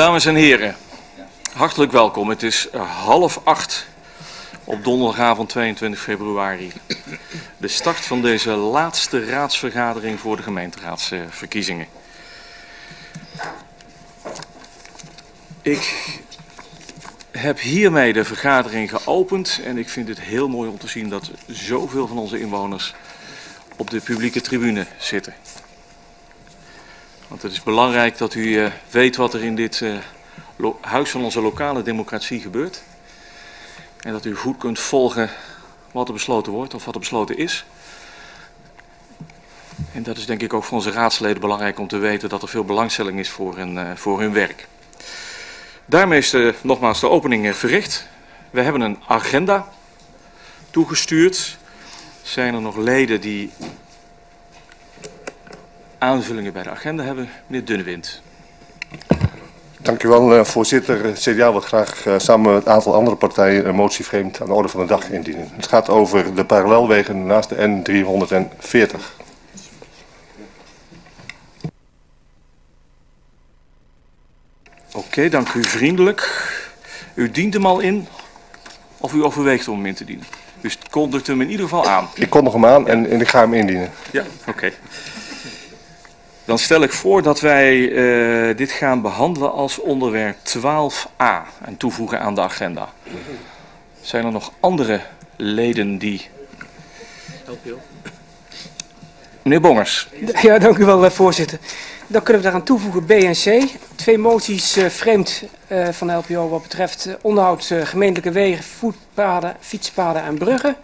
Dames en heren, hartelijk welkom. Het is half acht op donderdagavond 22 februari. De start van deze laatste raadsvergadering voor de gemeenteraadsverkiezingen. Ik heb hiermee de vergadering geopend en ik vind het heel mooi om te zien dat zoveel van onze inwoners op de publieke tribune zitten. Want het is belangrijk dat u uh, weet wat er in dit uh, huis van onze lokale democratie gebeurt. En dat u goed kunt volgen wat er besloten wordt of wat er besloten is. En dat is denk ik ook voor onze raadsleden belangrijk om te weten dat er veel belangstelling is voor hun, uh, voor hun werk. Daarmee is nogmaals de opening verricht. We hebben een agenda toegestuurd. Zijn er nog leden die aanvullingen bij de agenda hebben. Meneer Dunnewind. Dank u wel, voorzitter. Het CDA wil graag uh, samen met een aantal andere partijen een motie vreemd aan de orde van de dag indienen. Het gaat over de parallelwegen naast de N340. Oké, okay, dank u vriendelijk. U dient hem al in of u overweegt om hem in te dienen? Dus kondigt hem in ieder geval aan. Ik kondig hem aan en, en ik ga hem indienen. Ja, oké. Okay. Dan stel ik voor dat wij uh, dit gaan behandelen als onderwerp 12a en toevoegen aan de agenda. Zijn er nog andere leden die... LPO. Meneer Bongers. Ja, dank u wel, voorzitter. Dan kunnen we daaraan toevoegen B en C. Twee moties uh, vreemd uh, van de LPO wat betreft uh, onderhoud gemeentelijke wegen, voetpaden, fietspaden en bruggen.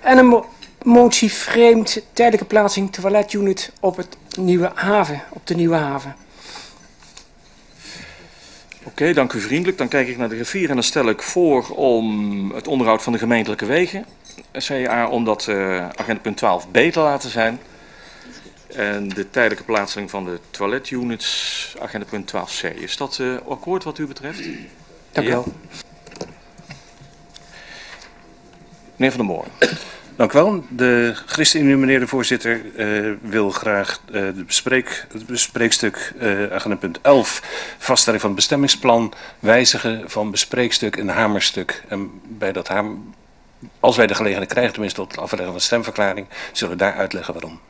En een motie vreemd tijdelijke plaatsing toiletunit op het nieuwe haven, op de nieuwe haven. Oké, okay, dank u vriendelijk. Dan kijk ik naar de rivier en dan stel ik voor om het onderhoud van de gemeentelijke wegen, CA, om dat uh, agenda punt 12b te laten zijn. En de tijdelijke plaatsing van de toiletunits, agenda punt 12c. Is dat uh, akkoord wat u betreft? Dank u ja. wel. Meneer Van der Moor. Dank u wel. De ChristenUnie, meneer de voorzitter, uh, wil graag uh, de bespreek, het bespreekstuk uh, agenda punt 11, vaststelling van het bestemmingsplan, wijzigen van bespreekstuk en hamerstuk. En bij dat hamer, als wij de gelegenheid krijgen, tenminste tot afleggen van stemverklaring, zullen we daar uitleggen waarom.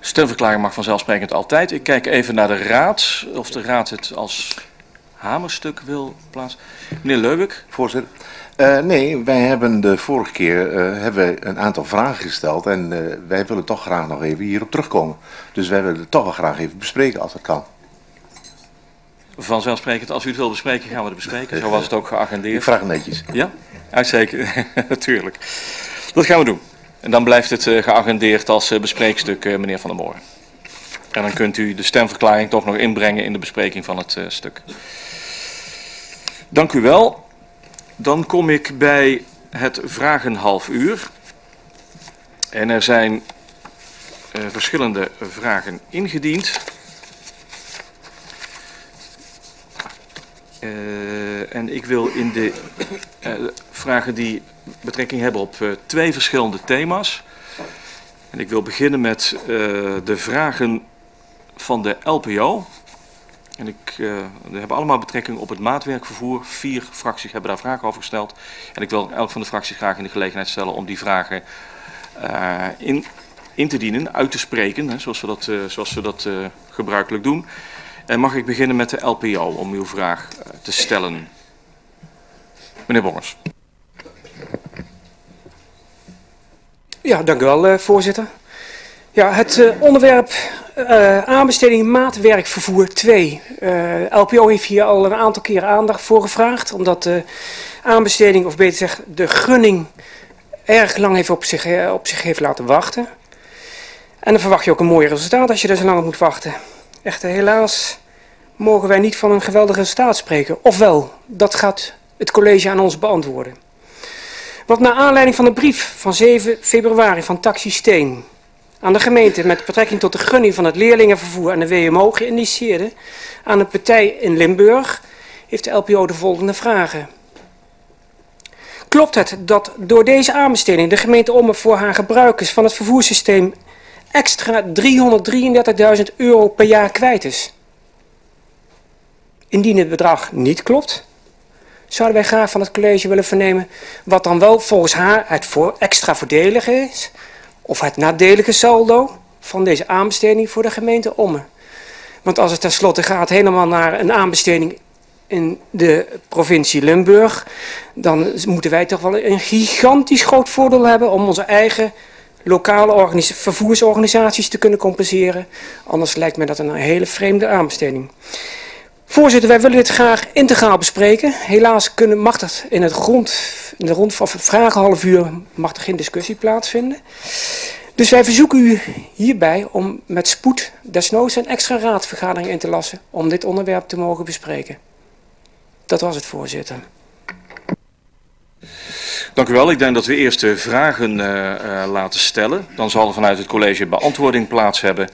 Stemverklaring mag vanzelfsprekend altijd. Ik kijk even naar de raad, of de raad het als hamerstuk wil plaatsen. Meneer Leuwik. Voorzitter. Uh, nee, wij hebben de vorige keer uh, hebben een aantal vragen gesteld en uh, wij willen toch graag nog even hierop terugkomen. Dus wij willen het toch wel graag even bespreken als dat kan. Vanzelfsprekend, als u het wil bespreken, gaan we het bespreken. Zo was het ook geagendeerd. Ik vraag netjes. Ja, uitstekend. Natuurlijk. Dat gaan we doen. En dan blijft het geagendeerd als bespreekstuk, meneer Van der Moor. En dan kunt u de stemverklaring toch nog inbrengen in de bespreking van het stuk. Dank u wel. Dan kom ik bij het vragen half uur. En er zijn uh, verschillende vragen ingediend. Uh, en ik wil in de uh, vragen die betrekking hebben op twee verschillende thema's. En ik wil beginnen met de vragen van de LPO. En ik, uh, we hebben allemaal betrekking op het maatwerkvervoer. Vier fracties hebben daar vragen over gesteld. En ik wil elk van de fracties graag in de gelegenheid stellen om die vragen uh, in, in te dienen, uit te spreken, hè, zoals we dat, uh, zoals we dat gebruikelijk doen. En mag ik beginnen met de LPO om uw vraag te stellen. Meneer Bongers. Ja, dank u wel, voorzitter. Ja, het onderwerp uh, aanbesteding maatwerkvervoer 2. Uh, LPO heeft hier al een aantal keer aandacht voor gevraagd, omdat de aanbesteding, of beter gezegd de gunning, erg lang heeft op, zich, op zich heeft laten wachten. En dan verwacht je ook een mooi resultaat als je er zo lang op moet wachten. Echter, helaas mogen wij niet van een geweldig resultaat spreken. Ofwel, dat gaat het college aan ons beantwoorden. Wat naar aanleiding van de brief van 7 februari van Taxi Steen aan de gemeente met betrekking tot de gunning van het leerlingenvervoer en de WMO geïnitieerde aan een partij in Limburg, heeft de LPO de volgende vragen. Klopt het dat door deze aanbesteding de gemeente Ommen voor haar gebruikers van het vervoerssysteem extra 333.000 euro per jaar kwijt is? Indien het bedrag niet klopt, zouden wij graag van het college willen vernemen wat dan wel volgens haar het voor extra voordelig is of het nadelige saldo van deze aanbesteding voor de gemeente Ommen. Want als het tenslotte gaat helemaal naar een aanbesteding in de provincie Limburg, dan moeten wij toch wel een gigantisch groot voordeel hebben om onze eigen lokale vervoersorganisaties te kunnen compenseren. Anders lijkt me dat een hele vreemde aanbesteding. Voorzitter, wij willen dit graag integraal bespreken. Helaas kunnen, mag dat in, het grond, in de rond van vragenhalf uur mag er geen discussie plaatsvinden. Dus wij verzoeken u hierbij om met spoed desnoods een extra raadsvergadering in te lassen om dit onderwerp te mogen bespreken. Dat was het, voorzitter. Dank u wel. Ik denk dat we eerst de vragen uh, uh, laten stellen. Dan zal er vanuit het college beantwoording plaats hebben.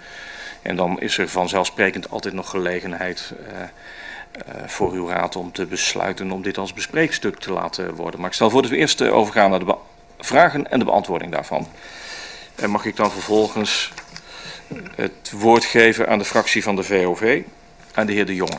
En dan is er vanzelfsprekend altijd nog gelegenheid uh, voor uw raad om te besluiten om dit als bespreekstuk te laten worden. Maar ik stel voor dat we eerst overgaan naar de vragen en de beantwoording daarvan. En mag ik dan vervolgens het woord geven aan de fractie van de VOV, aan de heer De Jonge.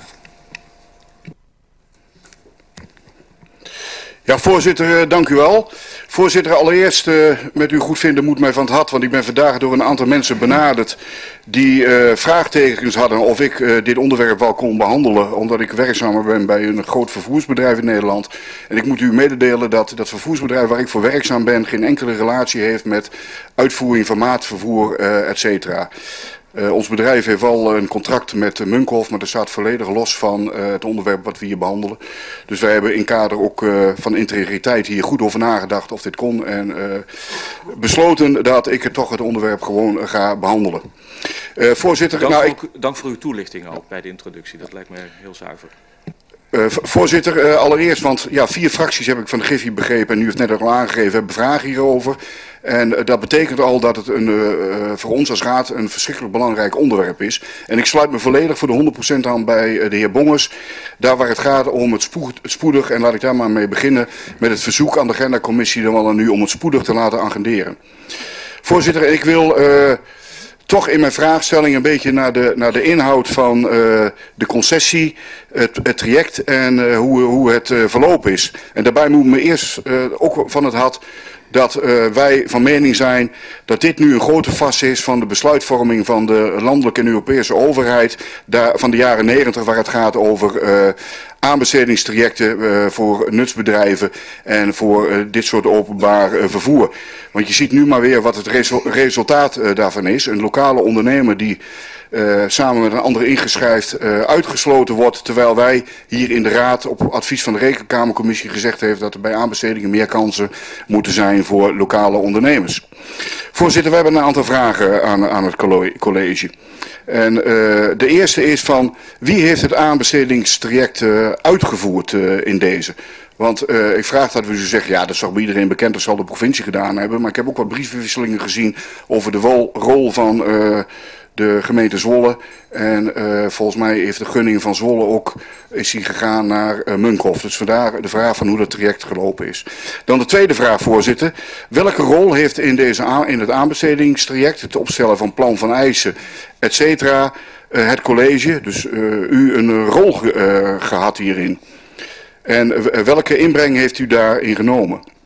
Ja, voorzitter, eh, dank u wel. Voorzitter, allereerst uh, met uw goedvinden moet mij van het hart, want ik ben vandaag door een aantal mensen benaderd die uh, vraagtekens hadden of ik uh, dit onderwerp wel kon behandelen, omdat ik werkzamer ben bij een groot vervoersbedrijf in Nederland. En ik moet u mededelen dat dat vervoersbedrijf waar ik voor werkzaam ben geen enkele relatie heeft met uitvoering van maatvervoer, et cetera. Uh, ons bedrijf heeft wel een contract met Munkhof, maar dat staat volledig los van uh, het onderwerp wat we hier behandelen. Dus wij hebben in kader ook uh, van integriteit hier goed over nagedacht of dit kon. En besloten dat ik het toch het onderwerp gewoon ga behandelen. voorzitter, dank, nou, voor, ik... dank voor uw toelichting ook bij de introductie. Dat lijkt me heel zuiver. Uh, voorzitter, uh, allereerst, want ja, vier fracties heb ik van de Griffie begrepen en u heeft net al aangegeven, hebben vragen hierover. En uh, dat betekent al dat het een, voor ons als raad een verschrikkelijk belangrijk onderwerp is. En ik sluit me volledig voor de 100% aan bij de heer Bongers. Daar waar het gaat om het, spoed, het, spoedig, en laat ik daar maar mee beginnen, met het verzoek aan de agendacommissie dan wel nu om het spoedig te laten agenderen. Voorzitter, ik wil toch in mijn vraagstelling een beetje naar de, naar de inhoud van uh, de concessie, het, traject en uh, hoe, hoe het uh, verlopen is. En daarbij moet ik me eerst ook van het had dat wij van mening zijn dat dit nu een grote vast is van de besluitvorming van de landelijke en Europese overheid daar, van de jaren negentig waar het gaat over aanbestedingstrajecten uh, voor nutsbedrijven en voor dit soort openbaar vervoer. Want je ziet nu maar weer wat het resu resultaat daarvan is. Een lokale ondernemer die samen met een andere ingeschrijft uitgesloten wordt, terwijl wij hier in de Raad op advies van de Rekenkamercommissie gezegd heeft dat er bij aanbestedingen meer kansen moeten zijn voor lokale ondernemers. Voorzitter, we hebben een aantal vragen aan, aan het college. En uh, de eerste is van wie heeft het aanbestedingstraject uh, uitgevoerd uh, in deze? Want uh, ik vraag dat we u zeggen, ja dat toch bij iedereen bekend, dat zal de provincie gedaan hebben. Maar ik heb ook wat briefwisselingen gezien over de rol van de gemeente Zwolle. En uh, volgens mij heeft de gunning van Zwolle ook is die gegaan naar uh, Munkhof. Dus vandaar de vraag van hoe dat traject gelopen is. Dan de tweede vraag, voorzitter. Welke rol heeft in, deze in het aanbestedingstraject, het opstellen van plan van eisen, et cetera, uh, het college, dus u een rol ge gehad hierin? En welke inbreng heeft u daarin genomen?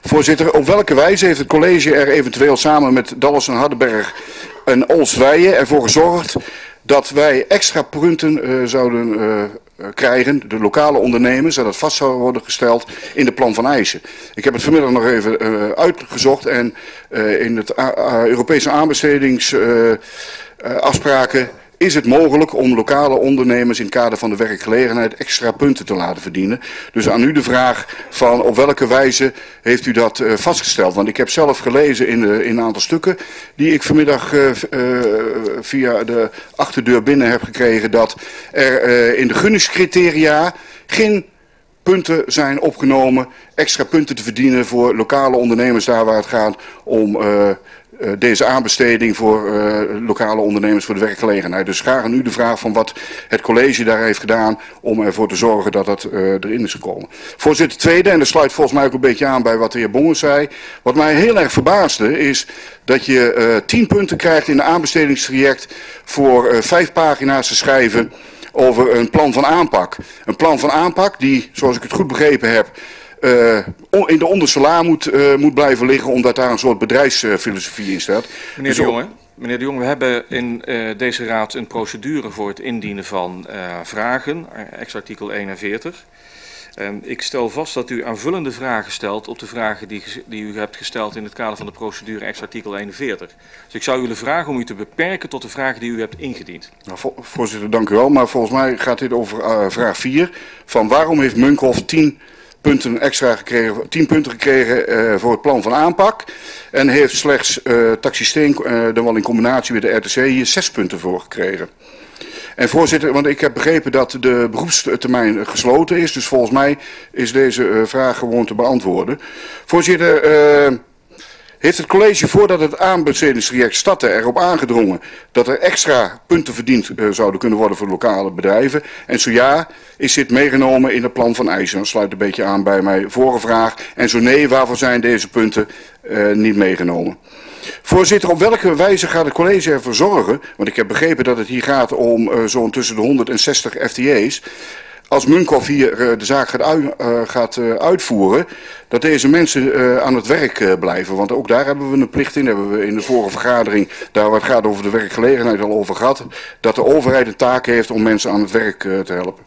Voorzitter, op welke wijze heeft het college er eventueel samen met Dallas en Hardenberg en Olsweijen ervoor gezorgd dat wij extra punten uh, zouden uh, krijgen, de lokale ondernemers, dat het vast zou worden gesteld in de plan van eisen. Ik heb het vanmiddag nog even uh, uitgezocht en in het Europese aanbestedingsafspraken is het mogelijk om lokale ondernemers in het kader van de werkgelegenheid extra punten te laten verdienen. Dus aan u de vraag van op welke wijze heeft u dat uh, vastgesteld? Want ik heb zelf gelezen in, de, in een aantal stukken die ik vanmiddag uh, via de achterdeur binnen heb gekregen dat er in de gunningscriteria geen punten zijn opgenomen, extra punten te verdienen voor lokale ondernemers daar waar het gaat om deze aanbesteding voor uh, lokale ondernemers voor de werkgelegenheid. Dus graag aan u de vraag van wat het college daar heeft gedaan om ervoor te zorgen dat dat uh, erin is gekomen. Voorzitter, tweede, en dat sluit volgens mij ook een beetje aan bij wat de heer Bongers zei. Wat mij heel erg verbaasde is dat je tien punten krijgt in de aanbestedingstraject voor vijf pagina's te schrijven over een plan van aanpak. Een plan van aanpak die, zoals ik het goed begrepen heb, uh, in de onderste la moet, uh, moet blijven liggen, omdat daar een soort bedrijfsfilosofie in staat. Meneer dus de Jonge, meneer de Jonge, we hebben in uh, deze raad een procedure voor het indienen van vragen, ex-artikel 41. En ik stel vast dat u aanvullende vragen stelt op de vragen die, die u hebt gesteld in het kader van de procedure ex-artikel 41. Dus ik zou u willen vragen om u te beperken tot de vragen die u hebt ingediend. Nou, voorzitter, dank u wel. Maar volgens mij gaat dit over vraag 4. Van waarom heeft Munkhoff 10 punten extra gekregen, 10 punten gekregen uh, voor het plan van aanpak. En heeft slechts uh, Taxisteen, uh, dan wel in combinatie met de RTC, hier 6 punten voor gekregen. En voorzitter, want ik heb begrepen dat de beroepstermijn gesloten is. Dus volgens mij is deze vraag gewoon te beantwoorden. Voorzitter, heeft het college voordat het aanbestedingstraject startte erop aangedrongen dat er extra punten verdiend uh, zouden kunnen worden voor lokale bedrijven? En zo ja, is dit meegenomen in het plan van eisen? Dat sluit een beetje aan bij mijn vorige vraag. En zo nee, waarvoor zijn deze punten uh, niet meegenomen? Voorzitter, op welke wijze gaat het college ervoor zorgen, want ik heb begrepen dat het hier gaat om uh, zo'n tussen de 160 FTE's, als Munkhoff hier uh, de zaak gaat, gaat uh, uitvoeren, dat deze mensen aan het werk blijven. Want ook daar hebben we een plicht in, hebben we in de vorige vergadering, daar waar het gaat over de werkgelegenheid al over gehad, dat de overheid een taak heeft om mensen aan het werk te helpen.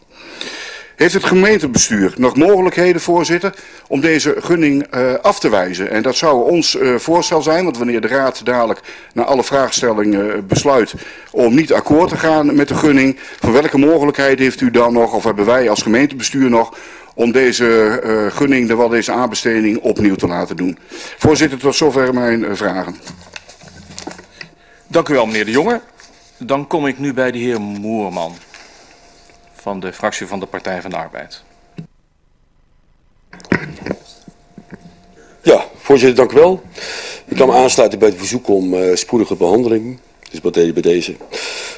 Heeft het gemeentebestuur nog mogelijkheden, voorzitter, om deze gunning uh, af te wijzen? En dat zou ons uh, voorstel zijn, want wanneer de raad dadelijk na alle vraagstellingen besluit om niet akkoord te gaan met de gunning, van welke mogelijkheid heeft u dan nog, of hebben wij als gemeentebestuur nog, om deze gunning, de, wel deze aanbesteding opnieuw te laten doen? Voorzitter, tot zover mijn vragen. Dank u wel, meneer de Jonge. Dan kom ik nu bij de heer Moerman van de fractie van de Partij van de Arbeid. Ja, voorzitter, dank u wel. Ik kan me aansluiten bij het verzoek om uh, spoedige behandeling. Dus bij deze.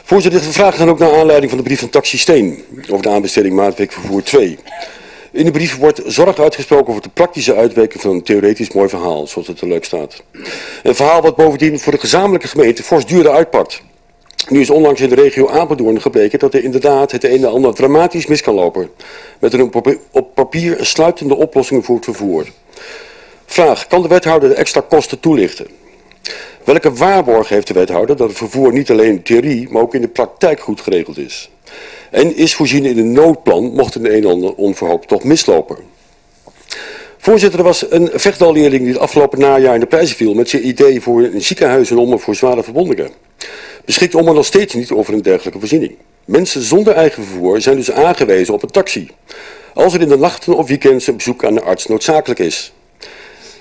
Voorzitter, de vraag gaan ook naar aanleiding van de brief van Taxi Steen over de aanbesteding maatwerkvervoer 2. In de brief wordt zorg uitgesproken over de praktische uitwerking van een theoretisch mooi verhaal, zoals het er leuk staat. Een verhaal wat bovendien voor de gezamenlijke gemeente fors duurder uitpakt. Nu is onlangs in de regio Apeldoorn gebleken dat er inderdaad het een en ander dramatisch mis kan lopen. Met een op papier sluitende oplossing voor het vervoer. Vraag, kan de wethouder de extra kosten toelichten? Welke waarborg heeft de wethouder dat het vervoer niet alleen in theorie, maar ook in de praktijk goed geregeld is? En is voorzien in een noodplan, mocht een een en ander onverhoopt toch mislopen? Voorzitter, er was een vechtballeerling die het afgelopen najaar in de prijzen viel met zijn idee voor een ziekenhuis en om voor zware verbondingen beschikt allemaal nog steeds niet over een dergelijke voorziening. Mensen zonder eigen vervoer zijn dus aangewezen op een taxi. Als er in de nachten of weekends een bezoek aan de arts noodzakelijk is.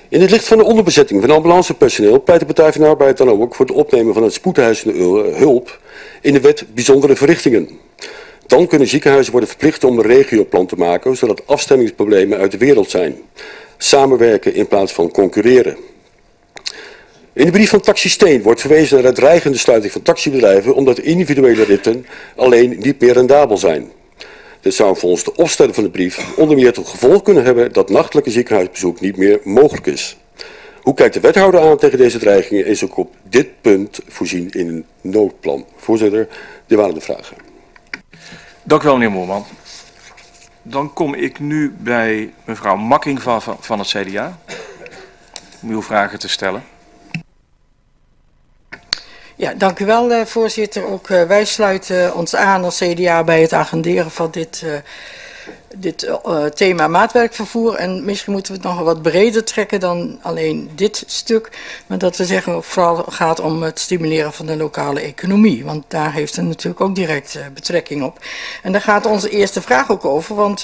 In het licht van de onderbezetting van ambulancepersoneel pleit de Partij van de Arbeid dan ook voor het opnemen van het spoedhuisende hulp in de wet bijzondere verrichtingen. Dan kunnen ziekenhuizen worden verplicht om een regioplan te maken, zodat afstemmingsproblemen uit de wereld zijn. Samenwerken in plaats van concurreren. In de brief van Taxi Steen wordt verwezen naar de dreigende sluiting van taxibedrijven omdat individuele ritten alleen niet meer rendabel zijn. Dit zou volgens de opstelling van de brief onder meer tot gevolg kunnen hebben dat nachtelijke ziekenhuisbezoek niet meer mogelijk is. Hoe kijkt de wethouder aan tegen deze dreigingen is ook op dit punt voorzien in een noodplan. Voorzitter, dit waren de vragen. Dank u wel meneer Moorman. Dan kom ik nu bij mevrouw Makking van, van het CDA om uw vragen te stellen. Ja, dank u wel, uh, voorzitter. Ook uh, wij sluiten ons aan als CDA bij het agenderen van dit, uh, dit thema maatwerkvervoer. En misschien moeten we het nog wat breder trekken dan alleen dit stuk. Maar dat we zeggen, vooral gaat om het stimuleren van de lokale economie. Want daar heeft het natuurlijk ook direct betrekking op. En daar gaat onze eerste vraag ook over, want...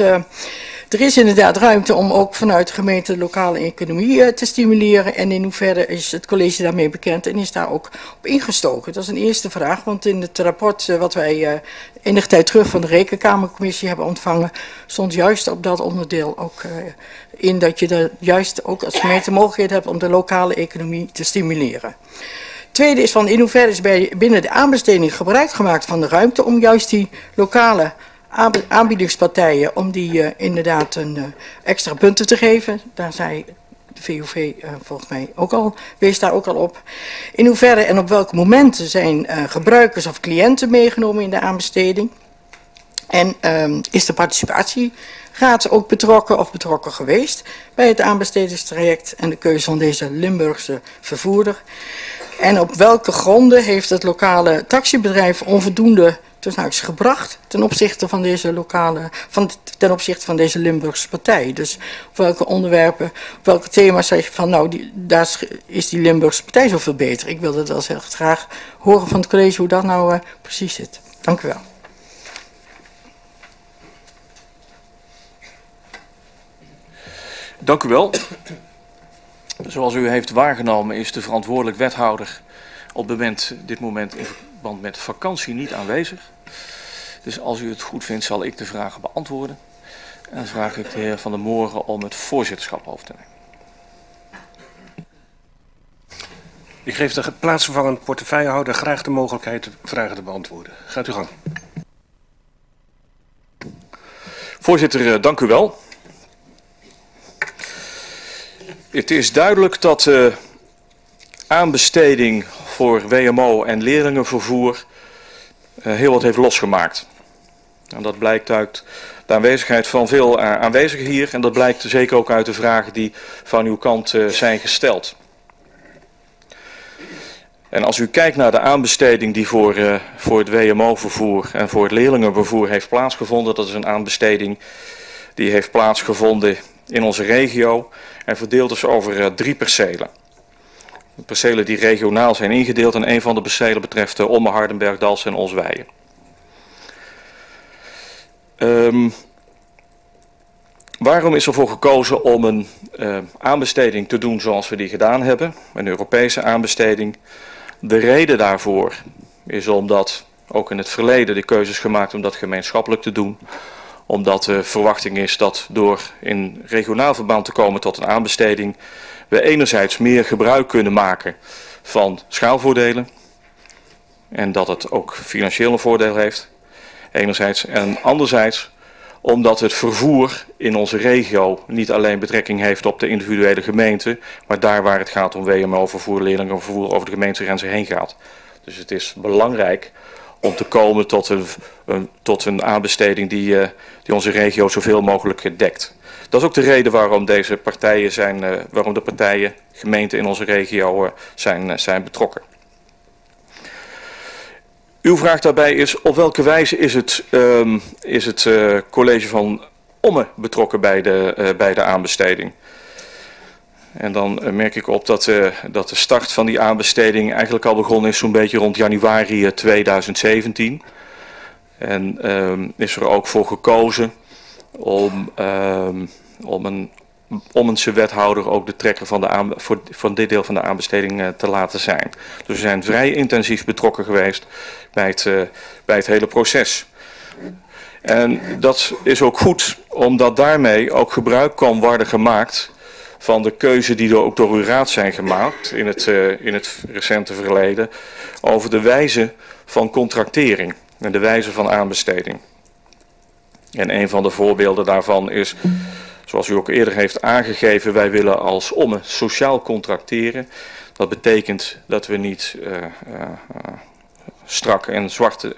Er is inderdaad ruimte om ook vanuit de gemeente de lokale economie uh, te stimuleren. En in hoeverre is het college daarmee bekend en is daar ook op ingestoken? Dat is een eerste vraag, want in het rapport uh, wat wij uh, enige tijd terug van de Rekenkamercommissie hebben ontvangen, stond juist op dat onderdeel ook in dat je er juist ook als gemeente mogelijkheid hebt om de lokale economie te stimuleren. Tweede is van in hoeverre is bij, binnen de aanbesteding gebruik gemaakt van de ruimte om juist die lokale aanbiedingspartijen om die uh, inderdaad een uh, extra punten te geven. Daar zei de VOV eh, volgens mij ook al, wees daar ook al op. In hoeverre en op welke momenten zijn gebruikers of cliënten meegenomen in de aanbesteding. En um, is de participatieraad ook betrokken of betrokken geweest bij het aanbestedingstraject en de keuze van deze Limburgse vervoerder? En op welke gronden heeft het lokale taxibedrijf onvoldoende dus gebracht ten opzichte van deze lokale, van, ten opzichte van deze Limburgse partij. Dus op welke onderwerpen, welke thema's zeg je van nou, die, daar is die Limburgse partij zoveel beter. Ik wilde dat heel graag horen van het college hoe dat nou uh, precies zit. Dank u wel. Dank u wel. Zoals u heeft waargenomen is de verantwoordelijk wethouder op moment, dit moment in verband met vakantie niet aanwezig. Dus als u het goed vindt zal ik de vragen beantwoorden. En dan vraag ik de heer Van der Moren om het voorzitterschap over te nemen. Ik geef de plaatsvervangend portefeuillehouder graag de mogelijkheid de vragen te beantwoorden. Gaat u gang. Voorzitter, eh, dank u wel. Het is duidelijk dat de aanbesteding voor WMO en leerlingenvervoer uh, heel wat heeft losgemaakt. En dat blijkt uit de aanwezigheid van veel uh, aanwezigen hier en dat blijkt zeker ook uit de vragen die van uw kant uh, zijn gesteld. En als u kijkt naar de aanbesteding die voor, voor het WMO-vervoer en voor het leerlingenvervoer heeft plaatsgevonden, dat is een aanbesteding die heeft plaatsgevonden in onze regio en verdeeld is over drie percelen percelen die regionaal zijn ingedeeld. En een van de percelen betreft de Omme, Hardenberg, Dalsen en Oswijen. Um, waarom is ervoor gekozen om een uh, aanbesteding te doen zoals we die gedaan hebben? Een Europese aanbesteding. De reden daarvoor is omdat ook in het verleden de keuzes gemaakt om dat gemeenschappelijk te doen. Omdat de verwachting is dat door in regionaal verband te komen tot een aanbesteding we enerzijds meer gebruik kunnen maken van schaalvoordelen. En dat het ook financieel een voordeel heeft. Enerzijds. En anderzijds omdat het vervoer in onze regio niet alleen betrekking heeft op de individuele gemeente. Maar daar waar het gaat om WMO-vervoer, leerlingenvervoer over de gemeentegrenzen heen gaat. Dus het is belangrijk om te komen tot een, tot een aanbesteding die, uh, die onze regio zoveel mogelijk dekt. Dat is ook de reden waarom deze partijen zijn, uh, waarom de partijen, gemeenten in onze regio uh, zijn, zijn betrokken. Uw vraag daarbij is op welke wijze is het, um, is het college van Omme betrokken bij de, bij de aanbesteding? En dan merk ik op dat, dat de start van die aanbesteding eigenlijk al begonnen is zo'n beetje rond januari 2017. En um, is er ook voor gekozen om, um, om een om een wethouder ook de trekker van, de aan, voor, van dit deel van de aanbesteding te laten zijn. Dus we zijn vrij intensief betrokken geweest bij het, bij het hele proces. En dat is ook goed, omdat daarmee ook gebruik kan worden gemaakt van de keuze die er ook door uw raad zijn gemaakt in het, uh, in het recente verleden over de wijze van contractering en de wijze van aanbesteding. En een van de voorbeelden daarvan is, zoals u ook eerder heeft aangegeven, wij willen als OMME sociaal contracteren. Dat betekent dat we niet uh, uh, strak en zwarte,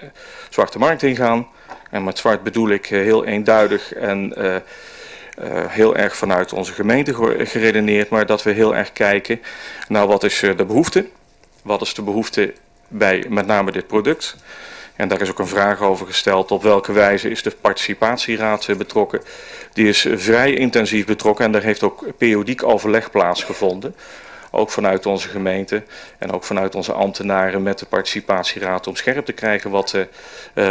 zwarte markt ingaan. En met zwart bedoel ik heel eenduidig en heel erg vanuit onze gemeente geredeneerd, maar dat we heel erg kijken naar wat is de behoefte. Wat is de behoefte bij met name dit product? En daar is ook een vraag over gesteld op welke wijze is de participatieraad betrokken. Die is vrij intensief betrokken en daar heeft ook periodiek overleg plaatsgevonden. Ook vanuit onze gemeente en ook vanuit onze ambtenaren met de participatieraad om scherp te krijgen wat de,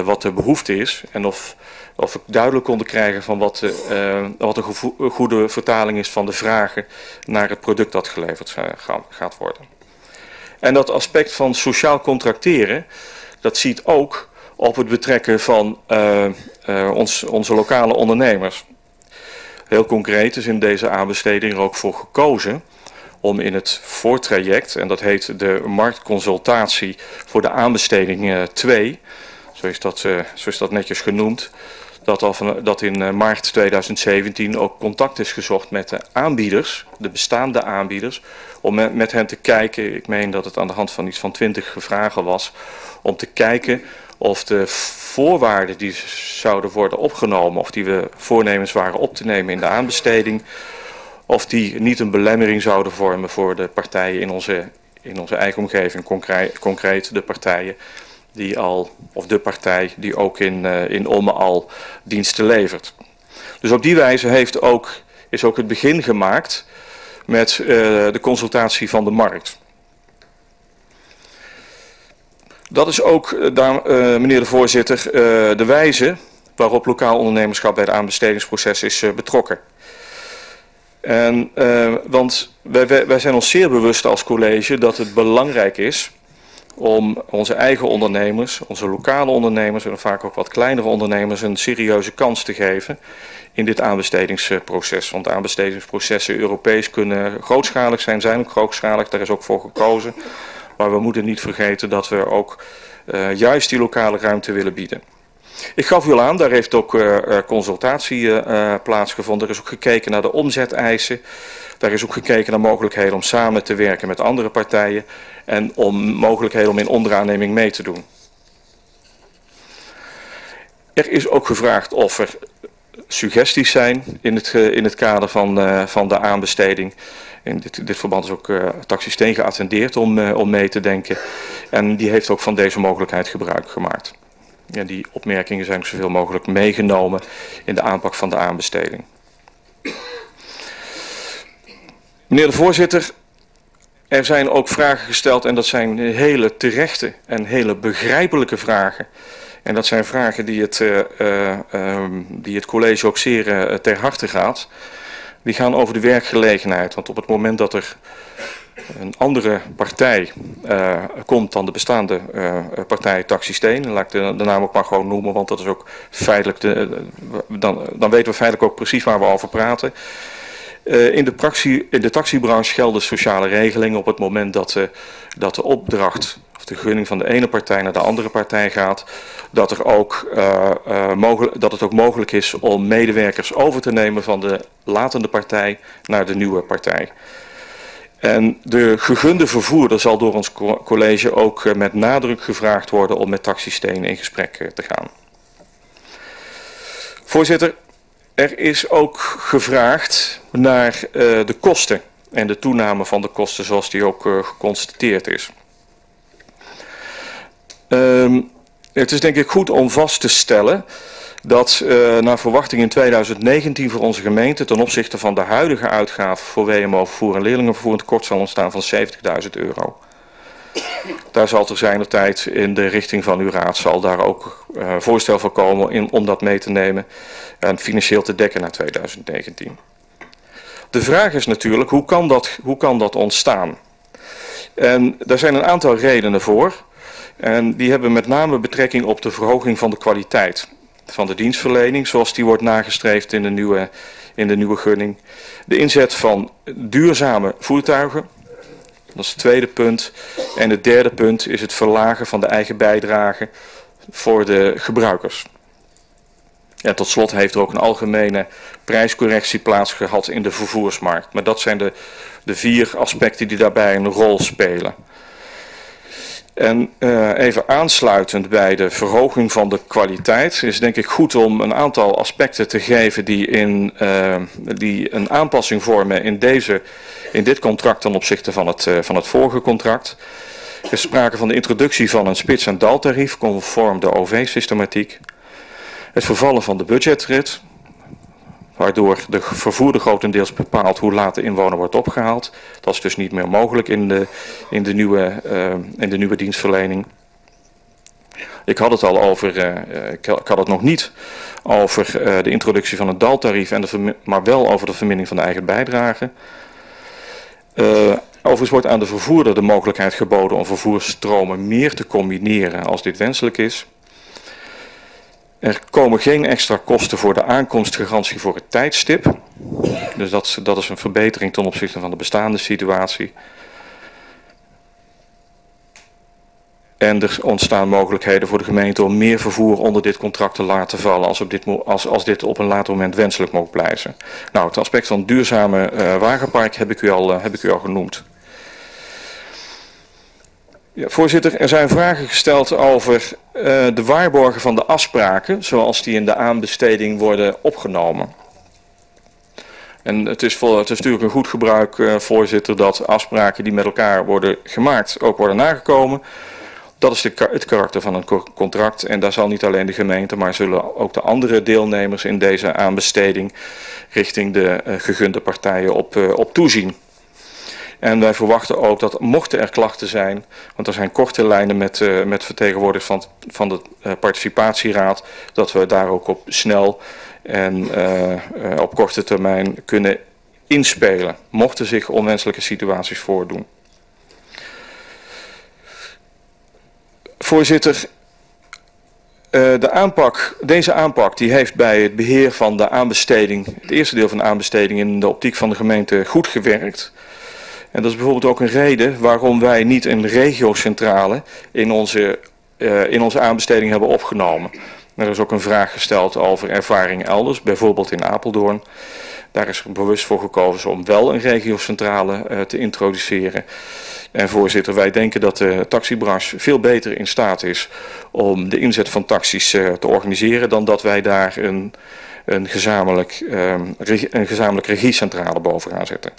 wat de behoefte is. En of, of we duidelijk konden krijgen van wat, de, uh, wat goede vertaling is van de vragen naar het product dat geleverd gaat worden. En dat aspect van sociaal contracteren, dat ziet ook op het betrekken van uh, uh, ons, onze lokale ondernemers. Heel concreet is in deze aanbesteding er ook voor gekozen om in het voortraject, en dat heet de marktconsultatie voor de aanbesteding 2, uh, zo, is dat, zo is dat netjes genoemd, dat, al van, dat in maart 2017 ook contact is gezocht met de aanbieders, de bestaande aanbieders, om met, hen te kijken, ik meen dat het aan de hand van iets van 20 vragen was, om te kijken of de voorwaarden die zouden worden opgenomen, of die we voornemens waren op te nemen in de aanbesteding, of die niet een belemmering zouden vormen voor de partijen in onze, in onze eigen omgeving, concreet de partijen die al, of de partij die ook in, uh, in Omme al diensten levert. Dus op die wijze heeft ook, is ook het begin gemaakt met uh, de consultatie van de markt. Dat is ook, uh, daar, meneer de voorzitter, de wijze waarop lokaal ondernemerschap bij het aanbestedingsproces is betrokken. En, want wij, wij zijn ons zeer bewust als college dat het belangrijk is om onze eigen ondernemers, onze lokale ondernemers en vaak ook wat kleinere ondernemers een serieuze kans te geven in dit aanbestedingsproces. Want aanbestedingsprocessen Europees kunnen grootschalig zijn, zijn ook grootschalig, daar is ook voor gekozen. Maar we moeten niet vergeten dat we ook uh, juist die lokale ruimte willen bieden. Ik gaf u al aan, daar heeft ook uh, consultatie uh, plaatsgevonden. Er is ook gekeken naar de omzeteisen. Daar is ook gekeken naar mogelijkheden om samen te werken met andere partijen en om mogelijkheden om in onderaanneming mee te doen. Er is ook gevraagd of er suggesties zijn in het, in het kader van, uh, van de aanbesteding. In dit, dit verband is ook uh, Taxisteen geattendeerd om, uh, om mee te denken. En die heeft ook van deze mogelijkheid gebruik gemaakt. En die opmerkingen zijn zoveel mogelijk meegenomen in de aanpak van de aanbesteding. Meneer de voorzitter, er zijn ook vragen gesteld en dat zijn hele terechte en hele begrijpelijke vragen. En dat zijn vragen die het, uh, uh, um, die het college ook zeer uh, ter harte gaat. Die gaan over de werkgelegenheid. Want op het moment dat er een andere partij komt dan de bestaande partij Taxisteen, laat ik de, de, naam ook maar gewoon noemen, want dat is ook feitelijk, de, dan, dan weten we feitelijk ook precies waar we over praten. Uh, in, de praxie, in de taxibranche gelden sociale regelingen op het moment dat, uh, dat de opdracht of de gunning van de ene partij naar de andere partij gaat, dat, er ook, uh, mogelijk, dat het ook mogelijk is om medewerkers over te nemen van de latende partij naar de nieuwe partij. En de gegunde vervoerder zal door ons college ook met nadruk gevraagd worden om met taxisteen in gesprek te gaan. Voorzitter, er is ook gevraagd naar uh, de kosten en de toename van de kosten zoals die ook uh, geconstateerd is. Um, het is denk ik goed om vast te stellen dat uh, naar verwachting in 2019 voor onze gemeente ten opzichte van de huidige uitgaven voor WMO-vervoer en leerlingenvervoer een tekort zal ontstaan van 70.000 euro. Daar zal er zijn de tijd in de richting van uw raad zal daar ook uh, voorstel voor komen om dat mee te nemen en financieel te dekken naar 2019. De vraag is natuurlijk, hoe kan dat, hoe kan dat ontstaan? En daar zijn een aantal redenen voor. En die hebben met name betrekking op de verhoging van de kwaliteit van de dienstverlening, zoals die wordt nagestreefd in de nieuwe, in de nieuwe gunning. De inzet van duurzame voertuigen, dat is het tweede punt. En het derde punt is het verlagen van de eigen bijdrage voor de gebruikers. En tot slot heeft er ook een algemene prijscorrectie plaatsgehad in de vervoersmarkt. Maar dat zijn de, de vier aspecten die daarbij een rol spelen. En uh, even aansluitend bij de verhoging van de kwaliteit is denk ik goed om een aantal aspecten te geven die, in, uh, die een aanpassing vormen in, deze, in dit contract ten opzichte van het, uh, van het vorige contract. Er is sprake van de introductie van een spits- en daltarief conform de OV-systematiek. Het vervallen van de budgetrit, waardoor de vervoerder grotendeels bepaalt hoe laat de inwoner wordt opgehaald. Dat is dus niet meer mogelijk in de, in de, nieuwe, uh, in de nieuwe dienstverlening. Ik had het al over, uh, ik had het nog niet over de introductie van het daltarief, en de maar wel over de vermindering van de eigen bijdrage. overigens wordt aan de vervoerder de mogelijkheid geboden om vervoersstromen meer te combineren als dit wenselijk is. Er komen geen extra kosten voor de aankomstgarantie voor het tijdstip. Dus dat, dat is een verbetering ten opzichte van de bestaande situatie. En er ontstaan mogelijkheden voor de gemeente om meer vervoer onder dit contract te laten vallen als, op dit, als, als dit op een later moment wenselijk mogen blijven. Nou, het aspect van duurzame uh, wagenpark heb ik u al, uh, heb ik u al genoemd. Voorzitter, er zijn vragen gesteld over uh, de waarborgen van de afspraken, zoals die in de aanbesteding worden opgenomen. En het is, voor, het is natuurlijk een goed gebruik, uh, voorzitter, dat afspraken die met elkaar worden gemaakt ook worden nagekomen. Dat is de, het karakter van een contract en daar zal niet alleen de gemeente, maar zullen ook de andere deelnemers in deze aanbesteding richting de uh, gegunde partijen op, op toezien. En wij verwachten ook dat mochten er klachten zijn, want er zijn korte lijnen met, uh, met vertegenwoordigers van, van de uh, participatieraad, dat we daar ook op snel en uh, op korte termijn kunnen inspelen, mochten zich onwenselijke situaties voordoen. Voorzitter, de aanpak, deze aanpak die heeft bij het beheer van de aanbesteding, het eerste deel van de aanbesteding in de optiek van de gemeente goed gewerkt. En dat is bijvoorbeeld ook een reden waarom wij niet een regiocentrale in onze, uh, in onze aanbesteding hebben opgenomen. Er is ook een vraag gesteld over ervaring elders, bijvoorbeeld in Apeldoorn. Daar is bewust voor gekozen om wel een regiocentrale uh, te introduceren. En voorzitter, wij denken dat de taxibranche veel beter in staat is om de inzet van taxis uh, te organiseren dan dat wij daar een, een, gezamenlijk, um, een gezamenlijk regiecentrale bovenaan zetten.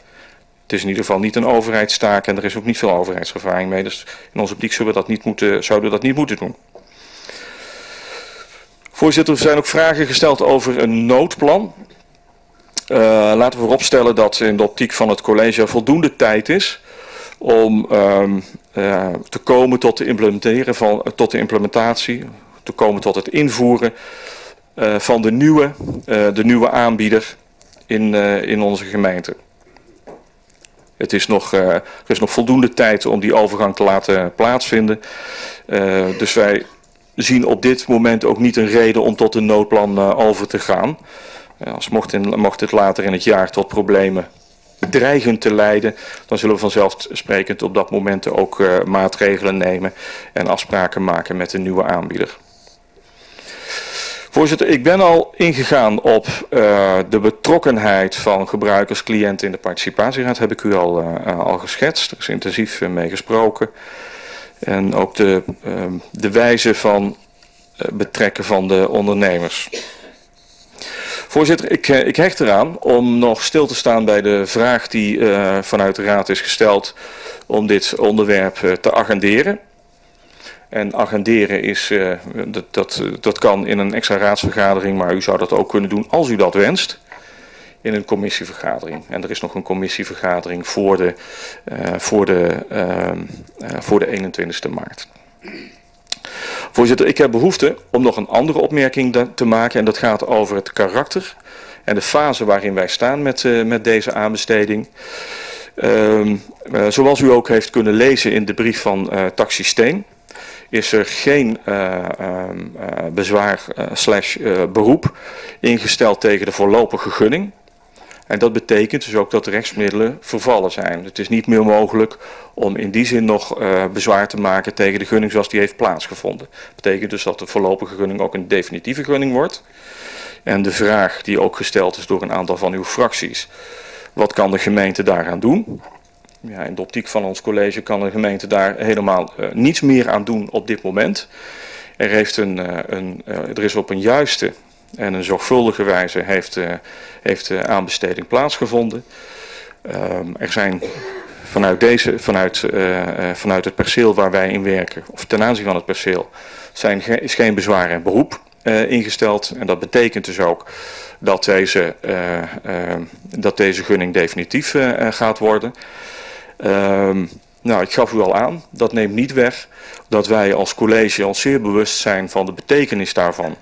Het is in ieder geval niet een overheidstaak en er is ook niet veel overheidservaring mee. Dus in onze optiek zullen we dat niet moeten, zouden we dat niet moeten doen. Voorzitter, er zijn ook vragen gesteld over een noodplan. Uh, laten we vooropstellen dat in de optiek van het college voldoende tijd is om um, uh, te komen tot de, implementeren van, tot de implementatie, te komen tot het invoeren uh, van de nieuwe, de nieuwe aanbieder in, in onze gemeente. Het is nog, uh, er is nog voldoende tijd om die overgang te laten plaatsvinden. Uh, dus wij zien op dit moment ook niet een reden om tot een noodplan uh, over te gaan. als mocht, in, mocht het later in het jaar tot problemen dreigen te leiden, dan zullen we vanzelfsprekend op dat moment ook maatregelen nemen en afspraken maken met een nieuwe aanbieder. Voorzitter, ik ben al ingegaan op uh, de betrokkenheid van gebruikers, cliënten in de participatieraad. Heb ik u al, uh, al geschetst. Er is intensief uh, mee gesproken. En ook de, de wijze van betrekken van de ondernemers. Voorzitter, ik, ik hecht eraan om nog stil te staan bij de vraag die vanuit de raad is gesteld om dit onderwerp te agenderen. En agenderen is, uh, dat, dat, dat kan in een extra raadsvergadering, maar u zou dat ook kunnen doen als u dat wenst. In een commissievergadering. En er is nog een commissievergadering voor de, uh, voor de, uh, voor de 21ste maart. Voorzitter, ik heb behoefte om nog een andere opmerking te maken. En dat gaat over het karakter en de fase waarin wij staan met, met deze aanbesteding. Uh, zoals u ook heeft kunnen lezen in de brief van Taxi Steen is er geen uh, uh, bezwaar uh, slash beroep ingesteld tegen de voorlopige gunning. En dat betekent dus ook dat de rechtsmiddelen vervallen zijn. Het is niet meer mogelijk om in die zin nog bezwaar te maken tegen de gunning zoals die heeft plaatsgevonden. Dat betekent dus dat de voorlopige gunning ook een definitieve gunning wordt. En de vraag die ook gesteld is door een aantal van uw fracties. Wat kan de gemeente daaraan doen? In de optiek van ons college kan de gemeente daar helemaal uh, niets meer aan doen op dit moment. Er, heeft een, uh, een, uh, er is op een juiste en een zorgvuldige wijze heeft, heeft aanbesteding plaatsgevonden. Um, er zijn vanuit, deze, vanuit, vanuit het perceel waar wij in werken, of ten aanzien van het perceel, zijn, is geen bezwaar en beroep ingesteld. En dat betekent dus ook dat deze, dat deze gunning definitief gaat worden. Um, nou, ik gaf u al aan, dat neemt niet weg dat wij als college al zeer bewust zijn van de betekenis daarvan.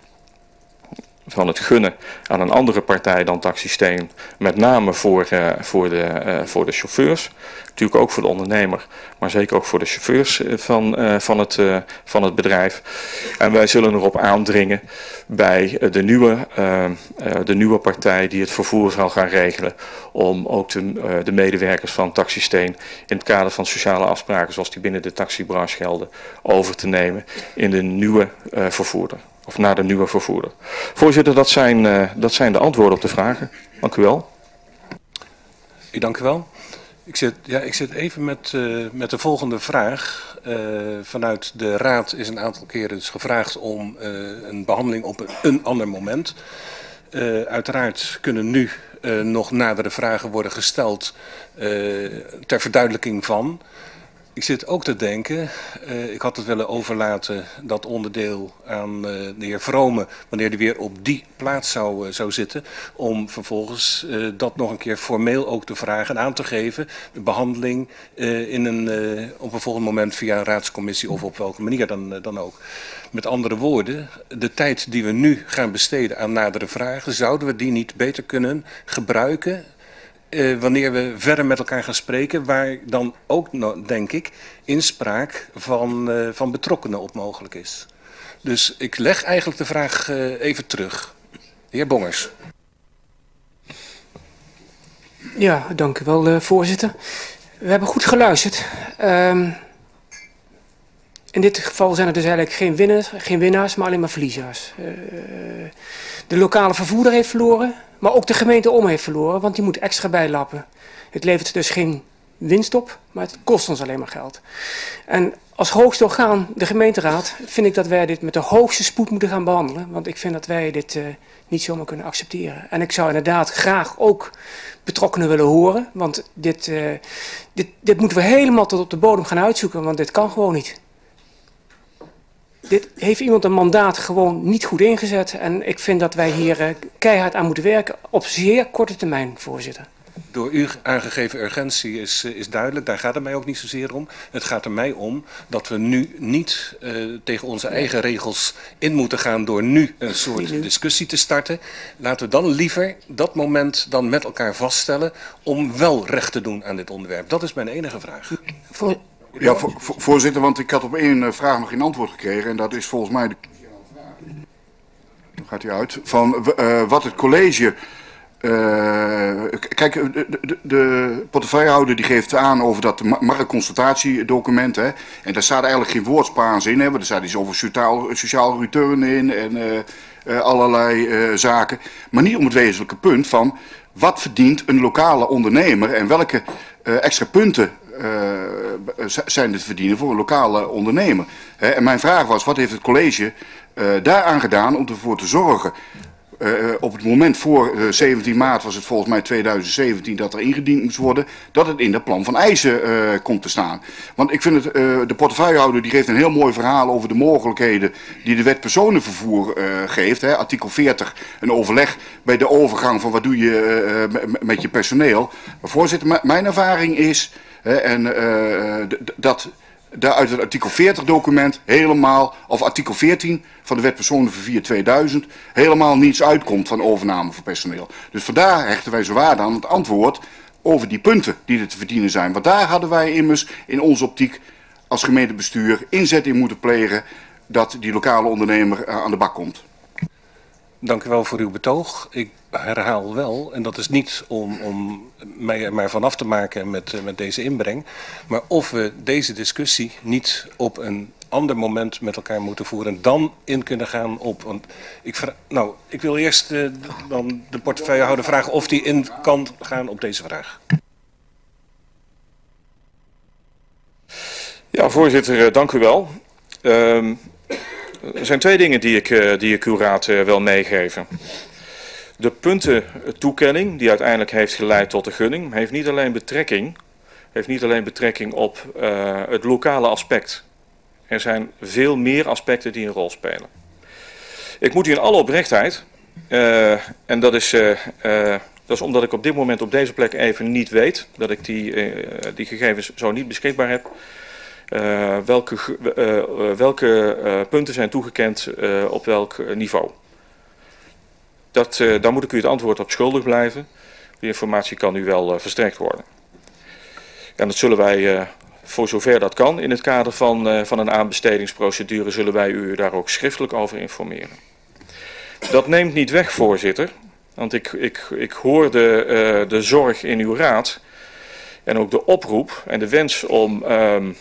Van het gunnen aan een andere partij dan taxisteen, met name voor, uh, voor, de, uh, voor de chauffeurs. Natuurlijk ook voor de ondernemer, maar zeker ook voor de chauffeurs van, uh, van, het, van het bedrijf. En wij zullen erop aandringen bij de nieuwe, de nieuwe partij die het vervoer zal gaan regelen om ook de, de medewerkers van Taxisteen in het kader van sociale afspraken zoals die binnen de taxibranche gelden over te nemen in de nieuwe vervoerder. Of naar de nieuwe vervoerder. Voorzitter, dat zijn, uh, dat zijn de antwoorden op de vragen. Dank u wel. Ik dank u wel. Ik zit, ja, ik zit even met, uh, met de volgende vraag. Uh, vanuit de Raad is een aantal keren dus gevraagd om een behandeling op een, een ander moment. Uiteraard kunnen nu nog nadere vragen worden gesteld ter verduidelijking van. Ik zit ook te denken, uh, ik had het willen overlaten, dat onderdeel aan uh, de heer Vrome, wanneer die weer op die plaats zou, uh, zou zitten, om vervolgens dat nog een keer formeel ook te vragen en aan te geven, de behandeling in een, op een volgend moment via een raadscommissie of op welke manier dan, dan ook. Met andere woorden, de tijd die we nu gaan besteden aan nadere vragen, zouden we die niet beter kunnen gebruiken uh, wanneer we verder met elkaar gaan spreken, waar dan ook, denk ik, inspraak van, uh, van betrokkenen op mogelijk is. Dus ik leg eigenlijk de vraag uh, even terug. Heer Bongers. Ja, dank u wel, voorzitter. We hebben goed geluisterd. Um, in dit geval zijn er dus eigenlijk geen winnaars, geen winnaars maar alleen maar verliezers. de lokale vervoerder heeft verloren. Maar ook de gemeente om heeft verloren, want die moet extra bijlappen. Het levert dus geen winst op, maar het kost ons alleen maar geld. En als hoogste orgaan, de gemeenteraad, vind ik dat wij dit met de hoogste spoed moeten gaan behandelen. Want ik vind dat wij dit uh, niet zomaar kunnen accepteren. En ik zou inderdaad graag ook betrokkenen willen horen. Want dit, uh, dit, dit moeten we helemaal tot op de bodem gaan uitzoeken, want dit kan gewoon niet dit heeft iemand een mandaat gewoon niet goed ingezet. En ik vind dat wij hier uh, keihard aan moeten werken op zeer korte termijn, voorzitter. Door u aangegeven urgentie is, is duidelijk, daar gaat het mij ook niet zozeer om. Het gaat er mij om dat we nu niet uh, tegen onze eigen regels in moeten gaan door nu een soort discussie te starten. Laten we dan liever dat moment dan met elkaar vaststellen om wel recht te doen aan dit onderwerp. Dat is mijn enige vraag. Voor, ja, vo voorzitter, want ik had op één uh, vraag nog geen antwoord gekregen. En dat is volgens mij... De... Gaat hij uit? Van uh, wat het college... Uh, kijk, de, de, de, portefeuillehouder die geeft aan over dat marktconsultatiedocument. Hè, en daar staat eigenlijk geen woordspaans in. Hè, want er staat iets over sociaal, sociaal return in en allerlei zaken. Maar niet om het wezenlijke punt van wat verdient een lokale ondernemer en welke extra punten zijn te verdienen voor een lokale ondernemer. Hè? En mijn vraag was, wat heeft het college uh, daaraan gedaan om ervoor te zorgen... Uh, op het moment voor uh, 17 maart was het volgens mij 2017 dat er ingediend moest worden, dat het in het plan van eisen komt te staan. Want ik vind het, de portefeuillehouder die geeft een heel mooi verhaal over de mogelijkheden die de wet personenvervoer geeft. Hè, artikel 40, een overleg bij de overgang van wat doe je met je personeel. Maar voorzitter, mijn ervaring is en uh, dat daar uit het artikel 40 document helemaal, of artikel 14 van de wet personenvervoer 2000, helemaal niets uitkomt van overname voor personeel. Dus vandaar hechten wij zo waarde aan het antwoord over die punten die er te verdienen zijn. Want daar hadden wij immers in onze optiek als gemeentebestuur inzet in moeten plegen dat die lokale ondernemer aan de bak komt. Dank u wel voor uw betoog. Ik herhaal wel, en dat is niet om, om mij er maar vanaf te maken met, met deze inbreng, maar of we deze discussie niet op een ander moment met elkaar moeten voeren en dan in kunnen gaan op. Want ik, nou, ik wil eerst uh, dan de portefeuillehouder vragen of die in kan gaan op deze vraag. Ja, voorzitter, uh, dank u wel. Um, er zijn twee dingen die ik, uh, die ik uw raad wil meegeven. De puntentoekenning die uiteindelijk heeft geleid tot de gunning, heeft niet alleen betrekking, heeft niet alleen betrekking op uh, het lokale aspect. Er zijn veel meer aspecten die een rol spelen. Ik moet u in alle oprechtheid, uh, en dat is, uh, dat is omdat ik op dit moment op deze plek even niet weet, dat ik die, die gegevens zo niet beschikbaar heb, welke, welke punten zijn toegekend op welk niveau. Dat, uh, daar moet ik u het antwoord op schuldig blijven. Die informatie kan u wel uh, verstrekt worden. En dat zullen wij, uh, voor zover dat kan, in het kader van, van een aanbestedingsprocedure, zullen wij u daar ook schriftelijk over informeren. Dat neemt niet weg, voorzitter. Want ik, ik, ik hoor de, de zorg in uw raad en ook de oproep en de wens om um,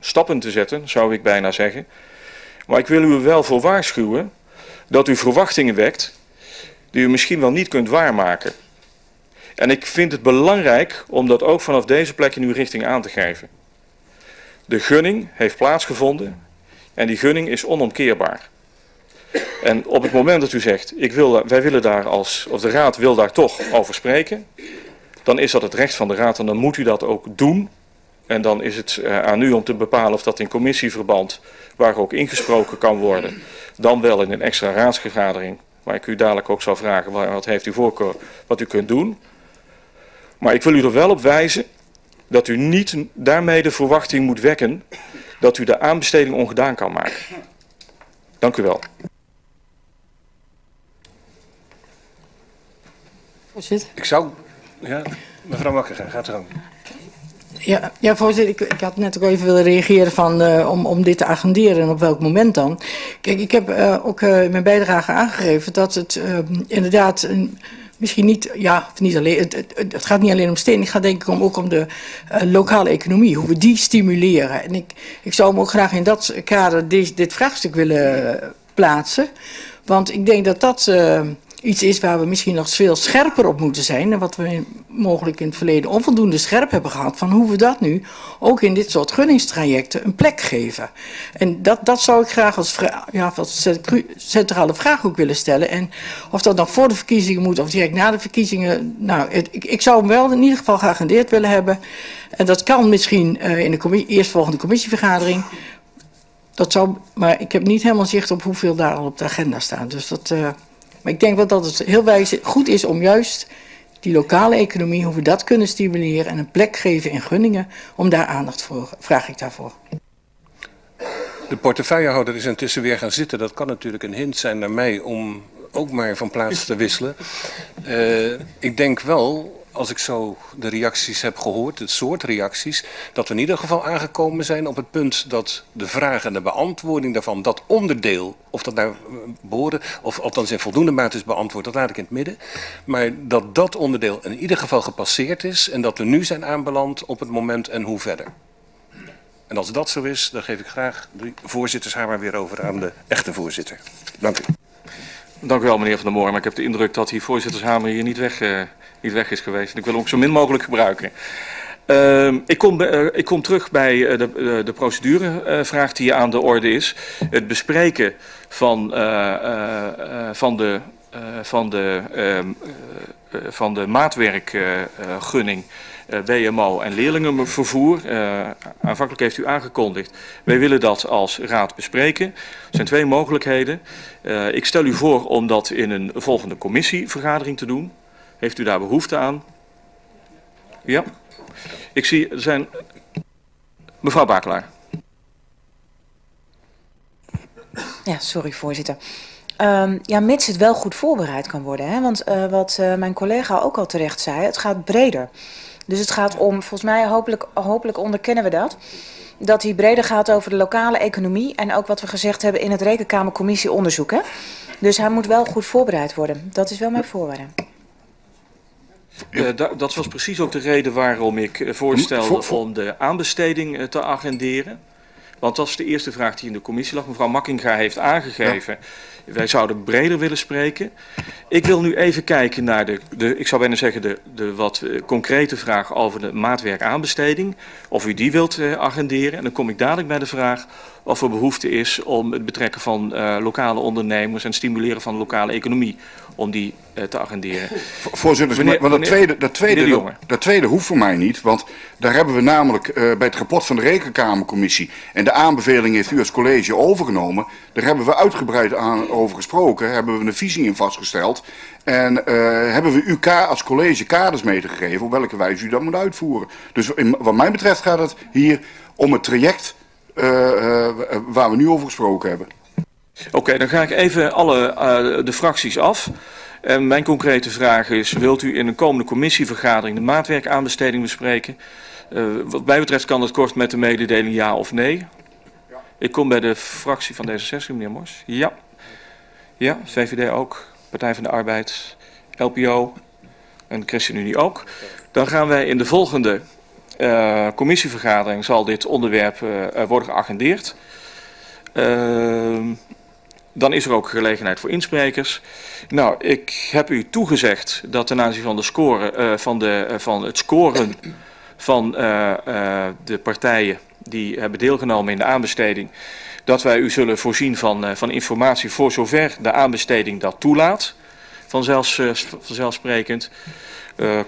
stappen te zetten, zou ik bijna zeggen. Maar ik wil u wel voor waarschuwen dat u verwachtingen wekt die u misschien wel niet kunt waarmaken. En ik vind het belangrijk om dat ook vanaf deze plek in uw richting aan te geven. De gunning heeft plaatsgevonden en die gunning is onomkeerbaar. En op het moment dat u zegt, ik wil, wij willen daar als, of de raad wil daar toch over spreken, dan is dat het recht van de raad en dan moet u dat ook doen. En dan is het uh, aan u om te bepalen of dat in commissieverband, waar ook ingesproken kan worden, dan wel in een extra raadsvergadering, waar ik u dadelijk ook zal vragen, wat heeft u voorkeur, wat u kunt doen. Maar ik wil u er wel op wijzen dat u niet daarmee de verwachting moet wekken dat u de aanbesteding ongedaan kan maken. Dank u wel. Ik zou... Ja, mevrouw Makker, gaat er aan. Ja, ja voorzitter, ik, ik, had net ook even willen reageren van, uh, om, om dit te agenderen en op welk moment dan. Kijk, ik heb uh, ook uh, in mijn bijdrage aangegeven dat het inderdaad een, misschien niet, ja, niet alleen, het, het, het, gaat niet alleen om steen, het gaat denk ik om, ook om de lokale economie, hoe we die stimuleren. En ik, ik zou hem ook graag in dat kader dit, dit vraagstuk willen plaatsen, want ik denk dat dat iets is waar we misschien nog veel scherper op moeten zijn. En wat we mogelijk in het verleden onvoldoende scherp hebben gehad. Van hoe we dat nu ook in dit soort gunningstrajecten een plek geven. En dat, dat zou ik graag als, ja, centrale vraag ook willen stellen. En of dat nog voor de verkiezingen moet of direct na de verkiezingen. Nou, ik, ik zou hem wel in ieder geval geagendeerd willen hebben. En dat kan misschien uh, in de eerstvolgende commissievergadering. Dat zou, maar ik heb niet helemaal zicht op hoeveel daar al op de agenda staat. Dus dat... Uh, maar ik denk wel dat het heel wijs, goed is om juist die lokale economie, hoe we dat kunnen stimuleren en een plek geven in gunningen, om daar aandacht voor, vraag ik daarvoor. De portefeuillehouder is intussen weer gaan zitten. Dat kan natuurlijk een hint zijn naar mij om ook maar van plaats te wisselen. Uh, ik denk wel als ik zo de reacties heb gehoord, het soort reacties, dat we in ieder geval aangekomen zijn op het punt dat de vraag en de beantwoording daarvan, dat onderdeel, of dat nou behoren, of althans in voldoende mate is beantwoord, dat laat ik in het midden. Maar dat dat onderdeel in ieder geval gepasseerd is en dat we nu zijn aanbeland op het moment en hoe verder. En als dat zo is, dan geef ik graag de voorzittershamer weer over aan de echte voorzitter. Dank u. Dank u wel, meneer Van der Moor. Maar ik heb de indruk dat die voorzittershamer hier niet weg, uh, niet weg is geweest. Ik wil hem ook zo min mogelijk gebruiken. Uh, ik, kom, uh, ik, kom, terug bij uh, de, de procedurevraag die aan de orde is. Het bespreken van, van de, van de, ehm, van de maatwerkgunning WMO en leerlingenvervoer. aanvankelijk heeft u aangekondigd. Wij willen dat als raad bespreken. Er zijn twee mogelijkheden. ik stel u voor om dat in een volgende commissievergadering te doen. Heeft u daar behoefte aan? Ja. Ik zie, er zijn... Mevrouw Bakelaar. Ja, sorry voorzitter. Um, ja, mits het wel goed voorbereid kan worden. Hè? Want uh, wat uh, mijn collega ook al terecht zei, het gaat breder. Dus het gaat om, volgens mij, hopelijk, hopelijk onderkennen we dat... dat die breder gaat over de lokale economie... en ook wat we gezegd hebben in het Rekenkamercommissieonderzoek. Hè? Dus hij moet wel goed voorbereid worden. Dat is wel mijn voorwaarde. Uh, dat was precies ook de reden waarom ik uh, voorstelde om de aanbesteding uh, te agenderen. Want dat is de eerste vraag die in de commissie lag. Mevrouw Makkinga heeft aangegeven, ja. wij zouden breder willen spreken. Ik wil nu even kijken naar de, de ik zou bijna zeggen, de, de wat concrete vraag over de maatwerkaanbesteding. Of u die wilt agenderen. En dan kom ik dadelijk bij de vraag of er behoefte is om het betrekken van lokale ondernemers en stimuleren van de lokale economie om die uh, te agenderen. Voorzitter, meneer, maar dat tweede, dat, tweede, dat, dat tweede hoeft voor mij niet, want daar hebben we namelijk uh, bij het rapport van de Rekenkamercommissie en de aanbeveling heeft u als college overgenomen, daar hebben we uitgebreid aan over gesproken, hebben we een visie in vastgesteld en hebben we UK als college kaders meegegeven op welke wijze u dat moet uitvoeren. Dus in, wat mij betreft gaat het hier om het traject waar we nu over gesproken hebben. Oké, okay, dan ga ik even alle uh, de fracties af. En mijn concrete vraag is, wilt u in een komende commissievergadering de maatwerkaanbesteding bespreken? Uh, wat mij betreft kan het kort met de mededeling ja of nee. Ja. Ik kom bij de fractie van D66, meneer Mors. Ja. Ja, VVD ook, Partij van de Arbeid, LPO en ChristenUnie ook. Dan gaan wij in de volgende uh, commissievergadering, zal dit onderwerp worden geagendeerd. Uh, dan is er ook gelegenheid voor insprekers. Nou, ik heb u toegezegd dat ten aanzien van, de score, uh, van, de, van het scoren van de partijen die hebben deelgenomen in de aanbesteding, dat wij u zullen voorzien van, van informatie voor zover de aanbesteding dat toelaat. Vanzelfs, vanzelfsprekend.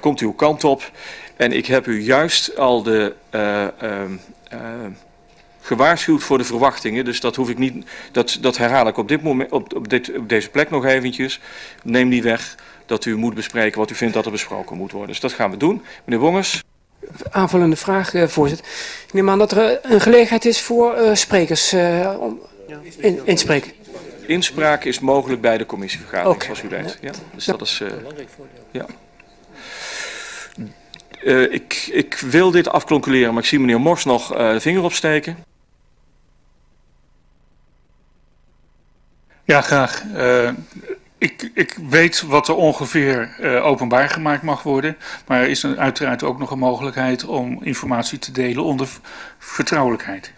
komt uw kant op. En ik heb u juist al de gewaarschuwd voor de verwachtingen. Dus dat hoef ik niet, dat, dat herhaal ik op, dit moment, op, op, dit, op deze plek nog eventjes. Neem die weg dat u moet bespreken wat u vindt dat er besproken moet worden. Dus dat gaan we doen. Meneer Wongers. Aanvullende vraag, uh, voorzitter. Ik neem aan dat er een gelegenheid is voor uh, sprekers om in, inspreken. Inspraak is mogelijk bij de commissievergadering, okay. zoals u weet. Ja. Dus dat is... ja. Ik, ik wil dit afconcluderen, maar ik zie meneer Mors nog de vinger opsteken. Ja, graag. Uh, ik, ik weet wat er ongeveer uh, openbaar gemaakt mag worden. Maar er is er uiteraard ook nog een mogelijkheid om informatie te delen onder vertrouwelijkheid.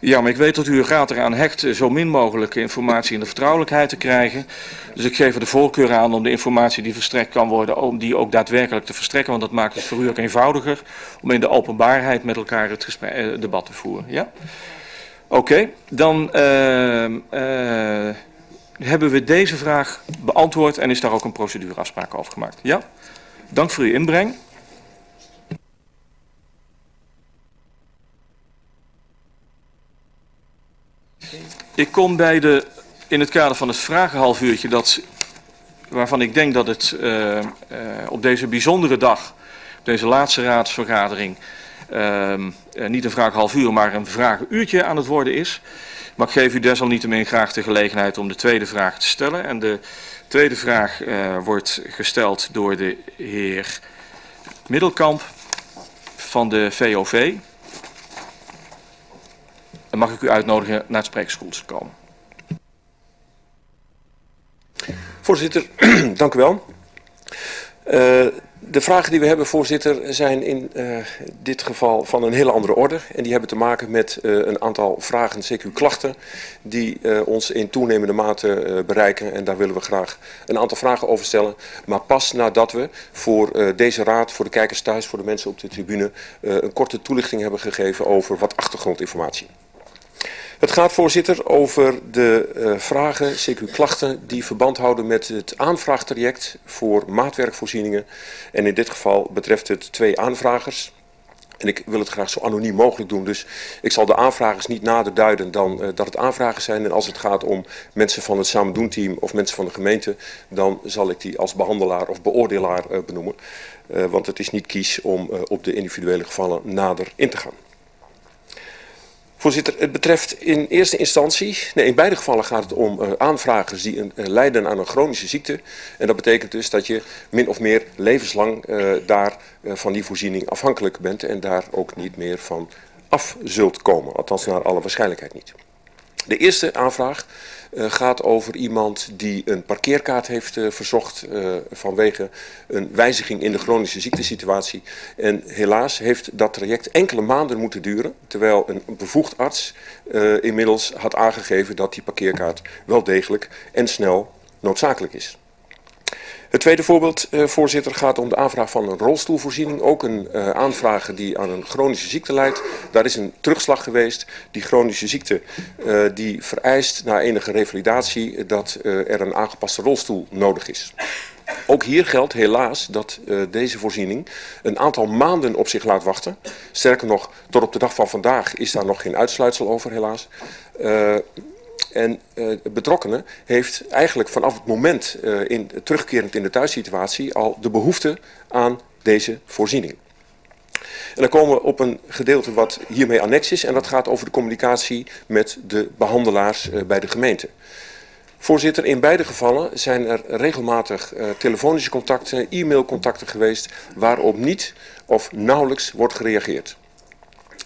Ja, maar ik weet dat u er gaat eraan hecht zo min mogelijk informatie in de vertrouwelijkheid te krijgen. Dus ik geef er de voorkeur aan om de informatie die verstrekt kan worden, om die ook daadwerkelijk te verstrekken. Want dat maakt het voor u ook eenvoudiger om in de openbaarheid met elkaar het eh, debat te voeren. Ja? Oké, dan uh, hebben we deze vraag beantwoord en is daar ook een procedureafspraak over gemaakt. Ja? Dank voor uw inbreng. Ik kom bij de, in het kader van het vragenhalfuurtje, dat, waarvan ik denk dat het uh, uh, op deze bijzondere dag, deze laatste raadsvergadering, uh, niet een vraag half uur, maar een vragenuurtje aan het worden is. Maar ik geef u desalniettemin graag de gelegenheid om de tweede vraag te stellen. En de tweede vraag wordt gesteld door de heer Middelkamp van de VOV. Mag ik u uitnodigen naar het spreekstoel te. Voorzitter, dank u wel. Uh, de vragen die we hebben, voorzitter, zijn in uh, dit geval van een hele andere orde. En die hebben te maken met uh, een aantal vragen, CQ klachten, die uh, ons in toenemende mate bereiken. En daar willen we graag een aantal vragen over stellen. Maar pas nadat we voor deze raad, voor de kijkers thuis, voor de mensen op de tribune, een korte toelichting hebben gegeven over wat achtergrondinformatie. Het gaat, voorzitter, over de uh, vragen, CQ klachten, die verband houden met het aanvraagtraject voor maatwerkvoorzieningen. En in dit geval betreft het twee aanvragers. En ik wil het graag zo anoniem mogelijk doen, dus ik zal de aanvragers niet nader duiden dan uh, dat het aanvragers zijn. En als het gaat om mensen van het samen doen team of mensen van de gemeente, dan zal ik die als behandelaar of beoordelaar uh, benoemen. Want het is niet kies om op de individuele gevallen nader in te gaan. Voorzitter, het betreft in eerste instantie, nee, in beide gevallen gaat het om uh, aanvragers die een, uh, lijden aan een chronische ziekte. En dat betekent dus dat je min of meer levenslang uh, daar van die voorziening afhankelijk bent en daar ook niet meer van af zult komen. Althans naar alle waarschijnlijkheid niet. De eerste aanvraag gaat over iemand die een parkeerkaart heeft uh, verzocht uh, vanwege een wijziging in de chronische ziektesituatie. En helaas heeft dat traject enkele maanden moeten duren, terwijl een bevoegd arts inmiddels had aangegeven dat die parkeerkaart wel degelijk en snel noodzakelijk is. Het tweede voorbeeld, uh, voorzitter, gaat om de aanvraag van een rolstoelvoorziening. Ook een uh, aanvraag die aan een chronische ziekte leidt. Daar is een terugslag geweest. Die chronische ziekte uh, die vereist na enige revalidatie dat er een aangepaste rolstoel nodig is. Ook hier geldt helaas dat deze voorziening een aantal maanden op zich laat wachten. Sterker nog, tot op de dag van vandaag is daar nog geen uitsluitsel over helaas. Uh, en uh, betrokkenen heeft eigenlijk vanaf het moment uh, in, terugkerend in de thuissituatie al de behoefte aan deze voorziening. En dan komen we op een gedeelte wat hiermee annex is en dat gaat over de communicatie met de behandelaars uh, bij de gemeente. Voorzitter, in beide gevallen zijn er regelmatig telefonische contacten, e-mailcontacten geweest waarop niet of nauwelijks wordt gereageerd.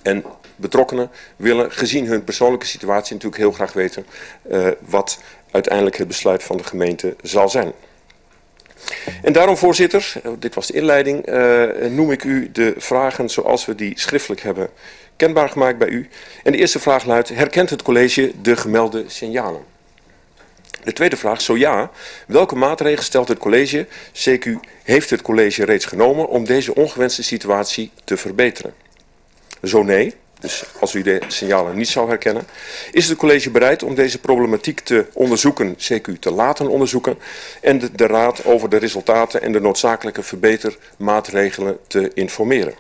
En betrokkenen willen gezien hun persoonlijke situatie natuurlijk heel graag weten uh, wat uiteindelijk het besluit van de gemeente zal zijn. En daarom, voorzitter, dit was de inleiding, uh, noem ik u de vragen zoals we die schriftelijk hebben kenbaar gemaakt bij u. En de eerste vraag luidt, herkent het college de gemelde signalen? De tweede vraag, zo ja, welke maatregelen stelt het college, CQ heeft het college reeds genomen om deze ongewenste situatie te verbeteren? Zo nee, Dus als u de signalen niet zou herkennen. Is het college bereid om deze problematiek te onderzoeken, CQ te laten onderzoeken. En de, de raad over de resultaten en de noodzakelijke verbetermaatregelen te informeren.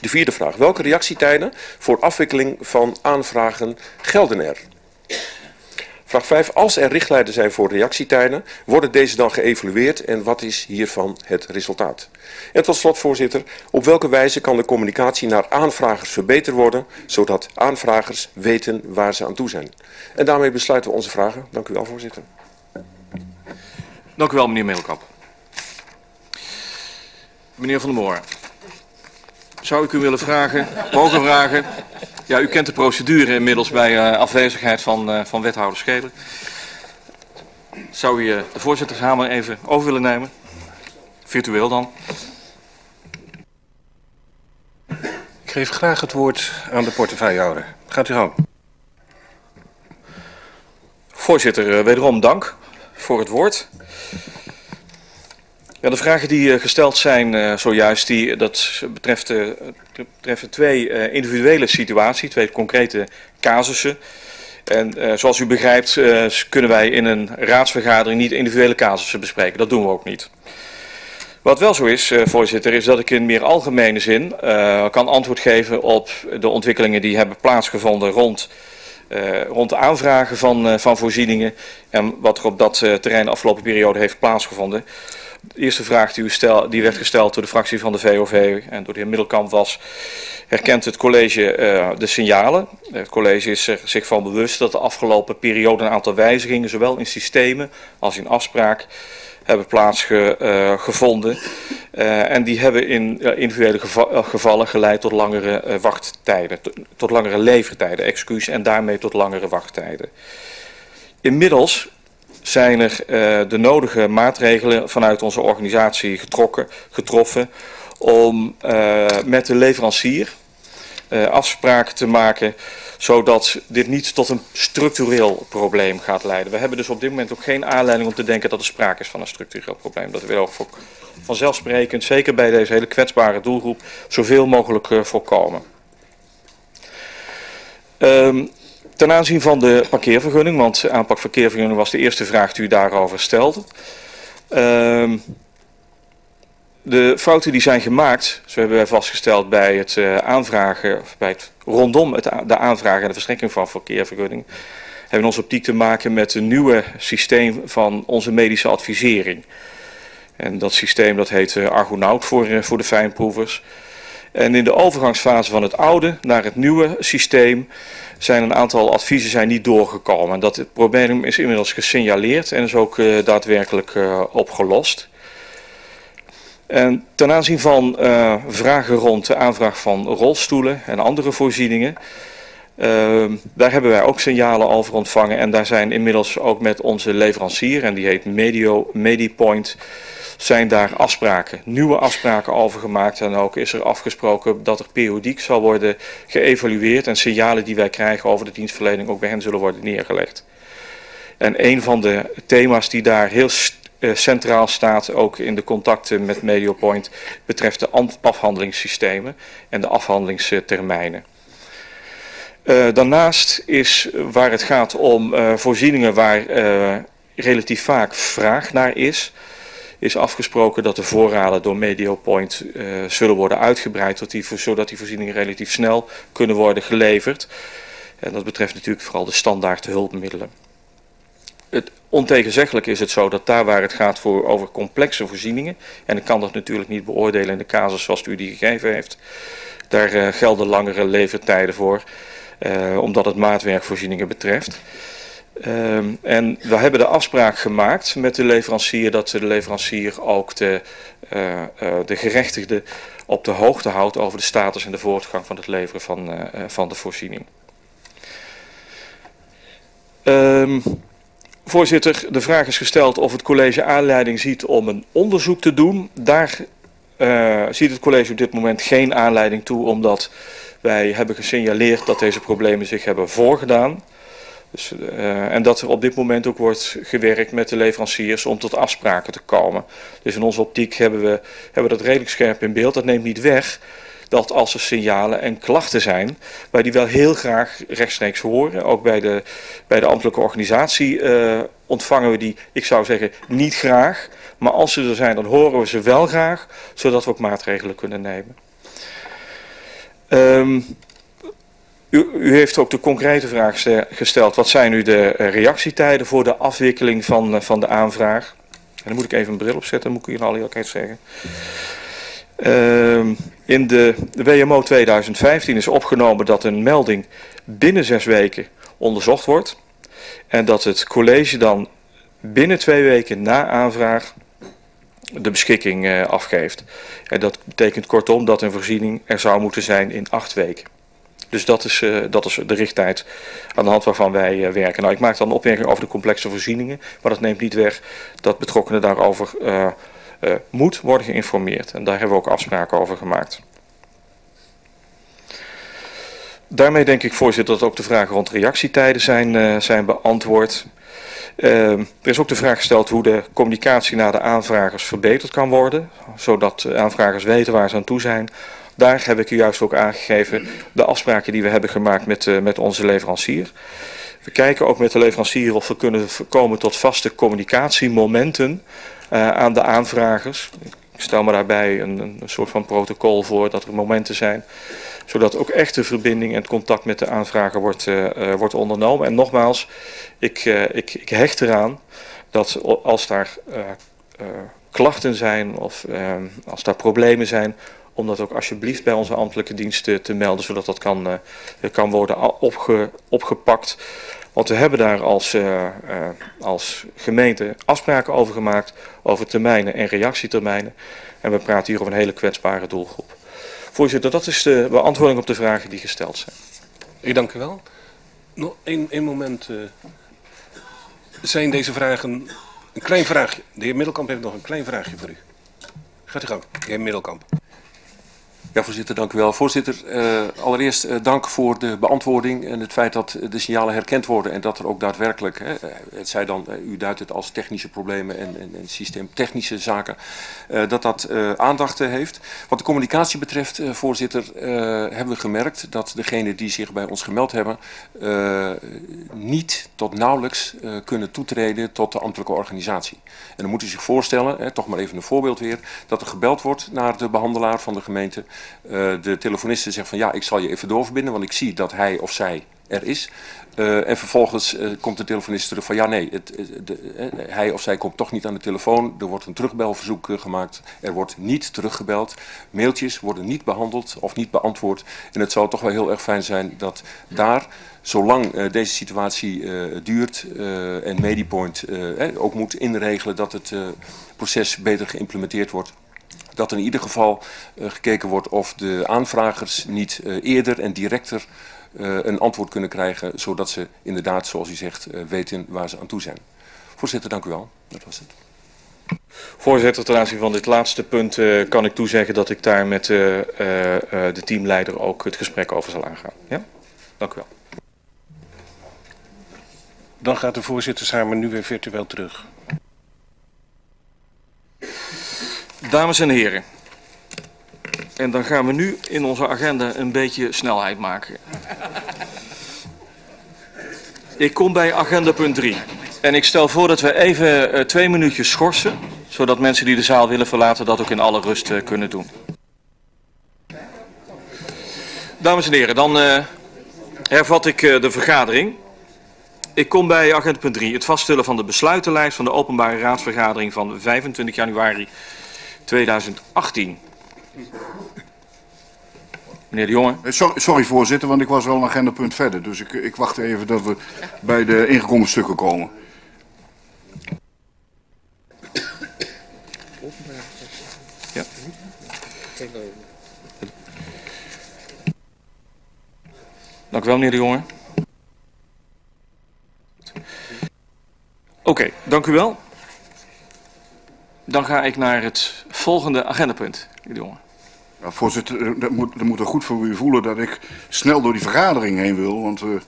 De vierde vraag. Welke reactietijden voor afwikkeling van aanvragen gelden er? Vraag 5. Als er richtlijnen zijn voor reactietijden, worden deze dan geëvalueerd en wat is hiervan het resultaat? En tot slot, voorzitter, op welke wijze kan de communicatie naar aanvragers verbeterd worden, zodat aanvragers weten waar ze aan toe zijn? En daarmee besluiten we onze vragen. Dank u wel, voorzitter. Dank u wel, meneer Middelkamp. Meneer Van der Moor, zou ik u willen vragen, mogen vragen... Ja, u kent de procedure inmiddels bij uh, afwezigheid van, uh, van wethouder Schelen. Zou u uh, de voorzittershamer even over willen nemen? Virtueel dan. Ik geef graag het woord aan de portefeuillehouder. Gaat u gang. Voorzitter, wederom dank voor het woord. Ja, de vragen die gesteld zijn uh, zojuist, die, dat betreft, betreffen twee individuele situaties, twee concrete casussen. En zoals u begrijpt kunnen wij in een raadsvergadering niet individuele casussen bespreken. Dat doen we ook niet. Wat wel zo is, voorzitter, is dat ik in meer algemene zin kan antwoord geven op de ontwikkelingen die hebben plaatsgevonden rond rond de aanvragen van, van voorzieningen en wat er op dat terrein de afgelopen periode heeft plaatsgevonden. De eerste vraag die, u die werd gesteld door de fractie van de VOV en door de heer Middelkamp was, herkent het college de signalen? Het college is er zich van bewust dat de afgelopen periode een aantal wijzigingen, zowel in systemen als in afspraak, hebben plaatsgevonden. Uh, en die hebben in individuele geva gevallen geleid tot langere wachttijden, tot langere levertijden, excuus, en daarmee tot langere wachttijden. Inmiddels zijn er de nodige maatregelen vanuit onze organisatie getrokken, getroffen om met de leverancier afspraken te maken zodat dit niet tot een structureel probleem gaat leiden. We hebben dus op dit moment ook geen aanleiding om te denken dat er sprake is van een structureel probleem. Dat willen we vanzelfsprekend, zeker bij deze hele kwetsbare doelgroep, zoveel mogelijk voorkomen. Um, ten aanzien van de parkeervergunning, want aanpak verkeervergunning was de eerste vraag die u daarover stelde. Um, de fouten die zijn gemaakt, zo hebben wij vastgesteld bij het uh, aanvragen, bij het, rondom het, de aanvraag en de verstrekking van verkeervergunning, hebben onze optiek te maken met een nieuwe systeem van onze medische advisering. En dat systeem dat heet uh, Argonaut voor, uh, voor de fijnproevers. En in de overgangsfase van het oude naar het nieuwe systeem zijn een aantal adviezen zijn niet doorgekomen. En dat probleem is inmiddels gesignaleerd en is ook uh, daadwerkelijk opgelost. En ten aanzien van uh, vragen rond de aanvraag van rolstoelen en andere voorzieningen, uh, daar hebben wij ook signalen over ontvangen. En daar zijn inmiddels ook met onze leverancier, en die heet Medio, Medipoint, zijn daar afspraken, nieuwe afspraken over gemaakt. En ook is er afgesproken dat er periodiek zal worden geëvalueerd en signalen die wij krijgen over de dienstverlening ook bij hen zullen worden neergelegd. En een van de thema's die daar heel uh, centraal staat, ook in de contacten met MedioPoint, betreft de afhandelingssystemen en de afhandelingstermijnen. Uh, daarnaast is waar het gaat om uh, voorzieningen waar relatief vaak vraag naar is, is afgesproken dat de voorraden door MedioPoint zullen worden uitgebreid, tot die, zodat die voorzieningen relatief snel kunnen worden geleverd. En dat betreft natuurlijk vooral de standaard hulpmiddelen. Het ontegenzeggelijk is het zo dat daar waar het gaat voor, over complexe voorzieningen, en ik kan dat natuurlijk niet beoordelen in de casus zoals u die gegeven heeft, daar uh, gelden langere levertijden voor, uh, omdat het maatwerkvoorzieningen betreft. Um, en we hebben de afspraak gemaakt met de leverancier dat de leverancier ook de, uh, de gerechtigde op de hoogte houdt over de status en de voortgang van het leveren van, van de voorziening. Um, Voorzitter, de vraag is gesteld of het college aanleiding ziet om een onderzoek te doen. Daar ziet het college op dit moment geen aanleiding toe, omdat wij hebben gesignaleerd dat deze problemen zich hebben voorgedaan. Dus, uh, en dat er op dit moment ook wordt gewerkt met de leveranciers om tot afspraken te komen. Dus in onze optiek hebben we, hebben dat redelijk scherp in beeld. Dat neemt niet weg dat als er signalen en klachten zijn, waar die wel heel graag rechtstreeks horen, ook bij de, bij de ambtelijke organisatie uh, ontvangen we die, ik zou zeggen, niet graag. Maar als ze er zijn, dan horen we ze wel graag, zodat we ook maatregelen kunnen nemen. Um, u, heeft ook de concrete vraag gesteld, wat zijn nu de uh, reactietijden voor de afwikkeling van, uh, van de aanvraag? En dan moet ik even een bril opzetten, moet ik in alle eerlijkheid zeggen. Uh, in de, de WMO 2015 is opgenomen dat een melding binnen zes weken onderzocht wordt. En dat het college dan binnen twee weken na aanvraag de beschikking uh, afgeeft. En dat betekent kortom dat een voorziening er zou moeten zijn in acht weken. Dus dat is, uh, dat is de richttijd aan de hand waarvan wij uh, werken. Nou, ik maak dan een opmerking over de complexe voorzieningen, maar dat neemt niet weg dat betrokkenen daarover uh, moet worden geïnformeerd. En daar hebben we ook afspraken over gemaakt. Daarmee denk ik, voorzitter, dat ook de vragen rond reactietijden zijn, zijn beantwoord. Uh, er is ook de vraag gesteld hoe de communicatie naar de aanvragers verbeterd kan worden, zodat aanvragers weten waar ze aan toe zijn. Daar heb ik u juist ook aangegeven de afspraken die we hebben gemaakt met, uh, met onze leverancier. We kijken ook met de leverancier of we kunnen komen tot vaste communicatiemomenten uh, aan de aanvragers. Ik stel me daarbij een, een soort van protocol voor dat er momenten zijn zodat ook echt de verbinding en contact met de aanvrager wordt, uh, wordt ondernomen. En nogmaals, ik, ik, ik hecht eraan dat als daar klachten zijn of als daar problemen zijn, om dat ook alsjeblieft bij onze ambtelijke diensten te melden, zodat dat kan, kan worden opge, opgepakt. Want we hebben daar als, als gemeente afspraken over gemaakt, over termijnen en reactietermijnen. En we praten hier over een hele kwetsbare doelgroep. Voorzitter, dat is de beantwoording op de vragen die gesteld zijn. Ik dank u wel. Nog één, moment. Zijn deze vragen... Een klein vraagje. De heer Middelkamp heeft nog een klein vraagje voor u. Gaat u gang, de heer Middelkamp. Ja, voorzitter, dank u wel. Voorzitter, uh, allereerst uh, dank voor de beantwoording en het feit dat de signalen herkend worden en dat er ook daadwerkelijk, hè, het zij dan, u duidt het als technische problemen en, en, en systeemtechnische zaken, dat dat aandacht heeft. Wat de communicatie betreft, voorzitter, hebben we gemerkt dat degenen die zich bij ons gemeld hebben, niet tot nauwelijks kunnen toetreden tot de ambtelijke organisatie. En dan moet u zich voorstellen, hè, toch maar even een voorbeeld weer, dat er gebeld wordt naar de behandelaar van de gemeente. Uh, de telefoniste zegt van ja, ik zal je even doorverbinden, want ik zie dat hij of zij er is. Uh, en vervolgens uh, komt de telefonist terug van ja nee, het, de, hij of zij komt toch niet aan de telefoon. Er wordt een terugbelverzoek gemaakt. Er wordt niet teruggebeld. Mailtjes worden niet behandeld of niet beantwoord. En het zou toch wel heel erg fijn zijn dat daar, zolang deze situatie duurt en Medipoint ook moet inregelen dat het proces beter geïmplementeerd wordt dat er in ieder geval uh, gekeken wordt of de aanvragers niet uh, eerder en directer uh, een antwoord kunnen krijgen, zodat ze inderdaad, zoals u zegt, weten waar ze aan toe zijn. Voorzitter, dank u wel. Dat was het. Voorzitter, ten aanzien van dit laatste punt uh, kan ik toezeggen dat ik daar met uh, uh, de teamleider ook het gesprek over zal aangaan. Ja? Dank u wel. Dan gaat de voorzitter samen nu weer virtueel terug. Dames en heren, en dan gaan we nu in onze agenda een beetje snelheid maken. Ik kom bij agenda punt 3. En ik stel voor dat we even uh, twee minuutjes schorsen, zodat mensen die de zaal willen verlaten dat ook in alle rust uh, kunnen doen. Dames en heren, dan uh, hervat ik de vergadering. Ik kom bij agenda punt 3, het vaststellen van de besluitenlijst van de openbare raadsvergadering van 25 januari 2018. Meneer de Jonge. Sorry, sorry, voorzitter, want ik was al een agendapunt verder. Dus ik, ik wacht even dat we bij de ingekomen stukken komen. Ja. Dank u wel, meneer de Jonge. Oké, okay, dank u wel. Dan ga ik naar het volgende agendapunt, meneer de Jonge. Ja, voorzitter, eh, dat moet, dat moet er goed voor u voelen dat ik snel door die vergadering heen wil, want, uh,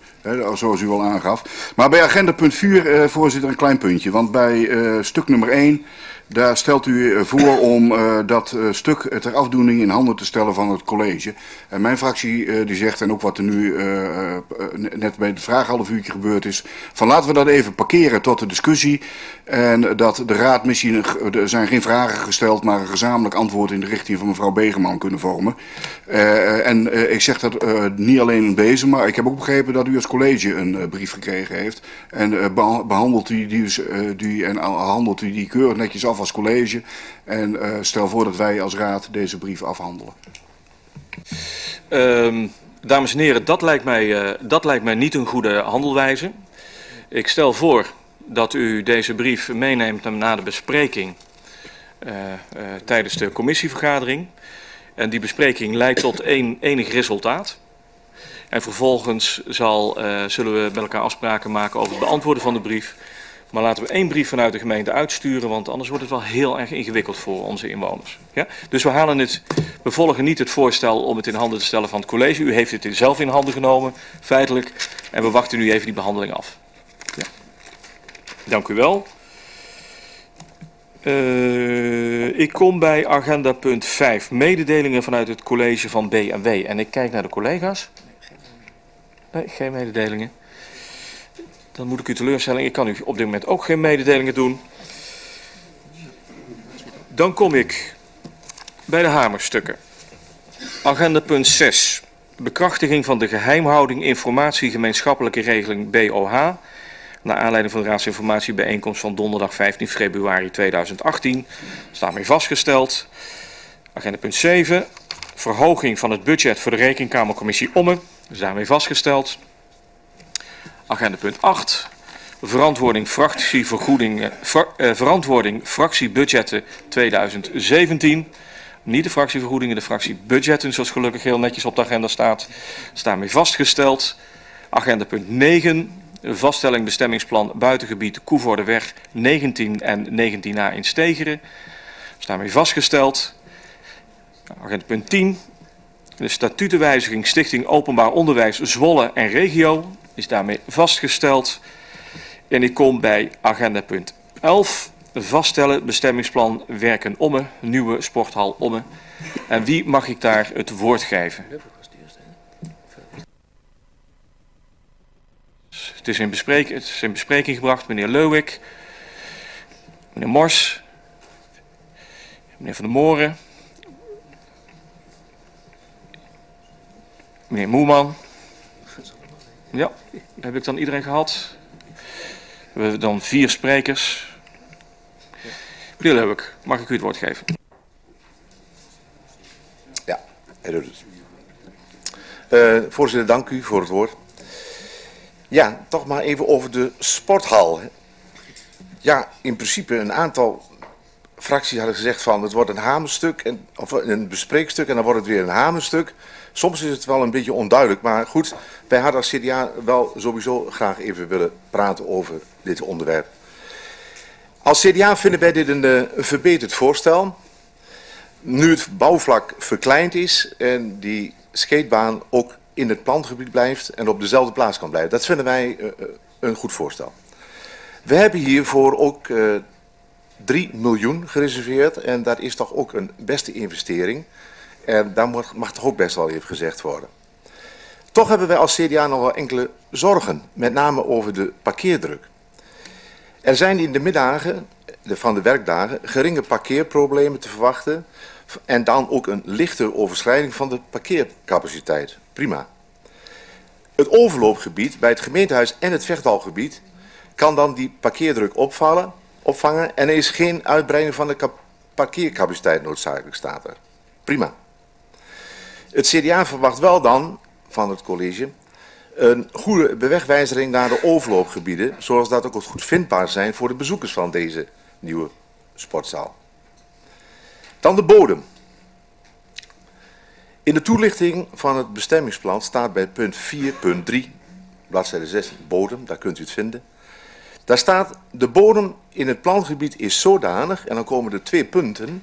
zoals u al aangaf. Maar bij agenda punt 4, uh, voorzitter, een klein puntje. Want bij uh, stuk nummer 1 daar stelt u eh, voor om uh, dat uh, stuk ter afdoening in handen te stellen van het college. En mijn fractie die zegt, en ook wat er nu net bij het vraag half uurtje gebeurd is, van laten we dat even parkeren tot de discussie. En dat de raad misschien, er zijn geen vragen gesteld, maar een gezamenlijk antwoord in de richting van mevrouw Begeman kunnen vormen. en ik zeg dat niet alleen in deze, maar ik heb ook begrepen dat u als college een brief gekregen heeft. En behandelt u die, die, en handelt u die keurig netjes af als college. En stel voor dat wij als raad deze brief afhandelen. Um, dames en heren, dat lijkt, mij, dat lijkt mij niet een goede handelwijze. Ik stel voor dat u deze brief meeneemt na de bespreking tijdens de commissievergadering. En die bespreking leidt tot een, enig resultaat. En vervolgens zal, zullen we met elkaar afspraken maken over het beantwoorden van de brief. Maar laten we één brief vanuit de gemeente uitsturen, want anders wordt het wel heel erg ingewikkeld voor onze inwoners. Ja? Dus we, halen het, we volgen niet het voorstel om het in handen te stellen van het college. U heeft het zelf in handen genomen, feitelijk. En we wachten nu even die behandeling af. Ja. Dank u wel. Uh, ik kom bij agenda punt 5, mededelingen vanuit het college van B&W. En ik kijk naar de collega's. Nee, geen mededelingen. Dan moet ik u teleurstellen. Ik kan u op dit moment ook geen mededelingen doen. Dan kom ik bij de hamerstukken. Agenda punt 6. Bekrachtiging van de geheimhouding informatie gemeenschappelijke regeling BOH. Naar aanleiding van de raadsinformatiebijeenkomst van donderdag 15 februari 2018. Is daarmee vastgesteld. Agenda punt 7. Verhoging van het budget voor de Rekenkamercommissie Ommen. Is daarmee vastgesteld. Agenda punt 8. Verantwoording fractievergoedingen, fra, eh, verantwoording fractiebudgetten 2017. Niet de fractievergoedingen, de fractiebudgetten, zoals gelukkig heel netjes op de agenda staat. Is daarmee vastgesteld. Agenda punt 9. Vaststelling bestemmingsplan buitengebied Koevordeweg 19 en 19a in Stegeren. Daarmee vastgesteld. Agenda punt 10. De statutenwijziging Stichting Openbaar Onderwijs Zwolle en Regio is daarmee vastgesteld. En ik kom bij agenda punt 11. Vaststellen bestemmingsplan Werken Omme, nieuwe sporthal Omme. En wie mag ik daar het woord geven? Het is in bespreking, het is in bespreking gebracht, meneer Leuwik, meneer Mors, meneer Van der Moren, meneer Moeman. Ja, heb ik dan iedereen gehad? We hebben dan vier sprekers. Meneer Leuwik, mag ik u het woord geven? Ja, hij doet het. Uh, voorzitter, dank u voor het woord. Ja, toch maar even over de sporthal. Ja, in principe een aantal fracties hadden gezegd van het wordt een hamerstuk, en, of een bespreekstuk en dan wordt het weer een hamerstuk. Soms is het wel een beetje onduidelijk, maar goed, wij hadden als CDA wel sowieso graag even willen praten over dit onderwerp. Als CDA vinden wij dit een, eh, verbeterd voorstel. Nu het bouwvlak verkleind is en die skatebaan ook in het plangebied blijft en op dezelfde plaats kan blijven. Dat vinden wij uh, een goed voorstel. We hebben hiervoor ook uh, 3 miljoen gereserveerd en dat is toch ook een beste investering. En daar mag, toch ook best wel even gezegd worden. Toch hebben wij als CDA nog wel enkele zorgen, met name over de parkeerdruk. Er zijn in de middagen van de werkdagen geringe parkeerproblemen te verwachten en dan ook een lichte overschrijding van de parkeercapaciteit. Prima. Het overloopgebied bij het gemeentehuis en het vechtdalgebied kan dan die parkeerdruk opvallen, opvangen en er is geen uitbreiding van de parkeercapaciteit noodzakelijk, staat er. Prima. Het CDA verwacht wel dan van het college een goede bewegwijzering naar de overloopgebieden, zoals dat ook goed vindbaar zijn voor de bezoekers van deze nieuwe sportzaal. Dan de bodem. In de toelichting van het bestemmingsplan staat bij punt 4.3, bladzijde 6, bodem, daar kunt u het vinden. Daar staat, de bodem in het plangebied is zodanig, en dan komen er twee punten,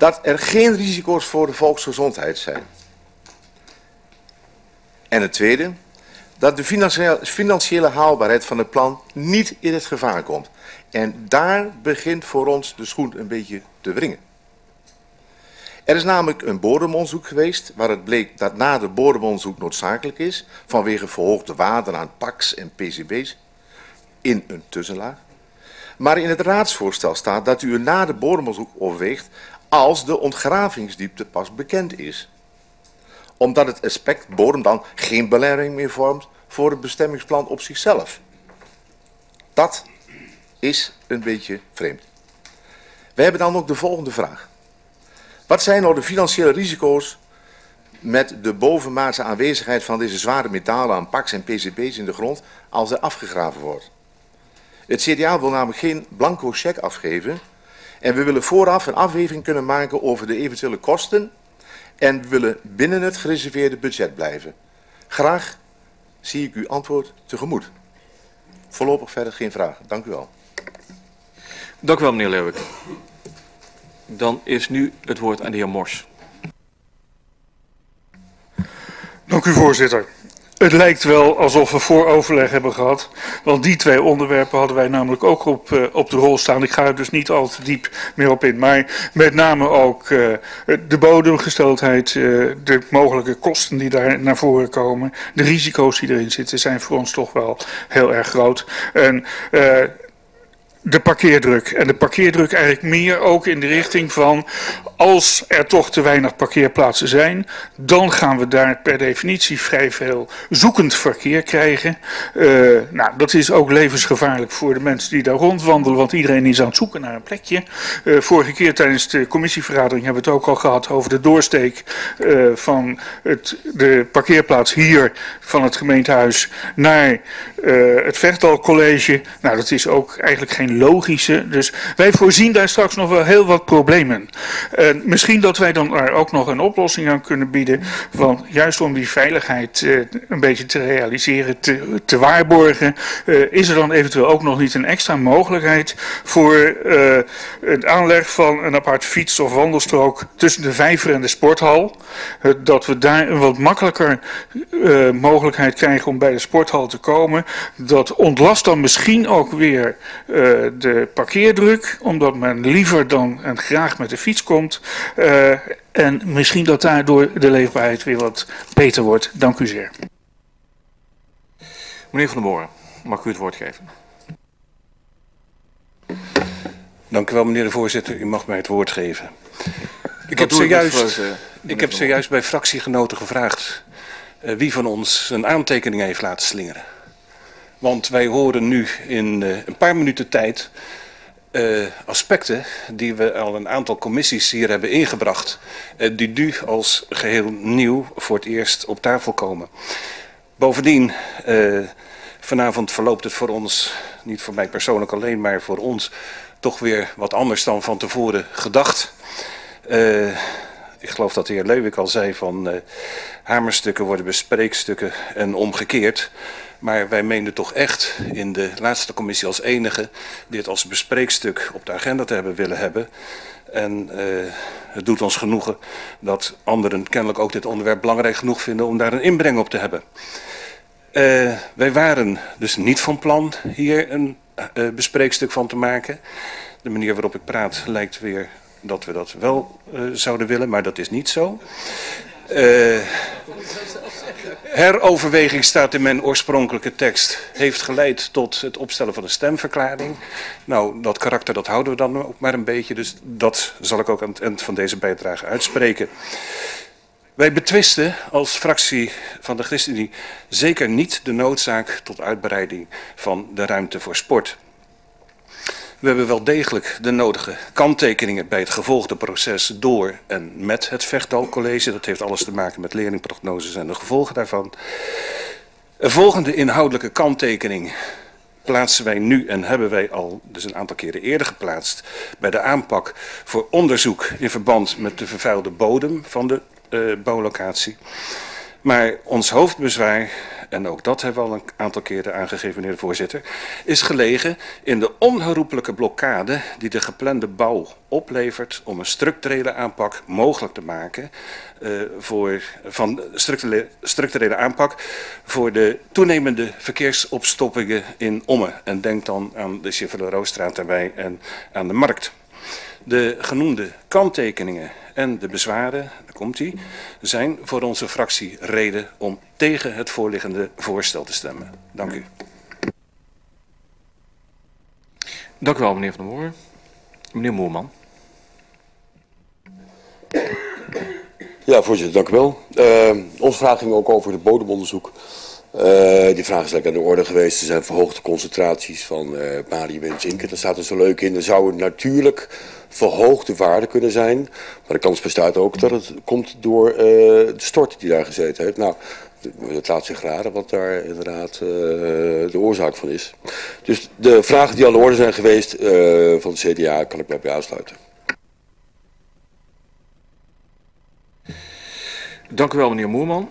dat er geen risico's voor de volksgezondheid zijn. En het tweede, dat de financiële haalbaarheid van het plan niet in het gevaar komt. En daar begint voor ons de schoen een beetje te wringen. Er is namelijk een bodemonderzoek geweest waar het bleek dat na de bodemonderzoek noodzakelijk is vanwege verhoogde waarden aan PAX en PCB's in een tussenlaag. Maar in het raadsvoorstel staat dat u na de bodemonderzoek overweegt als de ontgravingsdiepte pas bekend is. Omdat het aspect bodem dan geen belemmering meer vormt voor het bestemmingsplan op zichzelf. Dat is een beetje vreemd. We hebben dan ook de volgende vraag. Wat zijn nou de financiële risico's met de bovenmaatse aanwezigheid van deze zware metalen aan PAX en PCB's in de grond als er afgegraven wordt? Het CDA wil namelijk geen blanco cheque afgeven en we willen vooraf een afweging kunnen maken over de eventuele kosten en we willen binnen het gereserveerde budget blijven. Graag zie ik uw antwoord tegemoet. Voorlopig verder geen vragen. Dank u wel. Dank u wel, meneer Leeuwik. Dan is nu het woord aan de heer Mors. Dank u, voorzitter. Het lijkt wel alsof we vooroverleg hebben gehad. Want die twee onderwerpen hadden wij namelijk ook op, uh, op de rol staan. Ik ga er dus niet al te diep meer op in. Maar met name ook uh, de bodemgesteldheid, uh, de mogelijke kosten die daar naar voren komen. De risico's die erin zitten zijn voor ons toch wel heel erg groot. De parkeerdruk. En de parkeerdruk eigenlijk meer ook in de richting van als er toch te weinig parkeerplaatsen zijn, dan gaan we daar per definitie vrij veel zoekend verkeer krijgen. Uh, nou, dat is ook levensgevaarlijk voor de mensen die daar rondwandelen, want iedereen is aan het zoeken naar een plekje. Uh, vorige keer tijdens de commissievergadering hebben we het ook al gehad over de doorsteek uh, van het, de parkeerplaats hier van het gemeentehuis naar het Vechtal College. Nou, dat is ook eigenlijk geen logische. Dus wij voorzien daar straks nog wel heel wat problemen. En misschien dat wij dan er ook nog een oplossing aan kunnen bieden. Want juist om die veiligheid uh, een beetje te realiseren, te, te waarborgen, uh, is er dan eventueel ook nog niet een extra mogelijkheid voor uh, het aanleg van een apart fiets- of wandelstrook tussen de vijver en de sporthal. dat we daar een wat makkelijker mogelijkheid krijgen om bij de sporthal te komen. Dat ontlast dan misschien ook weer de parkeerdruk, omdat men liever dan en graag met de fiets komt. Uh, en misschien dat daardoor de leefbaarheid weer wat beter wordt. Dank u zeer. Meneer Van der Moren, mag u het woord geven? Dank u wel, meneer de voorzitter. U mag mij het woord geven. Ik heb, zojuist, uh, ik heb zojuist bij fractiegenoten gevraagd uh, wie van ons een aantekening heeft laten slingeren. Want wij horen nu in uh, een paar minuten tijd uh, aspecten die we al een aantal commissies hier hebben ingebracht, uh, die nu als geheel nieuw voor het eerst op tafel komen. Bovendien, uh, vanavond verloopt het voor ons, niet voor mij persoonlijk alleen, maar voor ons, toch weer wat anders dan van tevoren gedacht. ik geloof dat de heer Leuwik al zei van hamerstukken worden bespreekstukken en omgekeerd. Maar wij meenden toch echt in de laatste commissie als enige dit als bespreekstuk op de agenda te hebben willen hebben. En uh, het doet ons genoegen dat anderen kennelijk ook dit onderwerp belangrijk genoeg vinden om daar een inbreng op te hebben. Uh, wij waren dus niet van plan hier een uh, bespreekstuk van te maken. De manier waarop ik praat lijkt weer dat we dat wel zouden willen, maar dat is niet zo. Heroverweging staat in mijn oorspronkelijke tekst. Heeft geleid tot het opstellen van een stemverklaring. Nou, dat karakter dat houden we dan ook maar een beetje. Dus dat zal ik ook aan het eind van deze bijdrage uitspreken. Wij betwisten als fractie van de ChristenUnie zeker niet de noodzaak tot uitbreiding van de ruimte voor sport. We hebben wel degelijk de nodige kanttekeningen bij het gevolgde proces door en met het Vechtal College. Dat heeft alles te maken met leerlingprognoses en de gevolgen daarvan. Een volgende inhoudelijke kanttekening plaatsen wij nu en hebben wij al dus een aantal keren eerder geplaatst bij de aanpak voor onderzoek in verband met de vervuilde bodem van de uh, bouwlocatie. Maar ons hoofdbezwaar, en ook dat hebben we al een aantal keren aangegeven, meneer de voorzitter, is gelegen in de onherroepelijke blokkade die de geplande bouw oplevert om een structurele aanpak mogelijk te maken uh, voor, van structurele, structurele aanpak voor de toenemende verkeersopstoppingen in Ommen. En denk dan aan de Chevrolet-Roosstraat daarbij en aan de markt. De genoemde kanttekeningen en de bezwaren, daar komt hij, zijn voor onze fractie reden om tegen het voorliggende voorstel te stemmen. Dank u. Dank u wel, meneer Van der Moor. Meneer Moerman. Ja, voorzitter, dank u wel. Uh, onze vraag ging ook over het bodemonderzoek. Uh, die vraag is lekker aan de orde geweest. Er zijn verhoogde concentraties van uh, barium en zink. Daar staat er zo leuk in. Er zou natuurlijk verhoogde waarde kunnen zijn. Maar de kans bestaat ook dat het komt door uh, de stort die daar gezeten heeft. Nou, het laat zich raden wat daar inderdaad uh, de oorzaak van is. Dus de vragen die aan de orde zijn geweest uh, van de CDA kan ik mij bij aansluiten. Dank u wel, meneer Moerman.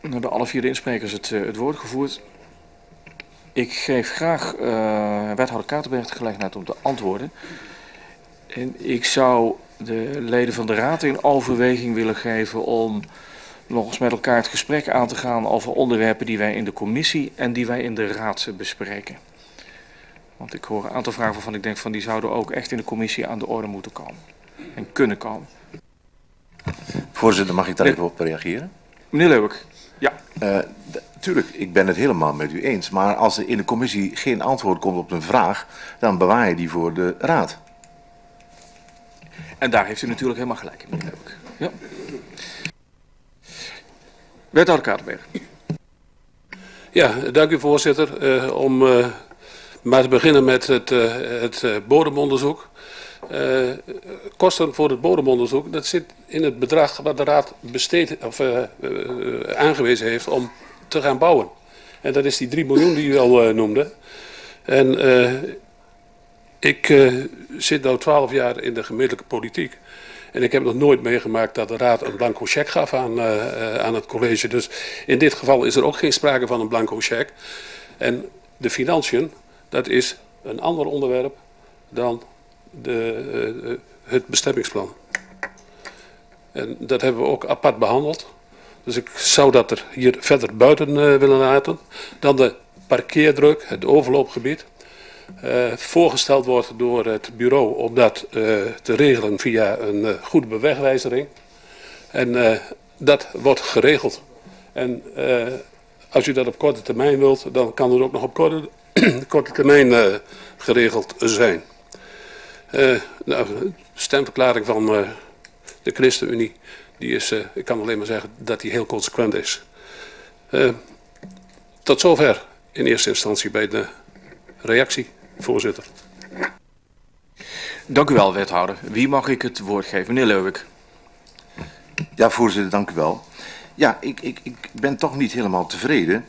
We hebben alle vier de insprekers het, het woord gevoerd. Ik geef graag uh, wethouder Katerberg de gelegenheid om te antwoorden. En ik zou de leden van de raad in overweging willen geven om nog eens met elkaar het gesprek aan te gaan over onderwerpen die wij in de commissie en die wij in de raad bespreken. Want ik hoor een aantal vragen waarvan ik denk van die zouden ook echt in de commissie aan de orde moeten komen. En kunnen komen. Voorzitter, mag ik daar even op reageren? Meneer Leeuwik. Ja. Uh, tuurlijk, ik ben het helemaal met u eens. Maar als er in de commissie geen antwoord komt op een vraag, dan bewaar je die voor de raad. En daar heeft u natuurlijk helemaal gelijk in, meneer Leeuwik. Ja. Wethouder. Ja, dank u voorzitter. Uh, om uh, maar te beginnen met het, uh, het bodemonderzoek. Kosten voor het bodemonderzoek, dat zit in het bedrag wat de Raad besteed, of, aangewezen heeft om te gaan bouwen. En dat is die 3 miljoen die u al noemde. En ik zit nu 12 jaar in de gemeentelijke politiek. En ik heb nog nooit meegemaakt dat de Raad een blanco cheque gaf aan, aan het college. Dus in dit geval is er ook geen sprake van een blanco cheque. En de financiën, dat is een ander onderwerp dan de, het bestemmingsplan. En dat hebben we ook apart behandeld. Dus ik zou dat er hier verder buiten uh, willen laten. Dan de parkeerdruk, het overloopgebied. Uh, voorgesteld wordt door het bureau om dat te regelen via een goede bewegwijzering. En dat wordt geregeld. En als u dat op korte termijn wilt, dan kan het ook nog op korte, korte termijn geregeld zijn. Nou, stemverklaring van de ChristenUnie, die is, uh, ik kan alleen maar zeggen dat die heel consequent is. tot zover in eerste instantie bij de reactie, voorzitter. Dank u wel, wethouder. Wie mag ik het woord geven? Meneer Leuwik. Ja, voorzitter, dank u wel. Ja, ik, ik, ik ben toch niet helemaal tevreden.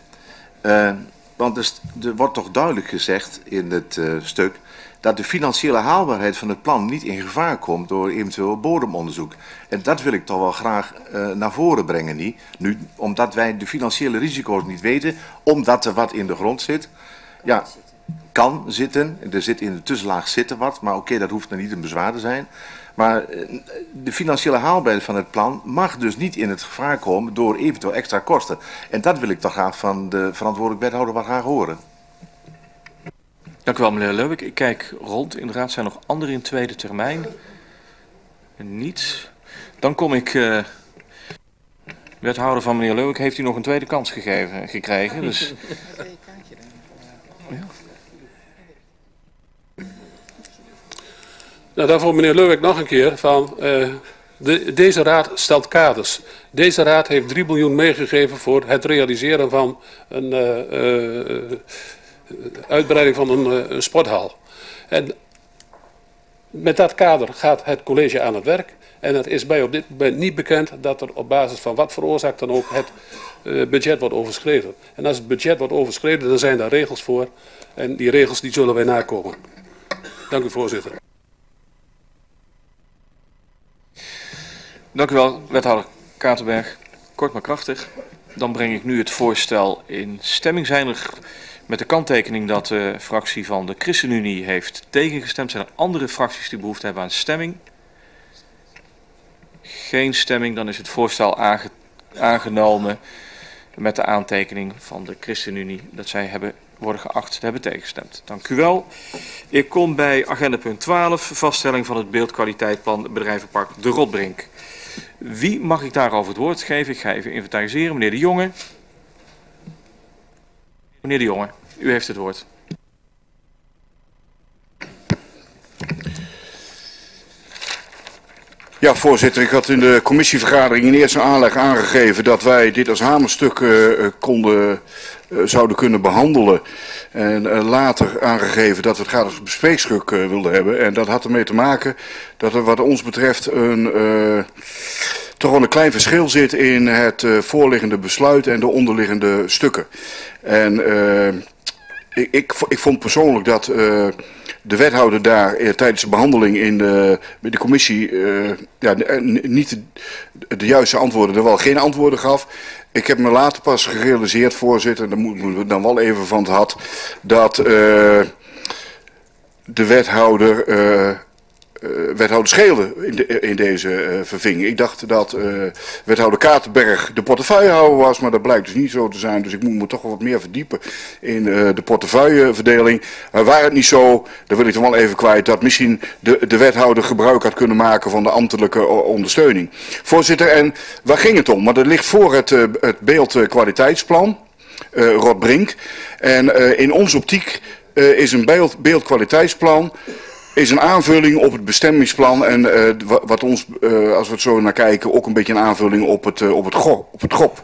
Uh, want er, er, wordt toch duidelijk gezegd in het uh, stuk dat de financiële haalbaarheid van het plan niet in gevaar komt door eventueel bodemonderzoek. En dat wil ik toch wel graag uh, naar voren brengen nu, nu, omdat wij de financiële risico's niet weten, omdat er wat in de grond zit. Ja, kan zitten, er zit in de tussenlaag zitten wat, maar oké, dat hoeft dan niet een bezwaar te zijn. Maar uh, de financiële haalbaarheid van het plan mag dus niet in het gevaar komen door eventueel extra kosten. En dat wil ik toch graag van de verantwoordelijk wethouder wat graag horen. Dank u wel, meneer Leuwik. Ik kijk rond. Inderdaad zijn nog anderen in tweede termijn. Niets. Dan kom ik... Uh, wethouder van meneer Leuwik heeft u nog een tweede kans gegeven, gekregen. Dus... Ja. Nou, daarvoor meneer Leuwik nog een keer van... Uh, de, deze raad stelt kaders. Deze raad heeft 3 miljoen meegegeven voor het realiseren van een... Uh, uh, uitbreiding van een, eh, een sporthal. En met dat kader gaat het college aan het werk. En het is bij op dit moment niet bekend dat er op basis van wat veroorzaakt dan ook het uh, budget wordt overschreden. En als het budget wordt overschreden, dan zijn daar regels voor. En die regels die zullen wij nakomen. Dank u voorzitter. Dank u wel, wethouder Katerberg. kort maar krachtig. Dan breng ik nu het voorstel in stemming. Zijn er met de kanttekening dat de fractie van de ChristenUnie heeft tegengestemd. Zijn er andere fracties die behoefte hebben aan stemming? Geen stemming, dan is het voorstel aange aangenomen met de aantekening van de ChristenUnie dat zij hebben worden geacht te hebben tegengestemd. Dank u wel. Ik kom bij agenda punt 12, vaststelling van het beeldkwaliteitplan bedrijvenpark De Rotbrink. Wie mag ik daarover het woord geven? Ik ga even inventariseren. Meneer De Jonge. Meneer De Jonge, u heeft het woord. Ja, voorzitter. Ik had in de commissievergadering in eerste aanleg aangegeven dat wij dit als hamerstuk uh, konden, uh, zouden kunnen behandelen. En later aangegeven dat we het gratis bespreekstuk wilden hebben. En dat had ermee te maken dat er wat ons betreft een, toch wel een klein verschil zit in het voorliggende besluit en de onderliggende stukken. En ik, ik, ik, vond persoonlijk dat de wethouder daar eh, tijdens de behandeling in de, de commissie ja, eh, niet de, juiste antwoorden, er wel geen antwoorden gaf. Ik heb me later pas gerealiseerd, voorzitter, daar moeten we dan wel even van het had, dat de wethouder wethouder Schelen in, in deze uh, verving. Ik dacht dat uh, wethouder Katerberg de portefeuillehouder was, maar dat blijkt dus niet zo te zijn. Dus ik moet me toch wel wat meer verdiepen in de portefeuilleverdeling. Waar het niet zo, dan wil ik dan wel even kwijt, dat misschien de, de wethouder gebruik had kunnen maken van de ambtelijke ondersteuning. Voorzitter, en waar ging het om? Maar er ligt voor het, het beeldkwaliteitsplan, Rod Brink. En in onze optiek is een beeld, beeldkwaliteitsplan is een aanvulling op het bestemmingsplan en uh, wat ons, uh, als we het zo naar kijken, ook een beetje een aanvulling op het, uh, op het, op het GOP.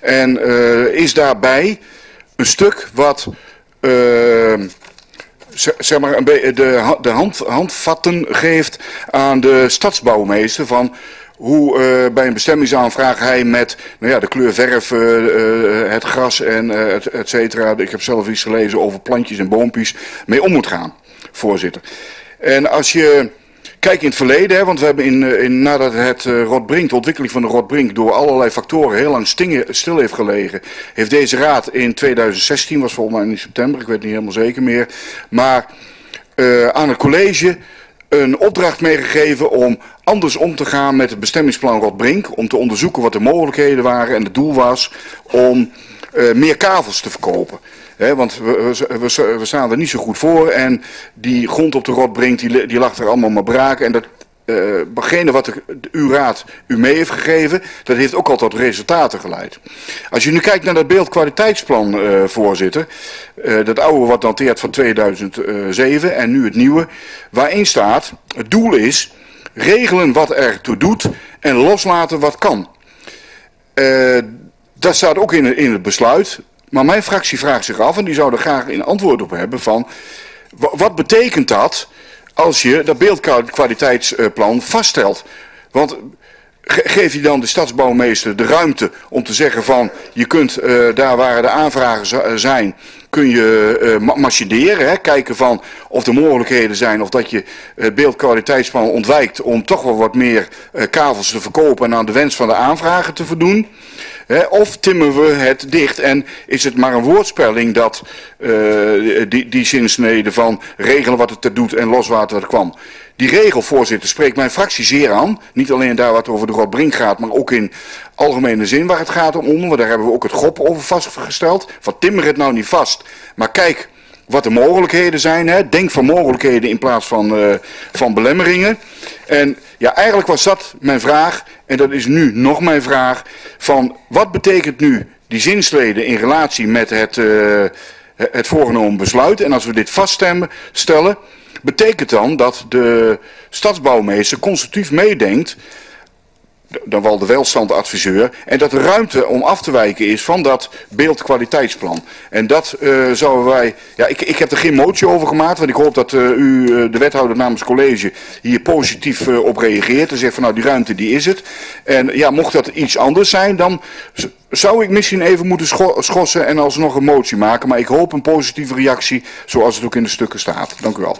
En is daarbij een stuk wat zeg maar een de, de hand, handvatten geeft aan de stadsbouwmeester van hoe bij een bestemmingsaanvraag hij met nou ja, de kleur verf, het gras en et, et cetera, ik heb zelf iets gelezen over plantjes en boompjes, mee om moet gaan, voorzitter. En als je kijkt in het verleden, hè, want we hebben in, eh, in, nadat het uh, Rotbrink, de ontwikkeling van de Rotbrink door allerlei factoren heel lang stingen, stil heeft gelegen, heeft deze raad in 2016, was volgens mij in september, ik weet niet helemaal zeker meer, maar uh, aan het college een opdracht meegegeven om anders om te gaan met het bestemmingsplan Rotbrink, om te onderzoeken wat de mogelijkheden waren en het doel was om uh, meer kavels te verkopen. Want we, we, we, staan er niet zo goed voor en die grond op de rot brengt, die, die lag er allemaal maar braken. En dat, uh, wat de, uw raad u mee heeft gegeven, dat heeft ook al tot resultaten geleid. Als je nu kijkt naar dat beeldkwaliteitsplan, uh, voorzitter, dat oude wat dateert van 2007 en nu het nieuwe, waarin staat, het doel is regelen wat er toe doet en loslaten wat kan. Dat staat ook in, in het besluit. Maar mijn fractie vraagt zich af, en die zou er graag een antwoord op hebben, van wat betekent dat als je dat beeldkwaliteitsplan vaststelt? Want geef je dan de stadsbouwmeester de ruimte om te zeggen van je kunt uh, daar waar de aanvragen zijn, kun je uh, machineren, hè, kijken van of er mogelijkheden zijn of dat je het beeldkwaliteitsplan ontwijkt om toch wel wat meer uh, kavels te verkopen en aan de wens van de aanvragen te voldoen. Of timmen we het dicht en is het maar een woordspelling dat die, die zinsnede van regelen wat het er doet en loswater wat er kwam. Die regel, voorzitter, spreekt mijn fractie zeer aan. Niet alleen daar wat over de Rotbrink gaat, maar ook in algemene zin waar het gaat om. Want daar hebben we ook het GOP over vastgesteld. Van timmer het nou niet vast, maar kijk wat de mogelijkheden zijn. Hè. Denk van mogelijkheden in plaats van, uh, van belemmeringen. En ja, eigenlijk was dat mijn vraag, en dat is nu nog mijn vraag, van wat betekent nu die zinsleden in relatie met het, uh, het voorgenomen besluit? En als we dit vaststellen, stellen, betekent dan dat de stadsbouwmeester constructief meedenkt dan wel de welstandadviseur. En dat er ruimte om af te wijken is van dat beeldkwaliteitsplan. En dat uh, zouden wij... Ja, ik, ik heb er geen motie over gemaakt. Want ik hoop dat uh, u, uh, de wethouder namens college, hier positief op reageert. En zegt van nou die ruimte die is het. En ja, mocht dat iets anders zijn, dan zou ik misschien even moeten schossen en alsnog een motie maken. Maar ik hoop een positieve reactie zoals het ook in de stukken staat. Dank u wel.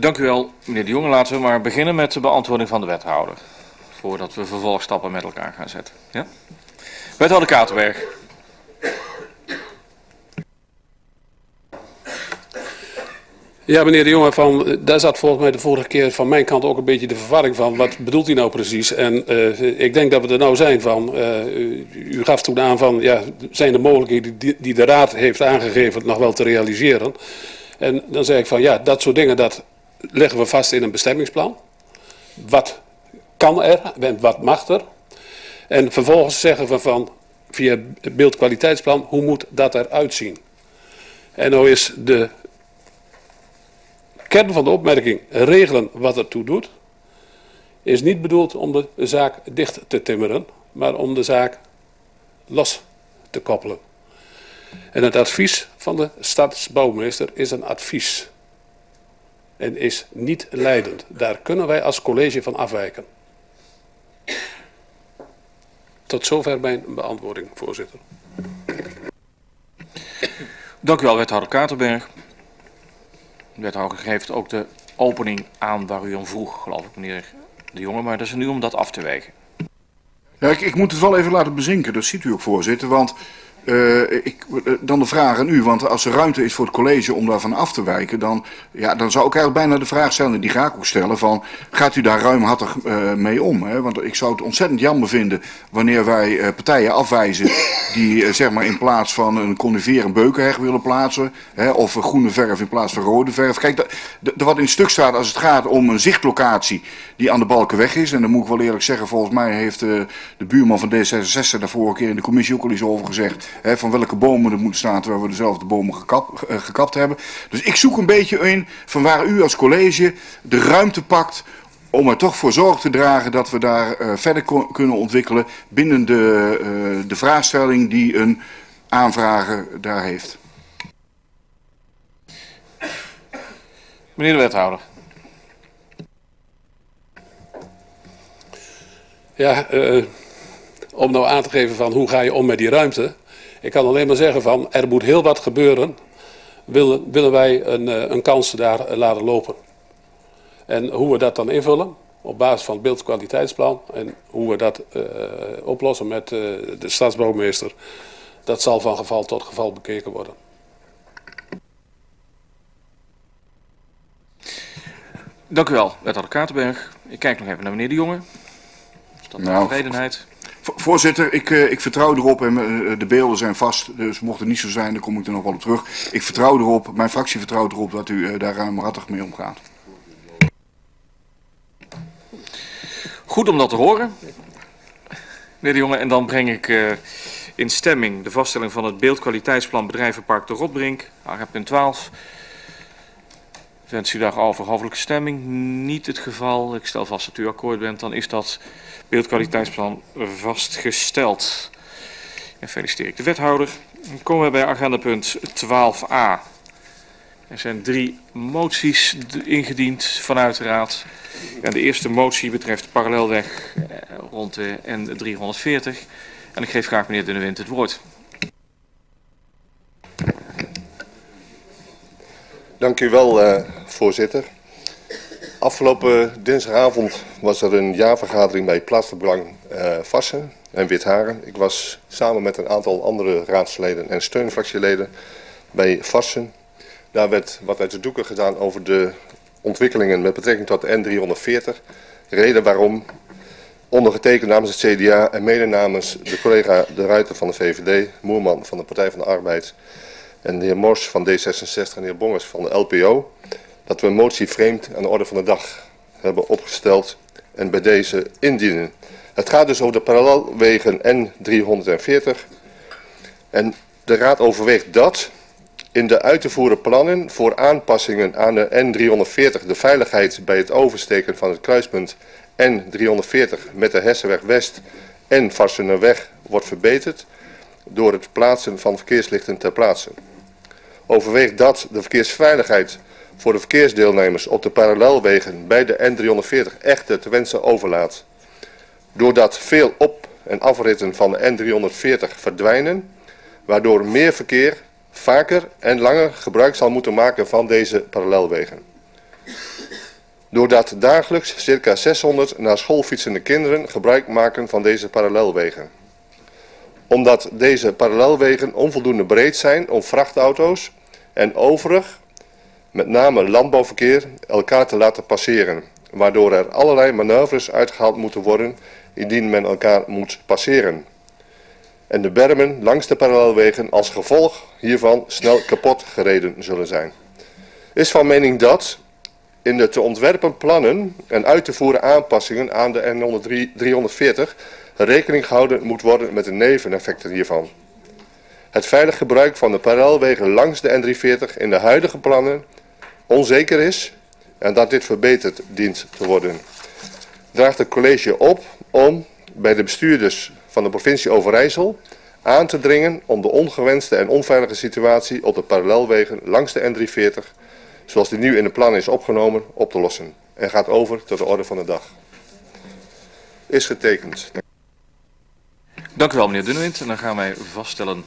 Dank u wel, meneer de Jonge. Laten we maar beginnen met de beantwoording van de wethouder. voordat we vervolgstappen met elkaar gaan zetten. Ja? Wethouder Katerberg. Ja, meneer de Jonge, van, daar zat volgens mij de vorige keer van mijn kant ook een beetje de verwarring van. Wat bedoelt hij nou precies? En uh, ik denk dat we er nou zijn van. Uh, u gaf toen aan van, ja, zijn de mogelijkheden die, die de Raad heeft aangegeven nog wel te realiseren? En dan zeg ik van, ja, dat soort dingen, dat leggen we vast in een bestemmingsplan. Wat kan er en wat mag er? En vervolgens zeggen we van, via het beeldkwaliteitsplan, hoe moet dat eruit zien? En nou is de kern van de opmerking regelen wat ertoe doet, is niet bedoeld om de zaak dicht te timmeren, maar om de zaak los te koppelen. En het advies van de stadsbouwmeester is een advies. En is niet leidend. Daar kunnen wij als college van afwijken. Tot zover mijn beantwoording, voorzitter. Dank u wel, wethouder Katerberg. De wethouder geeft ook de opening aan waar u om vroeg, geloof ik, meneer De Jonge. Maar dat is nu om dat af te wegen. Ja, ik, ik moet het wel even laten bezinken, dat ziet u ook, voorzitter. Want uh, ik, uh, dan de vraag aan u, want als er ruimte is voor het college om daarvan af te wijken, dan, ja, dan zou ik eigenlijk bijna de vraag stellen, die ga ik ook stellen, van gaat u daar ruimhartig uh, mee om? Hè? Want ik zou het ontzettend jammer vinden wanneer wij partijen afwijzen die zeg maar in plaats van een conifeer een beukenheg willen plaatsen, hè, of groene verf in plaats van rode verf. Kijk, de, de, wat in stuk staat als het gaat om een zichtlocatie die aan de Balkenweg is, en dan moet ik wel eerlijk zeggen, volgens mij heeft de buurman van D66 daar vorige keer in de commissie ook al iets over gezegd, Hè, van welke bomen er moeten staan terwijl we dezelfde bomen gekap, uh, gekapt hebben. Dus ik zoek een beetje in van waar u als college de ruimte pakt om er toch voor zorg te dragen dat we daar uh, verder kunnen ontwikkelen binnen de, uh, de vraagstelling die een aanvrager daar heeft. Meneer de wethouder. Ja, uh, om nou aan te geven van hoe ga je om met die ruimte. Ik kan alleen maar zeggen van er moet heel wat gebeuren. Willen, willen wij een, eh, een kans daar laten lopen. En hoe we dat dan invullen op basis van het beeldkwaliteitsplan en hoe we dat uh, oplossen met uh, de stadsbouwmeester, dat zal van geval tot geval bekeken worden. Dank u wel, wethouder Katerberg. Ik kijk nog even naar meneer De Jonge. Is dat nou, tevredenheid? Voorzitter, ik, uh, ik vertrouw erop en uh, de beelden zijn vast. Dus mocht het niet zo zijn, dan kom ik er nog wel op terug. Ik vertrouw erop, mijn fractie vertrouwt erop dat u uh, daar ruimhartig mee omgaat. Goed om dat te horen. Meneer de Jonge, en dan breng ik in stemming de vaststelling van het beeldkwaliteitsplan Bedrijvenpark de Rotbrink, punt 12. Wens u daarover hoofdelijke stemming? Niet het geval. Ik stel vast dat u akkoord bent. Dan is dat beeldkwaliteitsplan vastgesteld. En feliciteer ik de wethouder. Dan komen we bij agendapunt 12a. Er zijn drie moties ingediend vanuit de Raad. En de eerste motie betreft parallelweg eh, rond de N340. En ik geef graag meneer De Wind het woord. Dank u wel, uh, voorzitter. Afgelopen dinsdagavond was er een jaarvergadering bij plaatselijk uh, Vassen en Witharen. Ik was samen met een aantal andere raadsleden en steunfractieleden bij Vassen. Daar werd wat uit de doeken gedaan over de ontwikkelingen met betrekking tot de N340. Reden waarom ondergetekend namens het CDA en mede namens de collega De Ruiter van de VVD, Moerman van de Partij van de Arbeid en de heer Mors van D66 en de heer Bongers van de LPO dat we een motie vreemd aan de orde van de dag hebben opgesteld en bij deze indienen. Het gaat dus over de parallelwegen N340 en de Raad overweegt dat in de uit te voeren plannen voor aanpassingen aan de N340 de veiligheid bij het oversteken van het kruispunt N340 met de Hessenweg West en Varsenerweg wordt verbeterd door het plaatsen van verkeerslichten ter plaatse. Overweegt dat de verkeersveiligheid voor de verkeersdeelnemers op de parallelwegen bij de N340 echter te wensen overlaat. Doordat veel op- en afritten van de N340 verdwijnen, waardoor meer verkeer vaker en langer gebruik zal moeten maken van deze parallelwegen. Doordat dagelijks circa 600 naar school fietsende kinderen gebruik maken van deze parallelwegen. Omdat deze parallelwegen onvoldoende breed zijn om vrachtauto's en overig, met name landbouwverkeer, elkaar te laten passeren. Waardoor er allerlei manoeuvres uitgehaald moeten worden indien men elkaar moet passeren. En de bermen langs de parallelwegen als gevolg hiervan snel kapot gereden zullen zijn. Is van mening dat in de te ontwerpen plannen en uit te voeren aanpassingen aan de N340 rekening gehouden moet worden met de neveneffecten hiervan. Het veilig gebruik van de parallelwegen langs de N340 in de huidige plannen onzeker is en dat dit verbeterd dient te worden. Draagt het college op om bij de bestuurders van de provincie Overijssel aan te dringen om de ongewenste en onveilige situatie op de parallelwegen langs de N340, zoals die nu in de plan is opgenomen, op te lossen. En gaat over tot de orde van de dag. Is getekend. Dank u wel, meneer Dunnewind. En dan gaan wij vaststellen...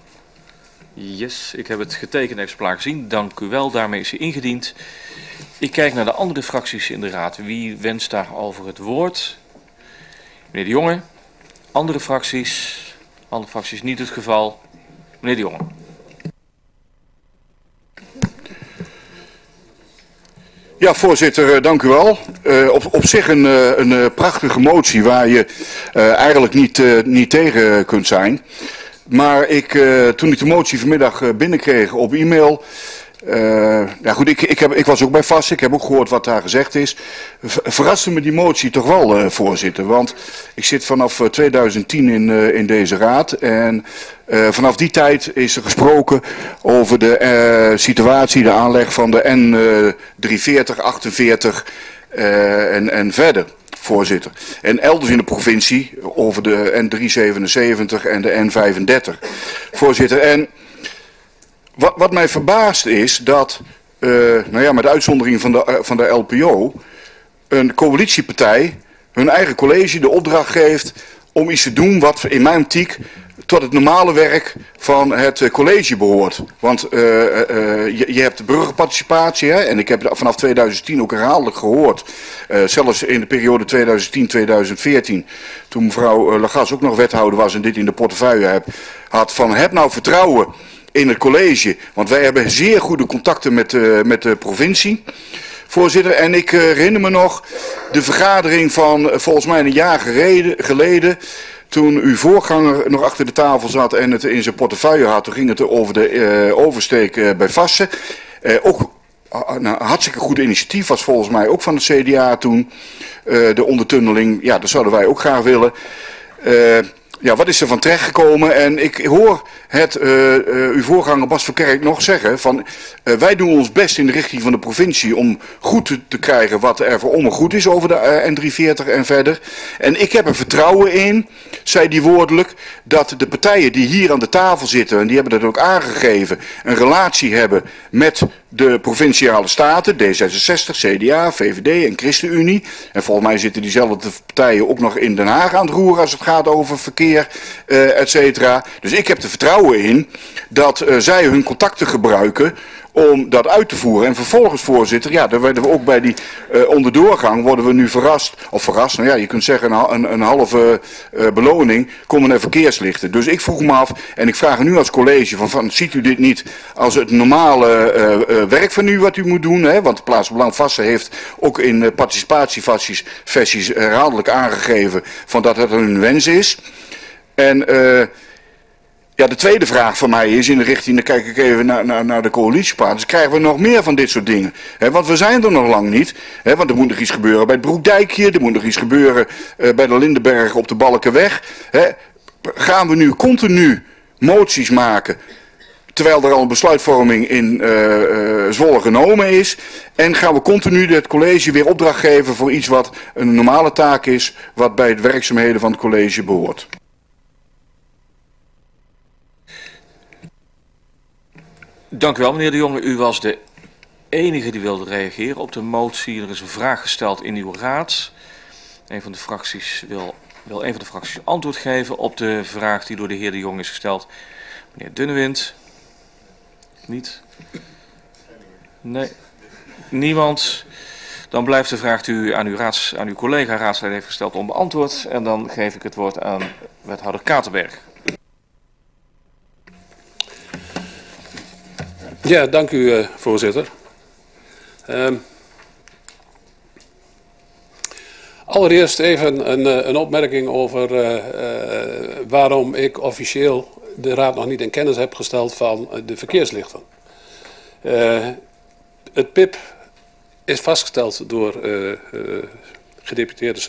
Yes, ik heb het getekende exemplaar gezien. Dank u wel, daarmee is hij ingediend. Ik kijk naar de andere fracties in de raad. Wie wenst daarover het woord? Meneer De Jonge. Andere fracties? Andere fracties niet het geval. Meneer De Jonge. Ja, voorzitter, eh, dank u wel. Uh, op, op zich een, uh, een prachtige motie waar je eigenlijk niet, niet tegen kunt zijn. Maar ik, toen ik de motie vanmiddag binnenkreeg op e-mail, uh, ja goed, ik, ik, heb, ik was ook bij vast. Ik heb ook gehoord wat daar gezegd is. verraste me die motie toch wel, voorzitter. Want ik zit vanaf 2010 in, in deze raad. En vanaf die tijd is er gesproken over de situatie, de aanleg van de N340, 48 en, en verder voorzitter. En elders in de provincie over de N377 en de N35. Voorzitter, en wat, wat mij verbaast is dat, uh, nou ja, met uitzondering van de, uh, van de LPO, een coalitiepartij hun eigen college de opdracht geeft om iets te doen wat in mijn optiek tot het normale werk van het uh, college behoort. Want je, je, hebt burgerparticipatie, hè, en ik heb vanaf 2010 ook herhaaldelijk gehoord, zelfs in de periode 2010-2014, toen mevrouw Lagas ook nog wethouder was en dit in de portefeuille heb, had van heb nou vertrouwen in het college. Want wij hebben zeer goede contacten met, met de provincie. Voorzitter, en ik herinner me nog de vergadering van volgens mij een jaar geleden. Toen uw voorganger nog achter de tafel zat en het in zijn portefeuille had. Toen ging het over de oversteek bij Vassen. ook nou, een hartstikke goed initiatief was volgens mij ook van het CDA toen. de ondertunneling, ja dat zouden wij ook graag willen ja, wat is er van terecht gekomen? En ik hoor het, uh, uw voorganger Bas Verkerk nog zeggen van uh, wij doen ons best in de richting van de provincie om goed te, krijgen wat er voor om goed is over de N340 en verder. En ik heb er vertrouwen in, zei die woordelijk, dat de partijen die hier aan de tafel zitten, en die hebben dat ook aangegeven, een relatie hebben met de provinciale staten, D66, CDA, VVD en ChristenUnie. En volgens mij zitten diezelfde partijen ook nog in Den Haag aan het roeren als het gaat over verkeer, uh, et cetera. Dus ik heb er vertrouwen in dat uh, zij hun contacten gebruiken om dat uit te voeren. En vervolgens, voorzitter, ja, daar werden we ook bij die uh, onderdoorgang, worden we nu verrast, of verrast, nou ja, je kunt zeggen een, een, halve uh, beloning, komen er verkeerslichten. Dus ik vroeg me af, en ik vraag nu als college, van, van ziet u dit niet als het normale uh, werk van u wat u moet doen, hè? want de plaatsbelang heeft ook in participatieversies versies herhaaldelijk aangegeven van dat het een wens is. En... Ja, de tweede vraag van mij is in de richting, dan kijk ik even naar, naar, naar de coalitiepartners, krijgen we nog meer van dit soort dingen? Want we zijn er nog lang niet, want er moet nog iets gebeuren bij het Broekdijkje, er moet nog iets gebeuren uh, bij de Lindenberg op de Balkenweg. Gaan we nu continu moties maken, terwijl er al een besluitvorming in uh, uh, Zwolle genomen is, en gaan we continu het college weer opdracht geven voor iets wat een normale taak is, wat bij de werkzaamheden van het college behoort? Dank u wel, meneer de Jonge. U was de enige die wilde reageren op de motie. Er is een vraag gesteld in uw raad. Een van de fracties wil, wil een van de fracties antwoord geven op de vraag die door de heer de Jong is gesteld. Meneer Dunnewind? Niet? Nee. Niemand? Dan blijft de vraag die u aan uw, raads, aan uw collega raadslid heeft gesteld onbeantwoord. En dan geef ik het woord aan wethouder Katenberg. Ja, dank u, uh, voorzitter. Um, allereerst even een, eh, een opmerking over uh, waarom ik officieel de raad nog niet in kennis heb gesteld van de verkeerslichten. het PIP is vastgesteld door gedeputeerde,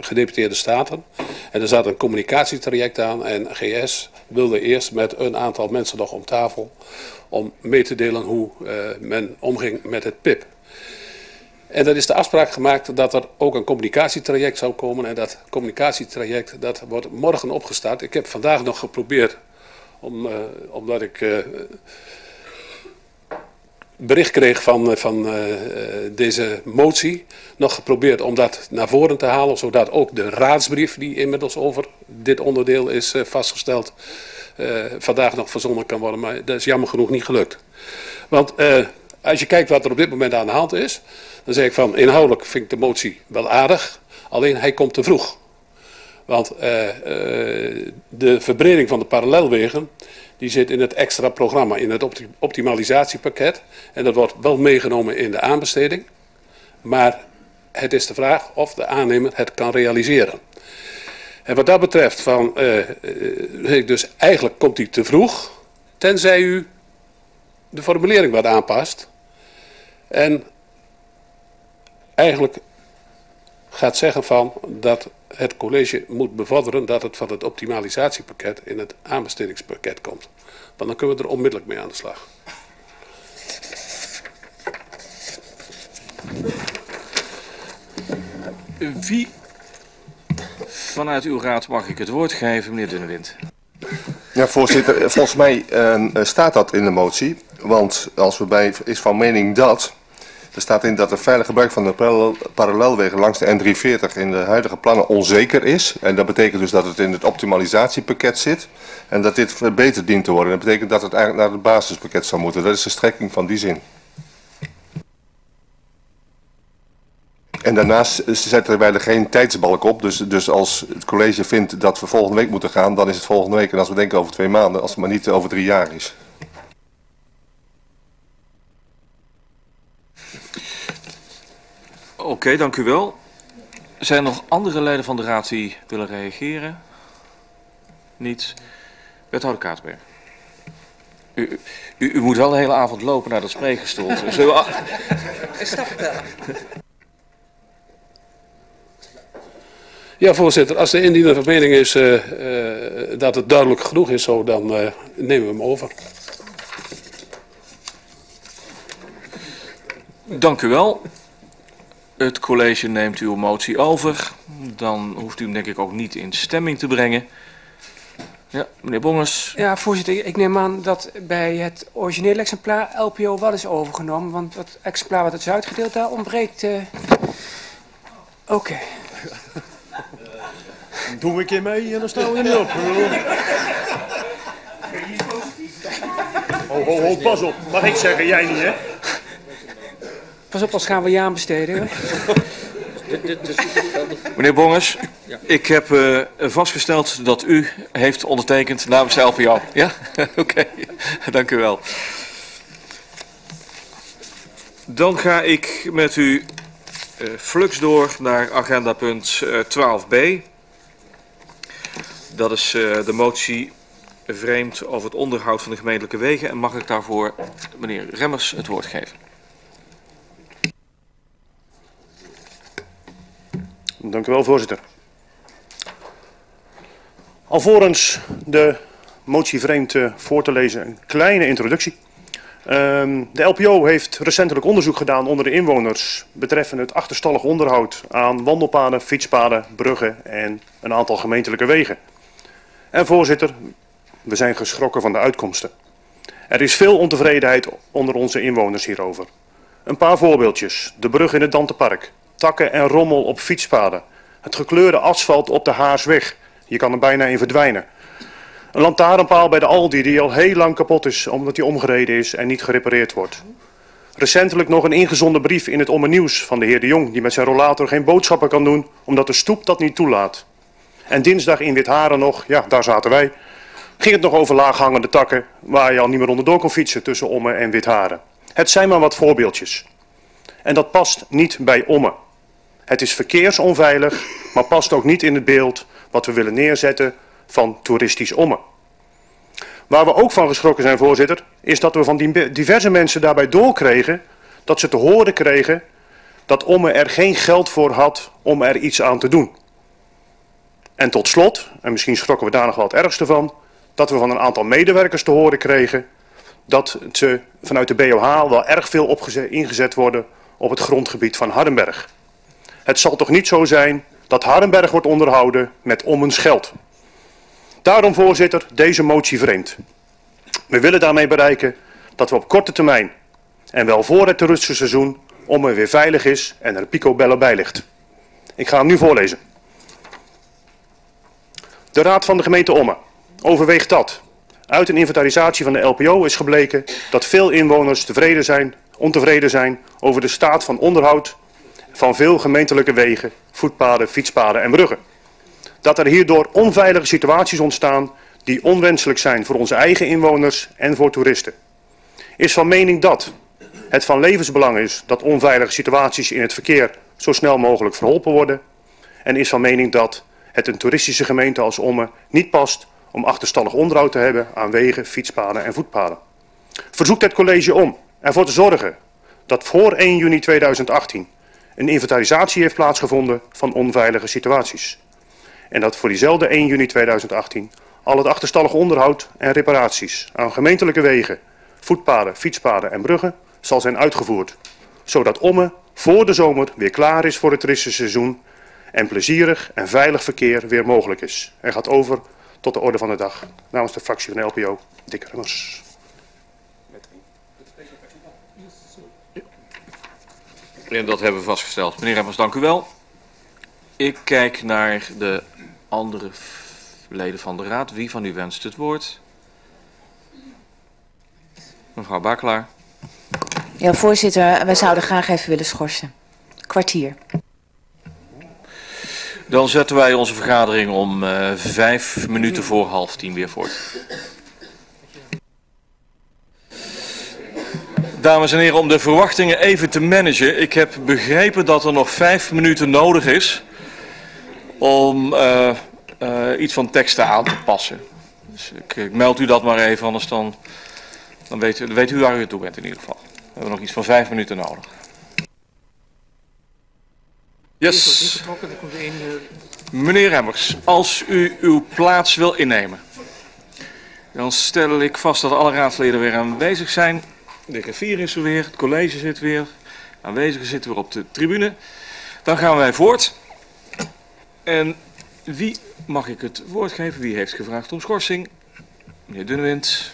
gedeputeerde staten. En er zat een communicatietraject aan en GS wilde eerst met een aantal mensen nog om tafel om mee te delen hoe uh, men omging met het PIP. En er is de afspraak gemaakt dat er ook een communicatietraject zou komen. En dat communicatietraject dat wordt morgen opgestart. Ik heb vandaag nog geprobeerd, om, uh, omdat ik uh, bericht kreeg van, van deze motie, nog geprobeerd om dat naar voren te halen. Zodat ook de raadsbrief die inmiddels over dit onderdeel is vastgesteld, vandaag nog verzonnen kan worden. Maar dat is jammer genoeg niet gelukt. Want uh, als je kijkt wat er op dit moment aan de hand is, dan zeg ik van inhoudelijk vind ik de motie wel aardig, alleen hij komt te vroeg. Want uh, de verbreding van de parallelwegen, die zit in het extra programma, in het optimalisatiepakket. En dat wordt wel meegenomen in de aanbesteding. Maar het is de vraag of de aannemer het kan realiseren. En wat dat betreft, van, uh, dus eigenlijk komt hij te vroeg, tenzij u de formulering wat aanpast. En eigenlijk gaat zeggen van dat het college moet bevorderen dat het van het optimalisatiepakket in het aanbestedingspakket komt. Want dan kunnen we er onmiddellijk mee aan de slag. Wie Vanuit uw raad mag ik het woord geven, meneer Dunnewind. Ja, voorzitter, volgens mij uh, staat dat in de motie. Want als we bij is van mening dat... Er staat in dat het veilig gebruik van de parallel, parallelwegen langs de N340 in de huidige plannen onzeker is. En dat betekent dus dat het in het optimalisatiepakket zit. En dat dit verbeterd dient te worden. Dat betekent dat het eigenlijk naar het basispakket zou moeten. Dat is de strekking van die zin. En daarnaast zetten wij er geen tijdsbalk op. Dus, dus als het college vindt dat we volgende week moeten gaan, dan is het volgende week. En als we denken over twee maanden, als het maar niet over drie jaar is. Oké, okay, dank u wel. Zijn er nog andere leden van de raad die willen reageren? Niet. Wethouder Kaatberg. U, u, u, moet wel de hele avond lopen naar dat spreekgestoel. Zullen we... Stap Ja, voorzitter. Als de indiener van mening is uh, uh, dat het duidelijk genoeg is zo, dan uh, nemen we hem over. Dank u wel. Het college neemt uw motie over. Dan hoeft u hem denk ik ook niet in stemming te brengen. Ja, meneer Bongers. Ja, voorzitter, ik neem aan dat bij het originele exemplaar LPO wat is overgenomen. Want het exemplaar wat het is uitgedeeld, daar ontbreekt... Oké. Okay. Doe een keer mee en dan staan we niet op. Ho, ho, ho, pas op. Mag ik zeggen, jij niet, hè? Pas op, als gaan we Jaan besteden. Meneer Bongers, ik heb uh, vastgesteld dat u heeft ondertekend namens de LPO. Ja? Oké, okay. dank u wel. Dan ga ik met u uh, flux door naar agenda punt uh, 12b. Dat is uh, de motie vreemd over het onderhoud van de gemeentelijke wegen. En mag ik daarvoor meneer Remmers het woord geven? Dank u wel, voorzitter. Alvorens de motie vreemd uh, voor te lezen, een kleine introductie. Um, de LPO heeft recentelijk onderzoek gedaan onder de inwoners betreffende het achterstallig onderhoud aan wandelpaden, fietspaden, bruggen en een aantal gemeentelijke wegen. En voorzitter, we zijn geschrokken van de uitkomsten. Er is veel ontevredenheid onder onze inwoners hierover. Een paar voorbeeldjes. De brug in het Dantepark. Takken en rommel op fietspaden. Het gekleurde asfalt op de Haarsweg. Je kan er bijna in verdwijnen. Een lantaarnpaal bij de Aldi die al heel lang kapot is omdat die omgereden is en niet gerepareerd wordt. Recentelijk nog een ingezonden brief in het Omme Nieuws van de heer De Jong... die met zijn rollator geen boodschappen kan doen omdat de stoep dat niet toelaat. En dinsdag in Witharen nog, ja, daar zaten wij... ging het nog over laaghangende takken... waar je al niet meer onderdoor kon fietsen tussen Omme en Witharen. Het zijn maar wat voorbeeldjes. En dat past niet bij Omme. Het is verkeersonveilig, maar past ook niet in het beeld... wat we willen neerzetten van toeristisch Omme. Waar we ook van geschrokken zijn, voorzitter, is dat we van diverse mensen daarbij doorkregen dat ze te horen kregen dat Omme er geen geld voor had om er iets aan te doen. En tot slot, en misschien schrokken we daar nog wel het ergste van, dat we van een aantal medewerkers te horen kregen dat ze vanuit de BOH wel erg veel ingezet worden op het grondgebied van Hardenberg. Het zal toch niet zo zijn dat Hardenberg wordt onderhouden met Ommens geld. Daarom, voorzitter, deze motie vreemd. We willen daarmee bereiken dat we op korte termijn en wel voor het toeristenseizoen Ommen weer veilig is en er picobello bij ligt. Ik ga hem nu voorlezen. De Raad van de gemeente Ommen overweegt dat. Uit een inventarisatie van de LPO is gebleken dat veel inwoners tevreden zijn, ontevreden zijn over de staat van onderhoud van veel gemeentelijke wegen, voetpaden, fietspaden en bruggen dat er hierdoor onveilige situaties ontstaan die onwenselijk zijn voor onze eigen inwoners en voor toeristen. Is van mening dat het van levensbelang is dat onveilige situaties in het verkeer zo snel mogelijk verholpen worden. En is van mening dat het een toeristische gemeente als Omme niet past om achterstallig onderhoud te hebben aan wegen, fietspaden en voetpaden. Verzoekt het college om ervoor te zorgen dat voor 1 juni 2018 een inventarisatie heeft plaatsgevonden van onveilige situaties. En dat voor diezelfde 1 juni 2018 al het achterstallig onderhoud en reparaties aan gemeentelijke wegen, voetpaden, fietspaden en bruggen zal zijn uitgevoerd. Zodat Omme voor de zomer weer klaar is voor het toeristenseizoen en plezierig en veilig verkeer weer mogelijk is. En gaat over tot de orde van de dag. Namens de fractie van de LPO, Dick Remmers. En dat hebben we vastgesteld. Meneer Remmers, dank u wel. Ik kijk naar de andere leden van de raad. Wie van u wenst het woord? Mevrouw Bakelaar. Ja, voorzitter, wij zouden graag even willen schorsen. Kwartier. Dan zetten wij onze vergadering om uh, vijf minuten voor half tien weer voort. Dames en heren, om de verwachtingen even te managen. Ik heb begrepen dat er nog vijf minuten nodig is om uh, uh, iets van teksten aan te passen. Dus ik, ik, meld u dat maar even, anders dan, dan weet, weet u waar u toe bent in ieder geval. We hebben nog iets van vijf minuten nodig. Yes. Meneer Remmers, als u uw plaats wil innemen, dan stel ik vast dat alle raadsleden weer aanwezig zijn. De griffier is er weer, het college zit weer, aanwezigen zitten weer op de tribune. Dan gaan wij voort. En wie mag ik het woord geven? Wie heeft gevraagd om schorsing? Meneer Dunnewind.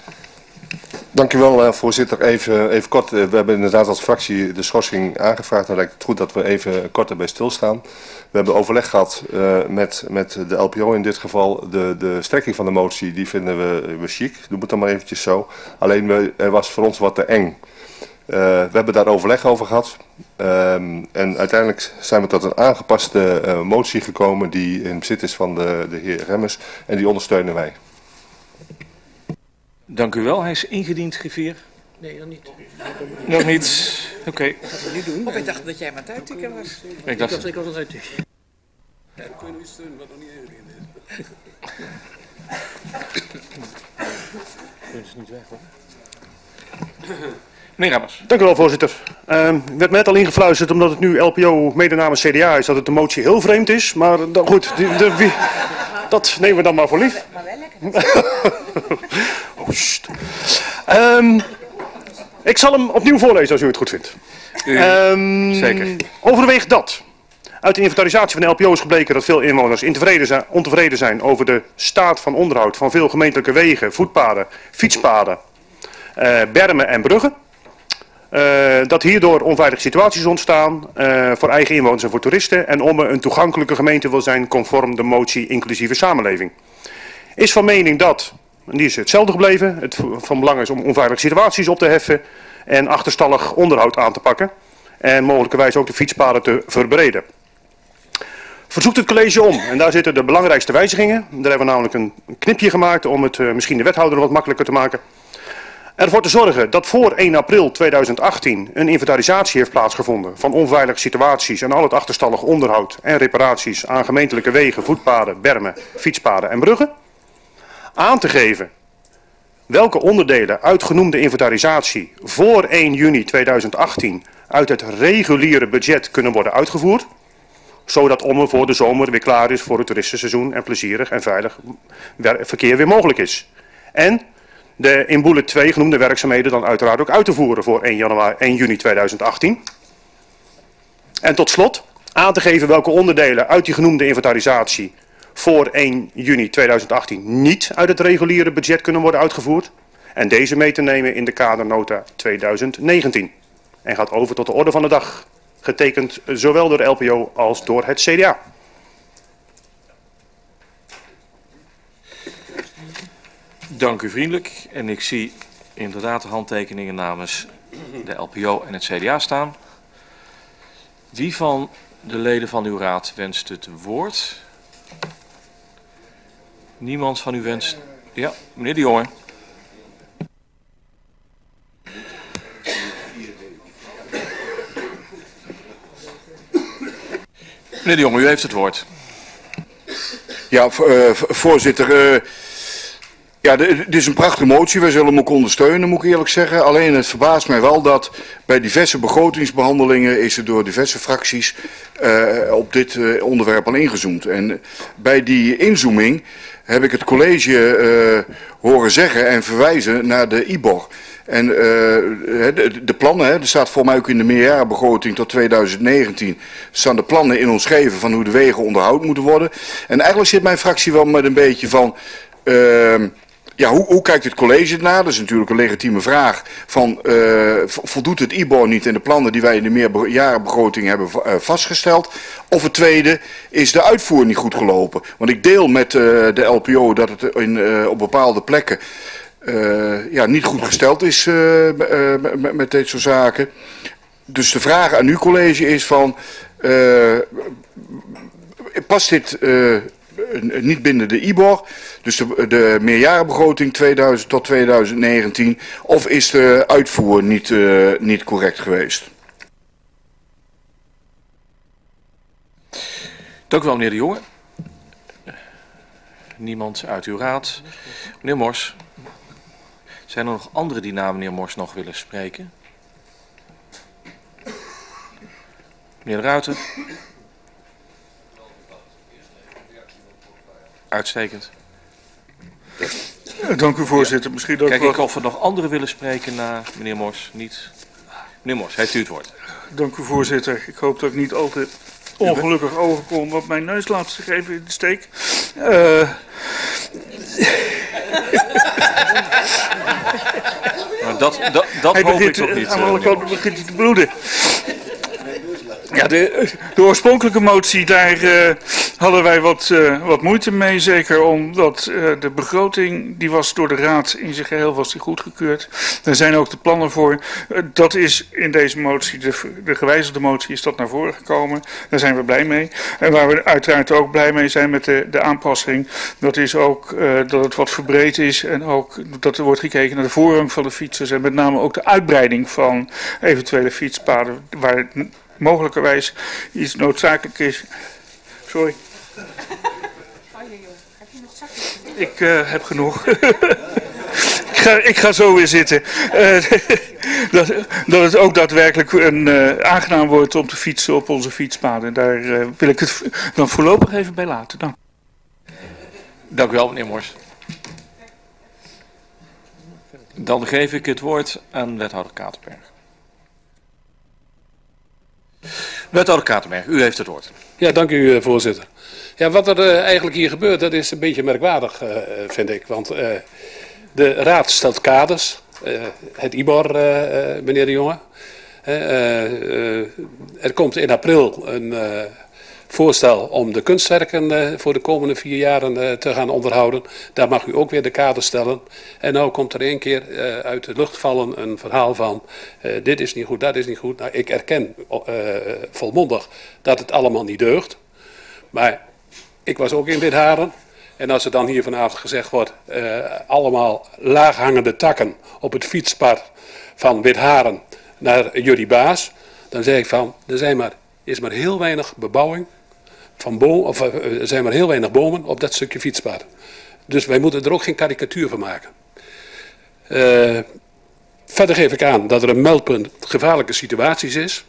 Dank u wel, voorzitter. Even, even kort. We hebben inderdaad als fractie de schorsing aangevraagd. Dan lijkt het goed dat we even kort erbij stilstaan. We hebben overleg gehad uh, met, met de LPO in dit geval. De, de strekking van de motie die vinden we, we chic. Doe het dan maar eventjes zo. Alleen we, er was voor ons wat te eng. We hebben daar overleg over gehad. Um, en uiteindelijk zijn we tot een aangepaste motie gekomen die in bezit is van de, de heer Remmers. En die ondersteunen wij. Dank u wel. Hij is ingediend, griffier. Nee, nog niet. Nog niet. Oké. Okay. Dat gaan we niet doen. Of ik dacht dat jij maar het uittikken was. Ik dacht... Ik was, ik was aan het uittikken. Ja, dan kun je iets doen wat nog niet ingediend is. Dat is niet weg hoor. Meneer Rammers. Dank u wel, voorzitter. Uh, werd net al ingefluisterd, omdat het nu LPO mede namens CDA is, dat het de motie heel vreemd is. Maar dan, goed, die, de, wie, dat nemen we dan maar voor lief. Maar wel lekker. oh, um, ik zal hem opnieuw voorlezen als u het goed vindt. Um, zeker. Overweeg dat. Uit de inventarisatie van de LPO is gebleken dat veel inwoners zijn, ontevreden zijn over de staat van onderhoud van veel gemeentelijke wegen, voetpaden, fietspaden, uh, bermen en bruggen. Uh, dat hierdoor onveilige situaties ontstaan uh, voor eigen inwoners en voor toeristen en om een toegankelijke gemeente wil zijn conform de motie inclusieve samenleving. Is van mening dat, die is hetzelfde gebleven, het van belang is om onveilige situaties op te heffen en achterstallig onderhoud aan te pakken. En mogelijkerwijs ook de fietspaden te verbreden. Verzoekt het college om, en daar zitten de belangrijkste wijzigingen. Daar hebben we namelijk een een knipje gemaakt om het eh, misschien de wethouder wat makkelijker te maken. Ervoor te zorgen dat voor 1 april 2018 een inventarisatie heeft plaatsgevonden van onveilige situaties en al het achterstallig onderhoud en reparaties aan gemeentelijke wegen, voetpaden, bermen, fietspaden en bruggen. Aan te geven welke onderdelen uit genoemde inventarisatie voor 1 juni 2018 uit het reguliere budget kunnen worden uitgevoerd. Zodat Ommen voor de zomer weer klaar is voor het toeristenseizoen en plezierig en veilig verkeer weer mogelijk is. En de in bullet 2 genoemde werkzaamheden dan uiteraard ook uit te voeren voor 1, januari, 1 juni 2018. En tot slot aan te geven welke onderdelen uit die genoemde inventarisatie voor 1 juni 2018 niet uit het reguliere budget kunnen worden uitgevoerd. En deze mee te nemen in de kadernota 2019. En gaat over tot de orde van de dag. Getekend zowel door de LPO als door het CDA. Dank u vriendelijk. En ik zie inderdaad de handtekeningen namens de LPO en het CDA staan. Wie van de leden van uw raad wenst het woord? Niemand van u wenst... Ja, meneer de Jonge. Meneer de Jonge, u heeft het woord. Ja, eh, vo- voorzitter. eh, ja, dit is een prachtige motie. Wij zullen hem ook ondersteunen, moet ik eerlijk zeggen. Alleen het verbaast mij wel dat bij diverse begrotingsbehandelingen is er door diverse fracties eh, op dit onderwerp al ingezoomd. En bij die inzooming heb ik het college eh, horen zeggen en verwijzen naar de IBOR. En eh, de, de plannen, hè, er staat voor mij ook in de meerjarenbegroting tot 2019, staan de plannen in ons geven van hoe de wegen onderhoud moeten worden. En eigenlijk zit mijn fractie wel met een beetje van, ehm, ja, hoe, hoe kijkt het college ernaar? Dat is natuurlijk een legitieme vraag. Van, eh, vo- voldoet het IBOR niet in de plannen die wij in de meerjarenbegroting hebben eh, vastgesteld? Of het tweede, is de uitvoer niet goed gelopen? Want ik deel met eh, de LPO dat het in, op bepaalde plekken ja, niet goed gesteld is met, met dit soort zaken. Dus de vraag aan uw college is van, past dit niet binnen de IBOR, dus de, de meerjarenbegroting 2000 tot 2019, of is de uitvoer niet, eh, niet correct geweest? Dank u wel, meneer de Jonge. Niemand uit uw raad. Meneer Mors. Zijn er nog anderen die na meneer Mors nog willen spreken? Meneer de Ruiter. Uitstekend. Dank u voorzitter. Misschien dat Kijk ik of er nog anderen willen spreken na meneer Mors. Niet. Meneer Mors, heeft u het woord. Dank u voorzitter. Ik hoop dat ik niet altijd ongelukkig overkom wat mijn neus laat zich even in de steek. Maar dat, dat, dat hij hoop ik begint, toch niet. Aan eh, alle kanten begint hij te bloeden. Ja, de, oorspronkelijke motie, daar eh, hadden wij wat, eh, wat moeite mee. Zeker omdat eh, de begroting, die was door de Raad in zijn geheel was die goedgekeurd. Daar zijn ook de plannen voor. Dat is in deze motie, de, de gewijzigde motie, is dat naar voren gekomen. Daar zijn we blij mee. En waar we uiteraard ook blij mee zijn met de, de aanpassing, dat is ook dat het wat verbreed is. En ook dat er wordt gekeken naar de voorrang van de fietsers. En met name ook de uitbreiding van eventuele fietspaden, waar mogelijkerwijs iets noodzakelijk is. Sorry. Ik eh, heb genoeg. ik, ga, ik ga zo weer zitten. Eh, dat, dat het ook daadwerkelijk een, eh, aangenaam wordt om te fietsen op onze fietspaden. Daar eh, wil ik het dan voorlopig even bij laten. Dank. Dank u wel, meneer Mors. Dan geef ik het woord aan wethouder Katerberg. Wethouder Katerberg, u heeft het woord. Ja, dank u, eh, voorzitter. Ja, wat er eh, eigenlijk hier gebeurt, dat is een beetje merkwaardig, eh, vind ik. Want de raad stelt kaders, het IBOR, meneer de Jonge. Er komt in april een, voorstel om de kunstwerken eh, voor de komende vier jaren eh, te gaan onderhouden. Daar mag u ook weer de kader stellen. En nou komt er één keer eh, uit de lucht vallen een verhaal van dit is niet goed, dat is niet goed. Nou, ik erken eh, volmondig dat het allemaal niet deugt. Maar ik was ook in Witharen. En als er dan hier vanavond gezegd wordt, eh, allemaal laaghangende takken op het fietspad van Witharen naar jullie baas, dan zeg ik van, er zijn maar, is maar heel weinig bebouwing, van boom, of, eh, er zijn maar heel weinig bomen op dat stukje fietspad. Dus wij moeten er ook geen karikatuur van maken. Eh, verder geef ik aan dat er een meldpunt gevaarlijke situaties is.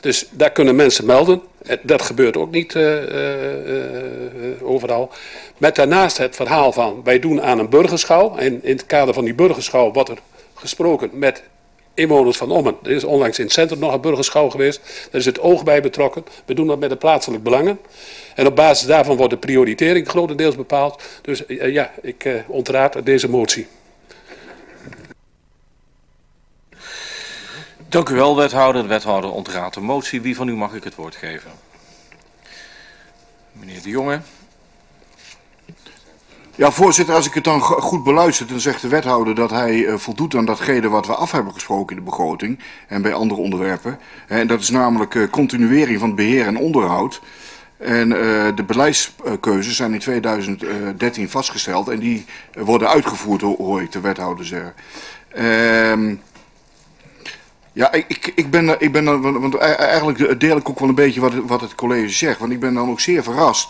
Dus daar kunnen mensen melden. Dat gebeurt ook niet eh, overal. Met daarnaast het verhaal van wij doen aan een burgerschouw. En in het kader van die burgerschouw wordt er gesproken met inwoners van Ommen. Er is onlangs in het centrum nog een burgerschouw geweest. Daar is het oog bij betrokken. We doen dat met de plaatselijke belangen. En op basis daarvan wordt de prioritering grotendeels bepaald. Dus eh, ja, ik eh, ontraad deze motie. Dank u wel, wethouder. De wethouder ontraadt de motie. Wie van u mag ik het woord geven? Meneer De Jonge. Ja, voorzitter, als ik het dan go- goed beluister, dan zegt de wethouder dat hij eh, voldoet aan datgene wat we af hebben gesproken in de begroting en bij andere onderwerpen. En dat is namelijk eh, continuering van het beheer en onderhoud. En eh, de beleidskeuzes zijn in 2013 vastgesteld en die worden uitgevoerd, ho- hoor ik de wethouder zeggen. Ehm ja, ik, ik- ben, ik ben want eigenlijk deel ik ook wel een beetje wat, wat het college zegt. Want ik ben dan ook zeer verrast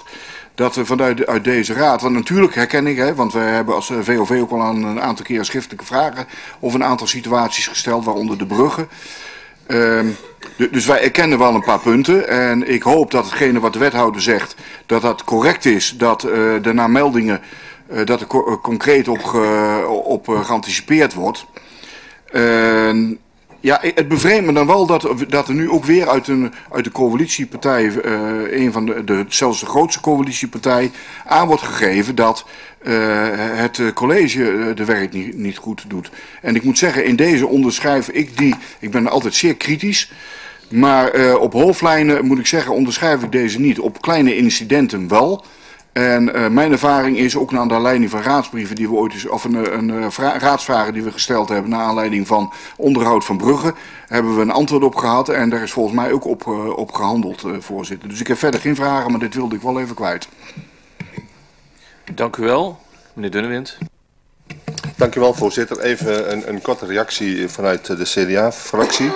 dat er vanuit uit deze raad, want natuurlijk herken ik, hè, want we hebben als eh, VOV ook al aan een aantal keer schriftelijke vragen over een aantal situaties gesteld, waaronder de bruggen. Ehm, du- dus wij erkennen wel een paar punten en ik hoop dat hetgene wat de wethouder zegt, dat dat correct is, dat eh de nameldingen, eh, dat er co- eh, concreet op, op eh, geanticipeerd wordt. Ja, het bevreemdt me dan wel dat, dat er nu ook weer uit, een, uit de coalitiepartij, eh, een van de, zelfs de grootste coalitiepartij, aan wordt gegeven dat eh, het eh, college de werk niet, niet goed doet. En ik moet zeggen, in deze onderschrijf ik die, ik ben altijd zeer kritisch, maar op hoofdlijnen moet ik zeggen, onderschrijf ik deze niet. Op kleine incidenten wel. En eh, mijn ervaring is ook naar aanleiding van raadsbrieven die we ooit eens, of een, een eh, vra- raadsvragen die we gesteld hebben naar aanleiding van onderhoud van bruggen, hebben we een antwoord op gehad en daar is volgens mij ook op, eh, op gehandeld, eh, voorzitter. Dus ik heb verder geen vragen, maar dit wilde ik wel even kwijt. Dank u wel. Meneer Dunnewind. Dank u wel, voorzitter. Even een, een korte reactie vanuit de CDA-fractie.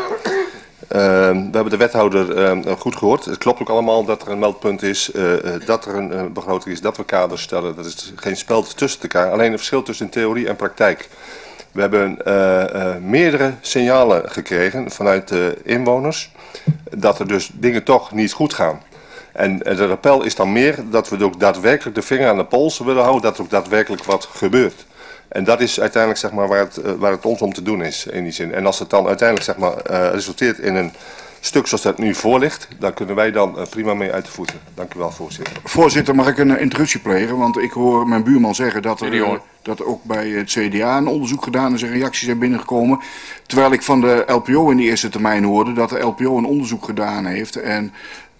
Ehm, we hebben de wethouder ehm, goed gehoord. Het klopt ook allemaal dat er een meldpunt is, eh, eh, dat er een eh, begroting is, dat we kaders stellen. Dat is geen spel tussen elkaar, alleen een verschil tussen theorie en praktijk. We hebben eh, eh, meerdere signalen gekregen vanuit de inwoners dat er dus dingen toch niet goed gaan. En eh, de rappel is dan meer dat we ook daadwerkelijk de vinger aan de pols willen houden, dat er ook daadwerkelijk wat gebeurt. En dat is uiteindelijk zeg maar, waar, het, eh, waar het ons om te doen is in die zin. En als het dan uiteindelijk zeg maar, eh, resulteert in een stuk zoals dat nu voor ligt, dan kunnen wij dan eh, prima mee uit de voeten. Dank u wel, voorzitter. Voorzitter, mag ik een interruptie plegen? Want ik hoor mijn buurman zeggen dat er, dat er ook bij het CDA een onderzoek gedaan is en reacties zijn binnengekomen. Terwijl ik van de LPO in de eerste termijn hoorde dat de LPO een onderzoek gedaan heeft. En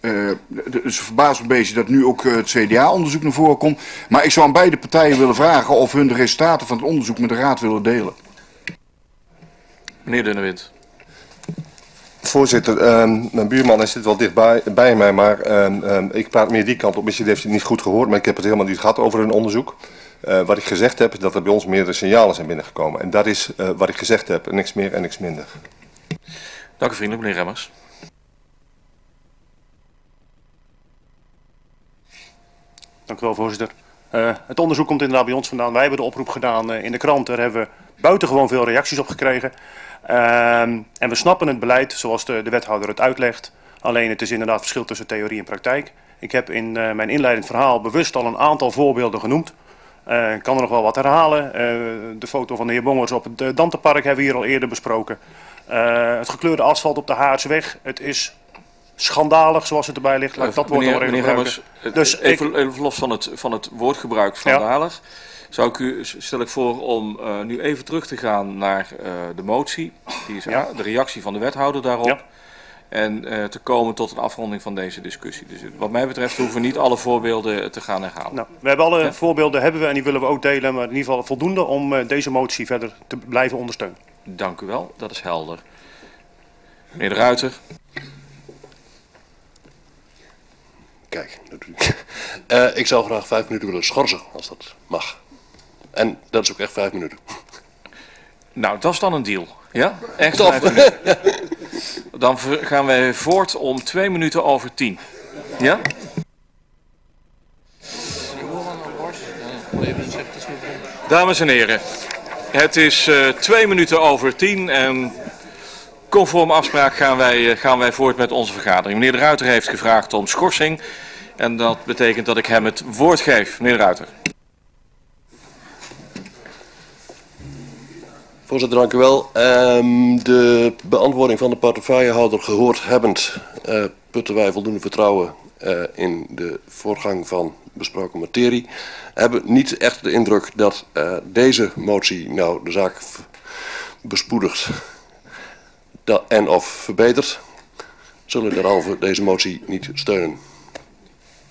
eh, d- dus verbaast me een beetje dat nu ook eh, het CDA-onderzoek naar voren komt. Maar ik zou aan beide partijen willen vragen of hun de resultaten van het onderzoek met de raad willen delen. Meneer Dunnewind. Voorzitter, ehm, mijn buurman is zit wel dichtbij bij mij, maar ehm, ehm, ik praat meer die kant op. Misschien heeft hij het niet goed gehoord, maar ik heb het helemaal niet gehad over een onderzoek. Eh, wat ik gezegd heb, is dat er bij ons meerdere signalen zijn binnengekomen. En dat is eh, wat ik gezegd heb, niks meer en niks minder. Dank u vriendelijk, meneer Remmers. Dank u wel, voorzitter. Eh, het onderzoek komt inderdaad bij ons vandaan. Wij hebben de oproep gedaan eh, in de krant. Daar hebben we buitengewoon veel reacties op gekregen. Ehm, en we snappen het beleid zoals de, de wethouder het uitlegt. Alleen het is inderdaad verschil tussen theorie en praktijk. Ik heb in eh, mijn inleidend verhaal bewust al een aantal voorbeelden genoemd. Ik kan er nog wel wat herhalen. De foto van de heer Bongers op het Dantepark hebben we hier al eerder besproken. Het gekleurde asfalt op de Haarsweg. Het is schandalig zoals het erbij ligt. Laat ik dat woord meneer, meneer. Remmers, Dus ik, even, los van het, van het woordgebruik schandalig. Zou ik u, stel ik voor om eh, nu even terug te gaan naar eh, de motie. Die is Ja. de reactie van de wethouder daarop. Ja. En eh, te komen tot een afronding van deze discussie. Dus wat mij betreft hoeven we niet alle voorbeelden te gaan herhalen. Nou, we hebben alle voorbeelden hebben we en die willen we ook delen, maar in ieder geval voldoende om eh, deze motie verder te blijven ondersteunen. Dank u wel, dat is helder. Meneer de Ruiter. Kijk, ik. Eh, ik zou graag vijf minuten willen schorsen, als dat mag. En dat is ook echt vijf minuten. Nou, dat is dan een deal. Ja? Echt Top. vijf minuten. Dan gaan wij voort om twee minuten over tien. Ja? Dames en heren, het is eh, twee minuten over tien en conform afspraak gaan wij, eh, gaan wij voort met onze vergadering. Meneer de Ruiter heeft gevraagd om schorsing en dat betekent dat ik hem het woord geef. Meneer de Ruiter. Voorzitter, dank u wel. Ehm, de beantwoording van de portefeuillehouder gehoord hebbend, eh, putten wij voldoende vertrouwen eh, in de voorgang van besproken materie. Hebben niet echt de indruk dat deze motie nou de zaak bespoedigt en of verbetert. Zullen derhalve deze motie niet steunen.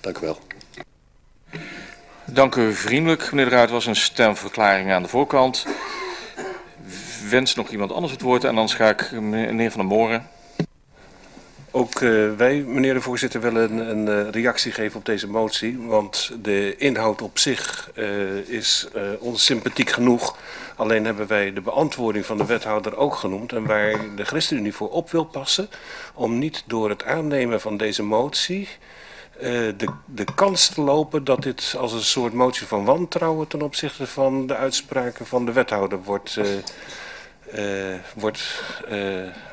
Dank u wel. Dank u vriendelijk. Meneer de Ruiter was een stemverklaring aan de voorkant. Wens nog iemand anders het woord en dan ga ik meneer Van der Moren. Ook eh, wij, meneer de voorzitter, willen een, een eh, reactie geven op deze motie. Want de inhoud op zich eh, is eh, ons sympathiek genoeg. Alleen hebben wij de beantwoording van de wethouder ook genoemd. En waar de ChristenUnie voor op wil passen. Om niet door het aannemen van deze motie de, de kans te lopen dat dit als een soort motie van wantrouwen ten opzichte van de uitspraken van de wethouder wordt, wordt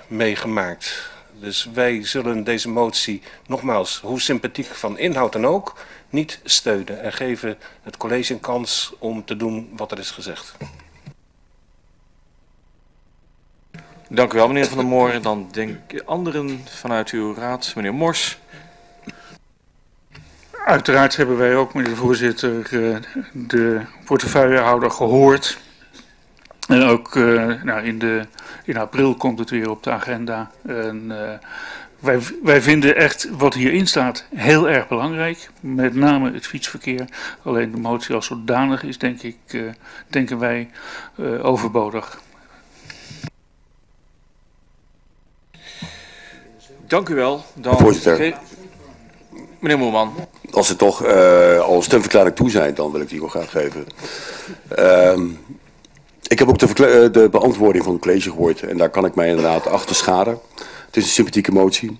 meegemaakt. Dus wij zullen deze motie, nogmaals, hoe sympathiek van inhoud dan ook, niet steunen. En geven het college een kans om te doen wat er is gezegd. Dank u wel meneer Van der Moren. Dan denk ik anderen vanuit uw raad. Meneer Mors. Uiteraard hebben wij ook, meneer de voorzitter, eh, de portefeuillehouder gehoord. En ook eh, nou, in, de, in april komt het weer op de agenda. En, eh, wij, wij vinden echt wat hierin staat heel erg belangrijk. Met name het fietsverkeer. Alleen de motie als zodanig is, denk ik, eh, denken wij, eh, overbodig. Dank u wel. Dan Voorzitter. Meneer Moerman. Als ze toch eh, al een stemverklaring toe zijn, dan wil ik die wel graag geven. Ehm, ik heb ook de, eh, de beantwoording van het college gehoord en daar kan ik mij inderdaad achter scharen. Het is een sympathieke motie.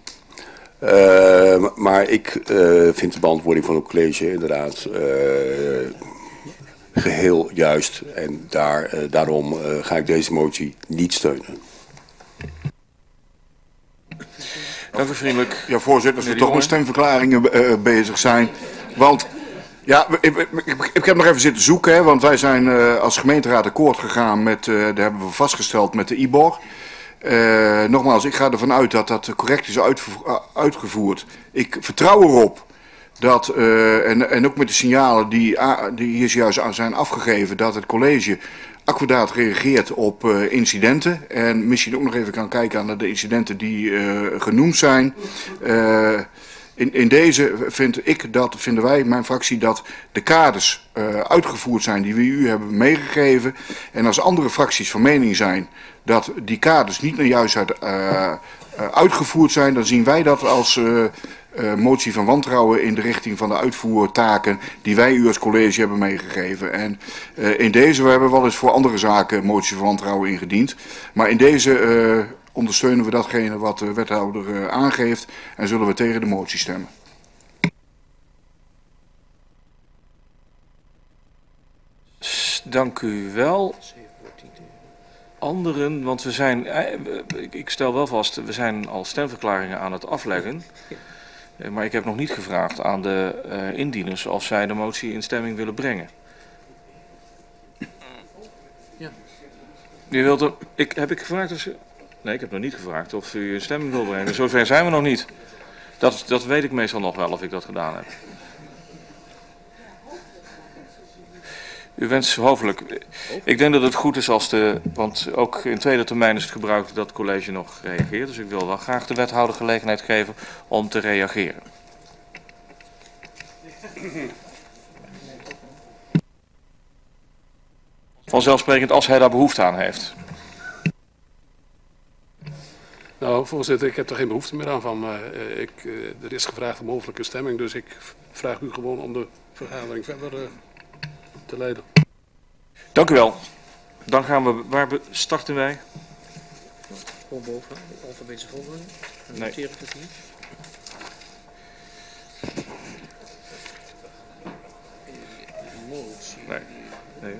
Eh, maar ik eh, vind de beantwoording van het college inderdaad eh, geheel juist. En daar, daarom eh, ga ik deze motie niet steunen. Dank u vriendelijk. Ja, voorzitter, als we toch met stemverklaringen bezig zijn. Want, ja, ik, ik, ik- ik heb nog even zitten zoeken, hè, want wij zijn eh, als gemeenteraad akkoord gegaan met, eh daar hebben we vastgesteld met de IBOR. Eh, nogmaals, ik ga ervan uit dat dat correct is uh, uitgevoerd. Ik vertrouw erop dat, en, en ook met de signalen die, die hier juist aan zijn afgegeven, dat het college accuraat reageert op incidenten. En misschien ook nog even kan kijken naar de incidenten die genoemd zijn. In, in deze vind ik dat, vinden wij, mijn fractie, dat de kaders eh, uitgevoerd zijn die we u hebben meegegeven. En als andere fracties van mening zijn dat die kaders niet naar juist uit, eh, eh, uitgevoerd zijn, dan zien wij dat als motie van wantrouwen in de richting van de uitvoertaken die wij u als college hebben meegegeven. En in deze, we hebben wel eens voor andere zaken motie van wantrouwen ingediend. Maar in deze ondersteunen we datgene wat de wethouder eh, aangeeft en zullen we tegen de motie stemmen. Dank u wel. Anderen, want we zijn, eh, ik- stel wel vast, we zijn al stemverklaringen aan het afleggen. Eh, Maar ik heb nog niet gevraagd aan de eh, indieners of zij de motie in stemming willen brengen. Ja. U wilt er, ik, heb ik gevraagd of ze... Nee, ik heb nog niet gevraagd of u een stemming wil brengen. Zover zijn we nog niet. Dat, dat weet ik meestal nog wel of ik dat gedaan heb. U wenst hoofdelijk. Ik denk dat het goed is als de, want ook in tweede termijn is het gebruikt dat het college nog reageert. Dus ik wil wel graag de wethouder gelegenheid geven om te reageren. Vanzelfsprekend als hij daar behoefte aan heeft. Nou, voorzitter, ik heb er geen behoefte meer aan van. Maar, eh, ik, eh, er is gevraagd om mogelijke stemming, dus ik vraag u gewoon om de vergadering verder eh, te leiden. Dank u wel. Dan gaan we, waar starten wij? Gewoon boven, alfabetische volgorde. Dan Nee. noteer ik het hier. Motie. Nee. nee.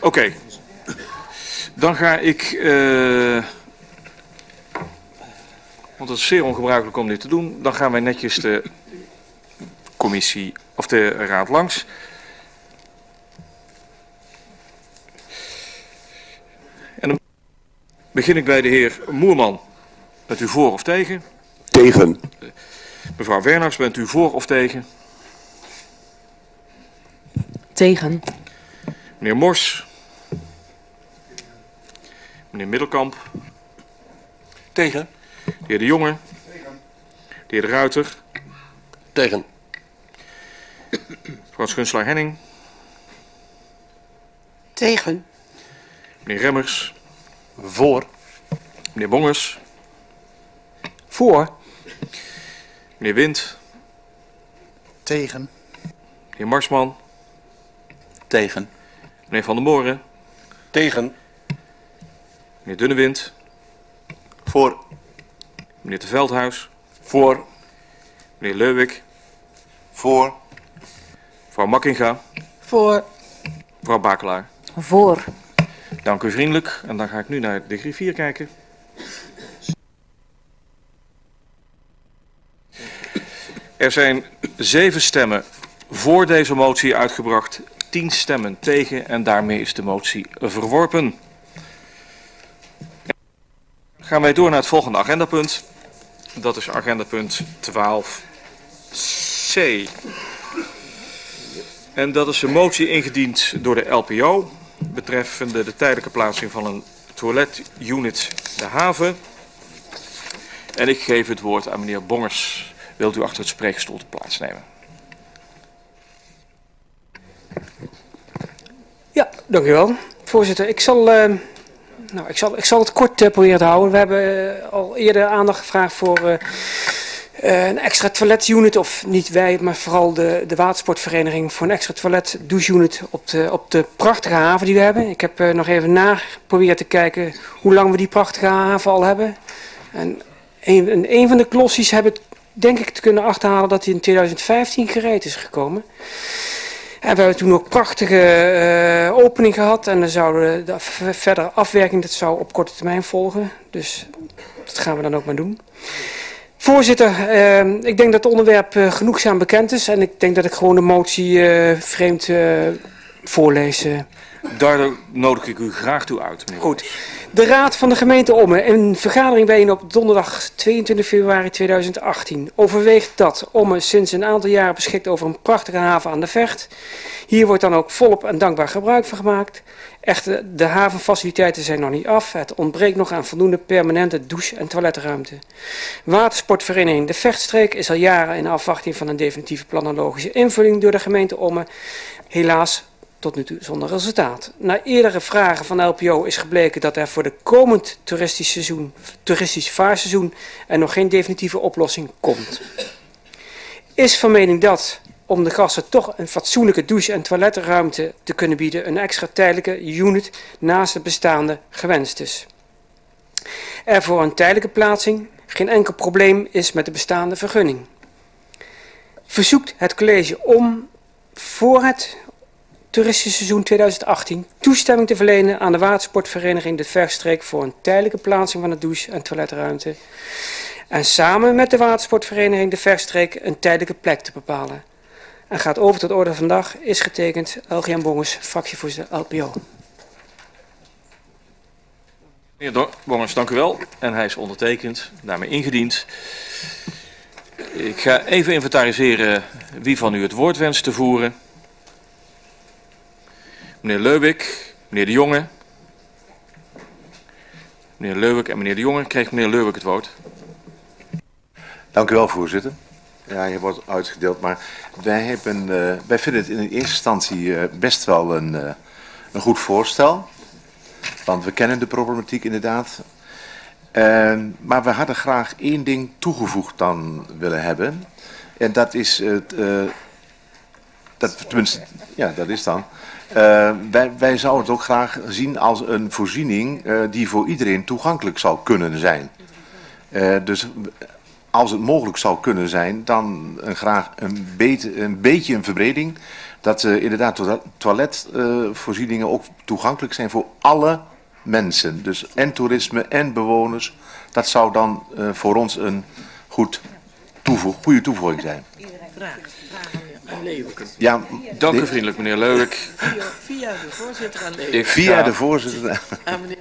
Oké. Dan ga ik. eh, want het is zeer ongebruikelijk om dit te doen. Dan gaan wij netjes de commissie of de raad langs. En dan begin ik bij de heer Moerman. Bent u voor of tegen? Tegen. Mevrouw Werners, bent u voor of tegen? Tegen. Meneer Mors. Meneer Middelkamp. Tegen. De heer De Jonge. De heer De Ruiter. Tegen. Mevrouw Schunselaar-Henning. Tegen. Meneer Remmers. Voor. Meneer Bongers. Voor. Meneer Wind. Tegen. Meneer Marsman. Tegen. Meneer Van der Moren. Tegen. Meneer Dunnewind. Voor. Meneer Te Veldhuis. Voor. Meneer Leuwik. Voor. Mevrouw Makkinga. Voor. Mevrouw Bakelaar. Voor. Dank u vriendelijk. En dan ga ik nu naar de griffier kijken. Er zijn zeven stemmen voor deze motie uitgebracht, tien stemmen tegen en daarmee is de motie verworpen. Gaan wij door naar het volgende agendapunt. Dat is agendapunt 12c. En dat is een motie ingediend door de LPO betreffende de tijdelijke plaatsing van een toiletunit de haven. En ik geef het woord aan meneer Bongers. Wilt u achter het spreekstoel plaatsnemen? Ja, dank u wel. Voorzitter, ik zal, eh, nou, ik zal, ik zal het kort eh, proberen te houden. We hebben eh, al eerder aandacht gevraagd voor eh, een extra toiletunit. Of niet wij, maar vooral de, de watersportvereniging voor een extra toilet doucheunit op de, op de prachtige haven die we hebben. Ik heb nog even na proberen te kijken hoe lang we die prachtige haven al hebben. En een, een van de klossies heb ik denk ik te kunnen achterhalen dat hij in 2015 gereed is gekomen. En we hebben toen ook prachtige eh, opening gehad. En dan zouden de verdere afwerking, dat zou op korte termijn volgen. Dus dat gaan we dan ook maar doen. Voorzitter, eh, ik denk dat het onderwerp eh, genoegzaam bekend is. En ik denk dat ik gewoon de motie eh, vreemd voorlees. Daar nodig ik u graag toe uit, meneer Goed. De Raad van de Gemeente Ommen, in een vergadering bijeen op donderdag 22 februari 2018, overweegt dat Ommen sinds een aantal jaren beschikt over een prachtige haven aan de Vecht. Hier wordt dan ook volop en dankbaar gebruik van gemaakt. Echter, de havenfaciliteiten zijn nog niet af. Het ontbreekt nog aan voldoende permanente douche- en toiletruimte. Watersportvereniging De Vechtstreek is al jaren in afwachting van een definitieve planologische invulling door de gemeente Ommen. Helaas tot nu toe zonder resultaat. Na eerdere vragen van LPO is gebleken dat er voor de komend toeristisch seizoen, toeristisch vaarseizoen er nog geen definitieve oplossing komt. Is van mening dat om de gasten toch een fatsoenlijke douche- en toiletruimte te kunnen bieden, een extra tijdelijke unit naast het bestaande gewenst is. Er voor een tijdelijke plaatsing geen enkel probleem is met de bestaande vergunning. Verzoekt het college om voor het toeristisch seizoen 2018 toestemming te verlenen aan de watersportvereniging De Verstreek voor een tijdelijke plaatsing van de douche- en toiletruimte. En samen met de watersportvereniging De Verstreek een tijdelijke plek te bepalen. En gaat over tot orde van dag, is getekend LGM Bongens, fractievoorzitter LPO. Meneer Bongers, dank u wel. En hij is ondertekend, daarmee ingediend. Ik ga even inventariseren wie van u het woord wenst te voeren. Meneer Leuwik, meneer De Jonge. Meneer Leuwik en meneer De Jonge. Kreeg meneer Leuwik het woord. Dank u wel, voorzitter. Ja, je wordt uitgedeeld, maar wij, hebben, eh, wij vinden het in eerste instantie eh, best wel een, eh, een goed voorstel. Want we kennen de problematiek inderdaad. Maar we hadden graag één ding toegevoegd dan willen hebben. En dat is het, dat, tenminste, ja, dat is dan. Eh, wij, zouden het ook graag zien als een voorziening eh, die voor iedereen toegankelijk zou kunnen zijn. Eh, dus als het mogelijk zou kunnen zijn, dan een graag een, een beetje een verbreding. Dat inderdaad toilet- toiletvoorzieningen ook toegankelijk zijn voor alle mensen. Dus en toerisme en bewoners. Dat zou dan voor ons een goed toevoeg, goede toevoeging zijn. Vraag aan. Ja, Dank u vriendelijk, meneer Leuwik. Via, via de voorzitter aan Leeuwke. Ik Via de voorzitter. Aan meneer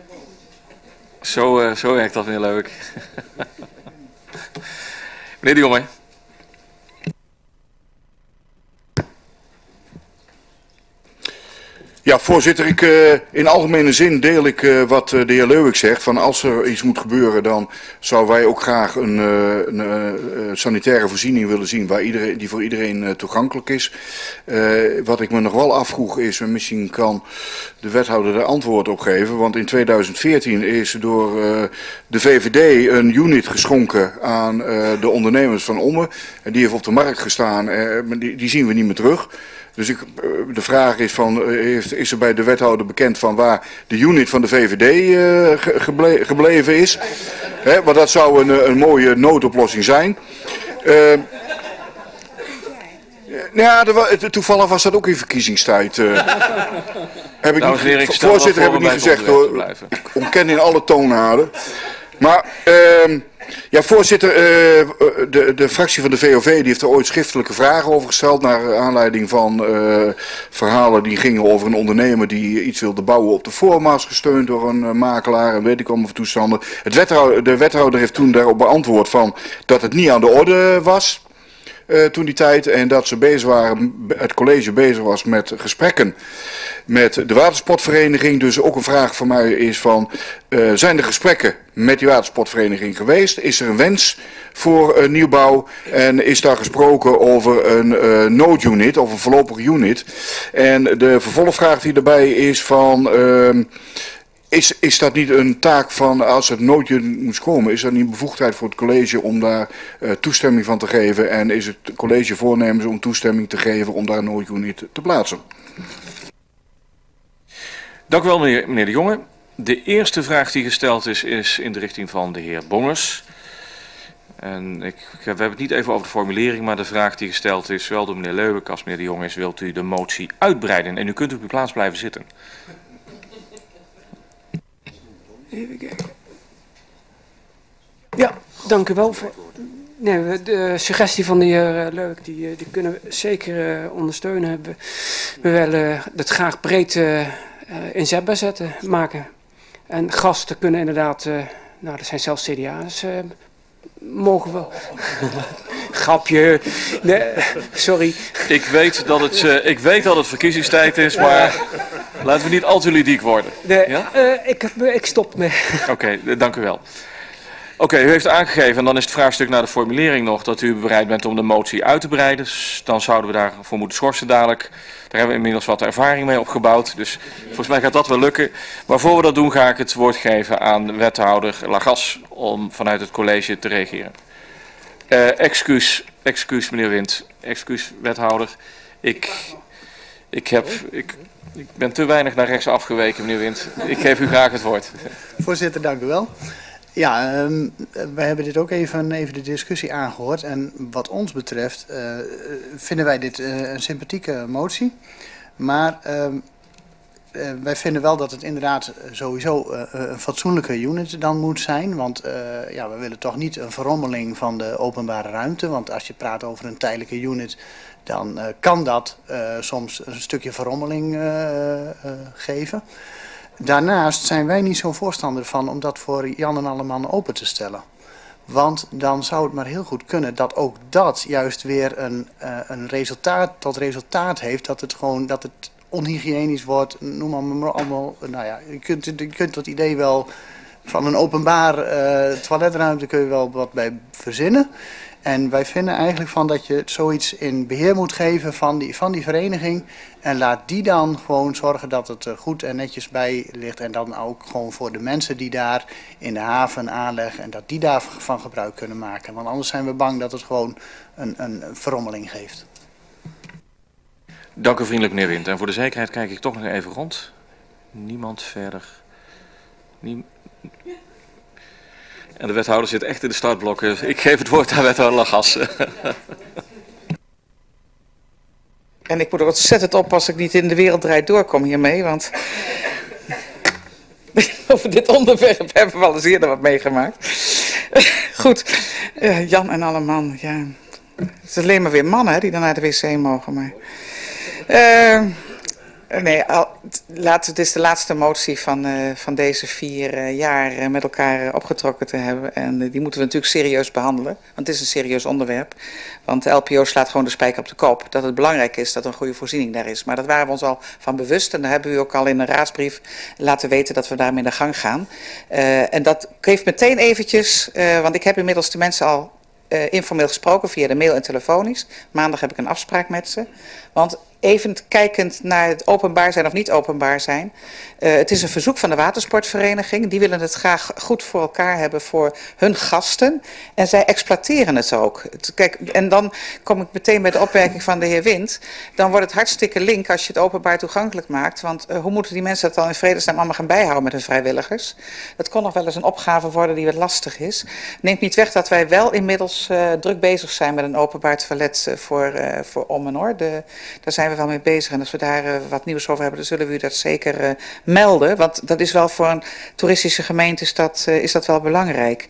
Zo, eh, zo werkt dat, meneer Leuwik. meneer De Jonge. Ja, voorzitter, ik, eh, in algemene zin deel ik eh, wat eh, de heer Leuwik zegt. Van als er iets moet gebeuren, dan zouden wij ook graag een, een sanitaire voorziening willen zien waar iedereen, die voor iedereen toegankelijk is. Wat ik me nog wel afvroeg is, en misschien kan de wethouder daar antwoord op geven. Want in 2014 is door de VVD een unit geschonken aan de ondernemers van Ommen. En die heeft op de markt gestaan, maar die zien we niet meer terug. Dus ik, eh, de vraag is, van, eh, heeft, is er bij de wethouder bekend van waar de unit van de VVD eh, ge- geble- gebleven is? Hè, want dat zou een, een mooie noodoplossing zijn. Eh, ja, toevallig was dat ook in verkiezingstijd. eh. heb ik niet, voorzitter, heb ik niet gezegd hoor. Ik ontken in alle toonaarden. Maar, ehm, ja, voorzitter, eh, de, de fractie van de VOV die heeft er ooit schriftelijke vragen over gesteld. Naar aanleiding van eh, verhalen die gingen over een ondernemer die iets wilde bouwen op de voormaas, gesteund door een eh, makelaar en weet ik allemaal toestanden. Het wethouder, de wethouder heeft toen daarop beantwoord van dat het niet aan de orde was. Eh, toen die tijd en dat ze bezig waren, het college bezig was met gesprekken met de watersportvereniging. Dus ook een vraag van mij is van, eh, zijn er gesprekken met die watersportvereniging geweest? Is er een wens voor een nieuwbouw? En is daar gesproken over een eh noodunit of een voorlopig unit? En de vervolgvraag die erbij is van... is, is dat niet een taak van, als het noodunit moest komen, is dat niet een bevoegdheid voor het college om daar eh, toestemming van te geven? En is het college voornemens om toestemming te geven om daar een noodunit te plaatsen? Dank u wel, meneer, meneer De Jonge. De eerste vraag die gesteld is, is in de richting van de heer Bongers. En ik, we hebben het niet even over de formulering, maar de vraag die gesteld is, zowel door meneer Leuwek als meneer De Jonge, is wilt u de motie uitbreiden? En u kunt op uw plaats blijven zitten. Ja, dank u wel. Voor, nee, de suggestie van de heer eh, Leuk, die, eh, die kunnen we zeker eh, ondersteunen. We, we willen het graag breed inzetbaar zetten, maken. En gasten kunnen inderdaad, nou dat zijn zelfs CDA's, mogen wel. Grapje. Nee, sorry. Ik weet, dat het, eh, ik weet dat het verkiezingstijd is, maar laten we niet al te ludiek worden. Nee, Ja? eh, ik, heb- ik stop me. Oké, eh, dank u wel. Oké, u heeft aangegeven, en dan is het vraagstuk naar de formulering nog, dat u bereid bent om de motie uit te breiden. Dus dan zouden we daarvoor moeten schorsen dadelijk. Hebben we inmiddels wat ervaring mee opgebouwd. Dus volgens mij gaat dat wel lukken. Maar voor we dat doen, ga ik het woord geven aan wethouder Lagas om vanuit het college te reageren. Eh excuus, excuus meneer Wind, excuus wethouder. Ik, ik, heb, ik, ik ben te weinig naar rechts afgeweken, meneer Wind. Ik geef u graag het woord. Voorzitter, dank u wel. Ja, ehm we hebben dit ook even, even de discussie aangehoord. En wat ons betreft eh, vinden wij dit eh, een sympathieke motie. Maar ehm, eh, wij vinden wel dat het inderdaad sowieso een fatsoenlijke unit dan moet zijn. Want ja, we willen toch niet een verrommeling van de openbare ruimte. Want als je praat over een tijdelijke unit, dan kan dat soms een stukje verrommeling geven. Daarnaast zijn wij niet zo'n voorstander van om dat voor Jan en alle mannen open te stellen. Want dan zou het maar heel goed kunnen dat ook dat juist weer een, uh, een resultaat, tot resultaat heeft dat het gewoon dat het onhygiënisch wordt. Noem maar, maar allemaal. Nou ja, je kunt, je kunt dat idee wel van een openbaar uh, toiletruimte kun je wel wat bij verzinnen. En wij vinden eigenlijk van dat je zoiets in beheer moet geven van die, van die vereniging. En laat die dan gewoon zorgen dat het er goed en netjes bij ligt. En dan ook gewoon voor de mensen die daar in de haven aanleggen. En dat die daarvan gebruik kunnen maken. Want anders zijn we bang dat het gewoon een, een verrommeling geeft. Dank u vriendelijk meneer Wind. En voor de zekerheid kijk ik toch nog even rond. Niemand verder. Niemand. En de wethouder zit echt in de startblokken. Ik geef het woord aan wethouder Lagas. En ik moet er ontzettend op als ik niet in de wereld draait doorkom hiermee, want over dit onderwerp hebben we al eens eerder wat meegemaakt. Goed, uh, Jan en alle man, ja. Het is alleen maar weer mannen die dan naar de wc mogen, maar... Uh, Nee, al, laat, het is de laatste motie van, uh, van deze vier uh, jaar uh, met elkaar opgetrokken te hebben. En die moeten we natuurlijk serieus behandelen, want het is een serieus onderwerp. Want de LPO slaat gewoon de spijker op de kop. Dat het belangrijk is dat er een goede voorziening daar is. Maar dat waren we ons al van bewust. En daar hebben we ook al in een raadsbrief laten weten dat we daarmee in de gang gaan. en dat geeft meteen eventjes, want ik heb inmiddels de mensen al informeel gesproken via de mail en telefonisch. Maandag heb ik een afspraak met ze. Want even kijkend naar het openbaar zijn of niet openbaar zijn. Uh, het is een verzoek van de watersportvereniging. Die willen het graag goed voor elkaar hebben voor hun gasten. En zij exploiteren het ook. Kijk, en dan kom ik meteen bij de opmerking van de heer Wind. Dan wordt het hartstikke link als je het openbaar toegankelijk maakt. Want uh, hoe moeten die mensen dat dan in vredesnaam allemaal gaan bijhouden met hun vrijwilligers? Dat kon nog wel eens een opgave worden die wat lastig is. Neemt niet weg dat wij wel inmiddels uh, druk bezig zijn met een openbaar toilet voor, voor om en oor. De, daar zijn we wel mee bezig. En als we daar uh, wat nieuws over hebben, dan zullen we u dat zeker uh, melden. Want dat is wel voor een toeristische gemeente is dat, uh, is dat wel belangrijk.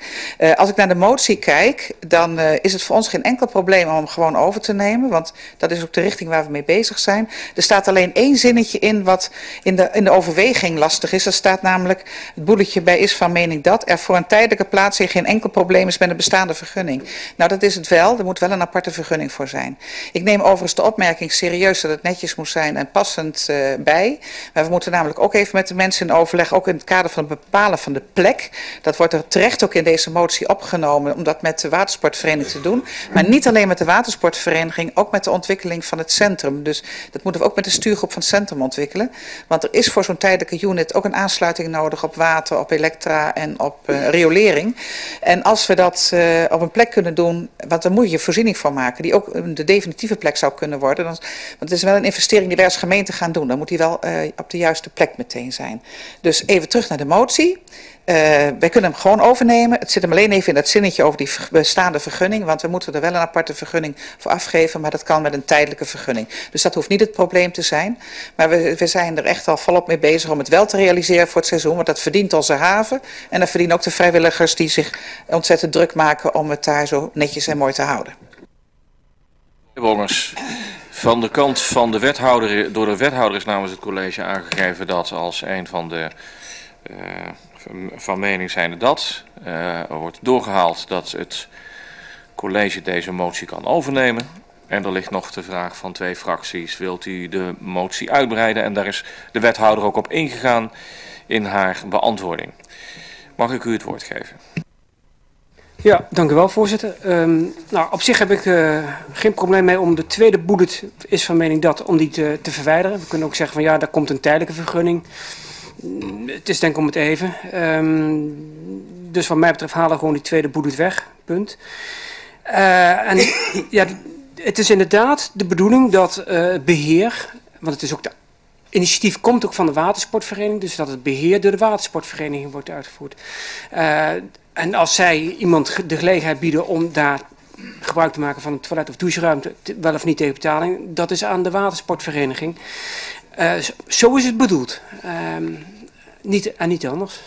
als ik naar de motie kijk, dan is het voor ons geen enkel probleem om hem gewoon over te nemen. Want dat is ook de richting waar we mee bezig zijn. Er staat alleen één zinnetje in wat in de, in de overweging lastig is. Dat staat namelijk, het boeletje bij is van mening dat er voor een tijdelijke plaatsing geen enkel probleem is met een bestaande vergunning. Nou, dat is het wel. Er moet wel een aparte vergunning voor zijn. Ik neem overigens de opmerking serieus dat het netjes moet zijn en passend uh, bij. Maar we moeten namelijk ook even met de mensen in overleg, ook in het kader van het bepalen van de plek. Dat wordt er terecht ook in deze motie opgenomen om dat met de watersportvereniging te doen. Maar niet alleen met de watersportvereniging, ook met de ontwikkeling van het centrum. Dus dat moeten we ook met de stuurgroep van het centrum ontwikkelen. Want er is voor zo'n tijdelijke unit ook een aansluiting nodig op water, op elektra en op uh, riolering. En als we dat uh, op een plek kunnen doen, want daar moet je voorziening van maken, die ook de definitieve plek zou kunnen worden. Dan, want het is wel een investering die wij als gemeente gaan doen. Dan moet die wel uh, op de juiste plek meteen zijn. Dus even terug naar de motie. Uh, wij kunnen hem gewoon overnemen. Het zit hem alleen even in dat zinnetje over die bestaande vergunning. Want we moeten er wel een aparte vergunning voor afgeven. Maar dat kan met een tijdelijke vergunning. Dus dat hoeft niet het probleem te zijn. Maar we, we zijn er echt al volop mee bezig om het wel te realiseren voor het seizoen. Want dat verdient onze haven. En dat verdienen ook de vrijwilligers die zich ontzettend druk maken om het daar zo netjes en mooi te houden. Wongers, van de kant van de wethouder, door de wethouder is namens het college aangegeven dat als een van de uh, van mening zijnde dat uh, wordt doorgehaald dat het college deze motie kan overnemen. En er ligt nog de vraag van twee fracties. Wilt u de motie uitbreiden? En daar is de wethouder ook op ingegaan in haar beantwoording. Mag ik u het woord geven? Ja, dank u wel, voorzitter. Um, nou, op zich heb ik uh, geen probleem mee om de tweede bullet is van mening dat, om die te, te verwijderen. We kunnen ook zeggen van ja, daar komt een tijdelijke vergunning. Het is denk ik om het even. Um, dus wat mij betreft halen we gewoon die tweede bullet weg, punt. Uh, en ja, het is inderdaad de bedoeling dat uh, beheer, want het is ook de initiatief komt ook van de watersportvereniging, dus dat het beheer door de watersportvereniging wordt uitgevoerd. Uh, en als zij iemand de gelegenheid bieden om daar gebruik te maken van een toilet of doucheruimte, wel of niet tegen betaling, dat is aan de watersportvereniging. Uh, zo is het bedoeld. Uh, niet, en niet anders.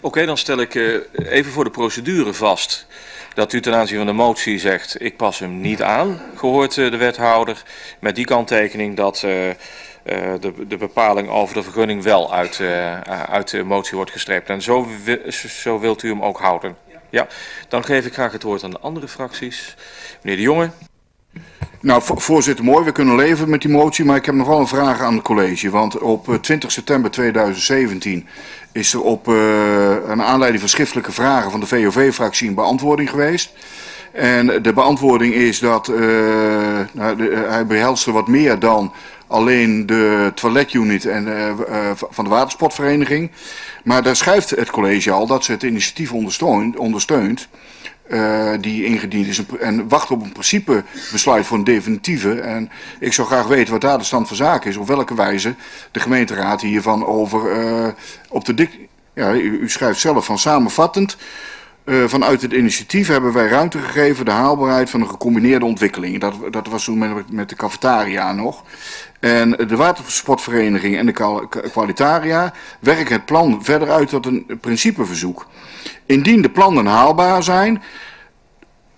Oké, dan stel ik uh, even voor de procedure vast dat u ten aanzien van de motie zegt, ik pas hem niet aan, gehoord uh, de wethouder, met die kanttekening dat de, de bepaling over de vergunning wel uit, uh, uit de motie wordt gestreept. En zo, zo wilt u hem ook houden. Ja. Ja, dan geef ik graag het woord aan de andere fracties. Meneer De Jonge. Nou, vo- voorzitter, mooi. We kunnen leven met die motie, maar ik heb nog wel een vraag aan het college. Want op eh, 20 september 2017 is er op eh, een aanleiding van schriftelijke vragen van de VOV-fractie een beantwoording geweest. En de beantwoording is dat eh, nou, de- eh, hij behelst er wat meer dan alleen de toiletunit en, eh, eh, van de watersportvereniging. Maar daar schrijft het college al dat ze het initiatief ondersteunt, ondersteunt eh, die ingediend is en- wacht op een principebesluit voor een definitieve. En ik zou graag weten wat daar de stand van zaken is. Op welke wijze de gemeenteraad hiervan over op de dik... Ja, u schrijft zelf van samenvattend. Eh, vanuit het initiatief hebben wij ruimte gegeven de haalbaarheid van een gecombineerde ontwikkeling. Dat, dat was toen met, met de cafetaria nog. En de watersportvereniging en de kwa- kwalitaria werken het plan verder uit tot een principeverzoek. Indien de plannen haalbaar zijn,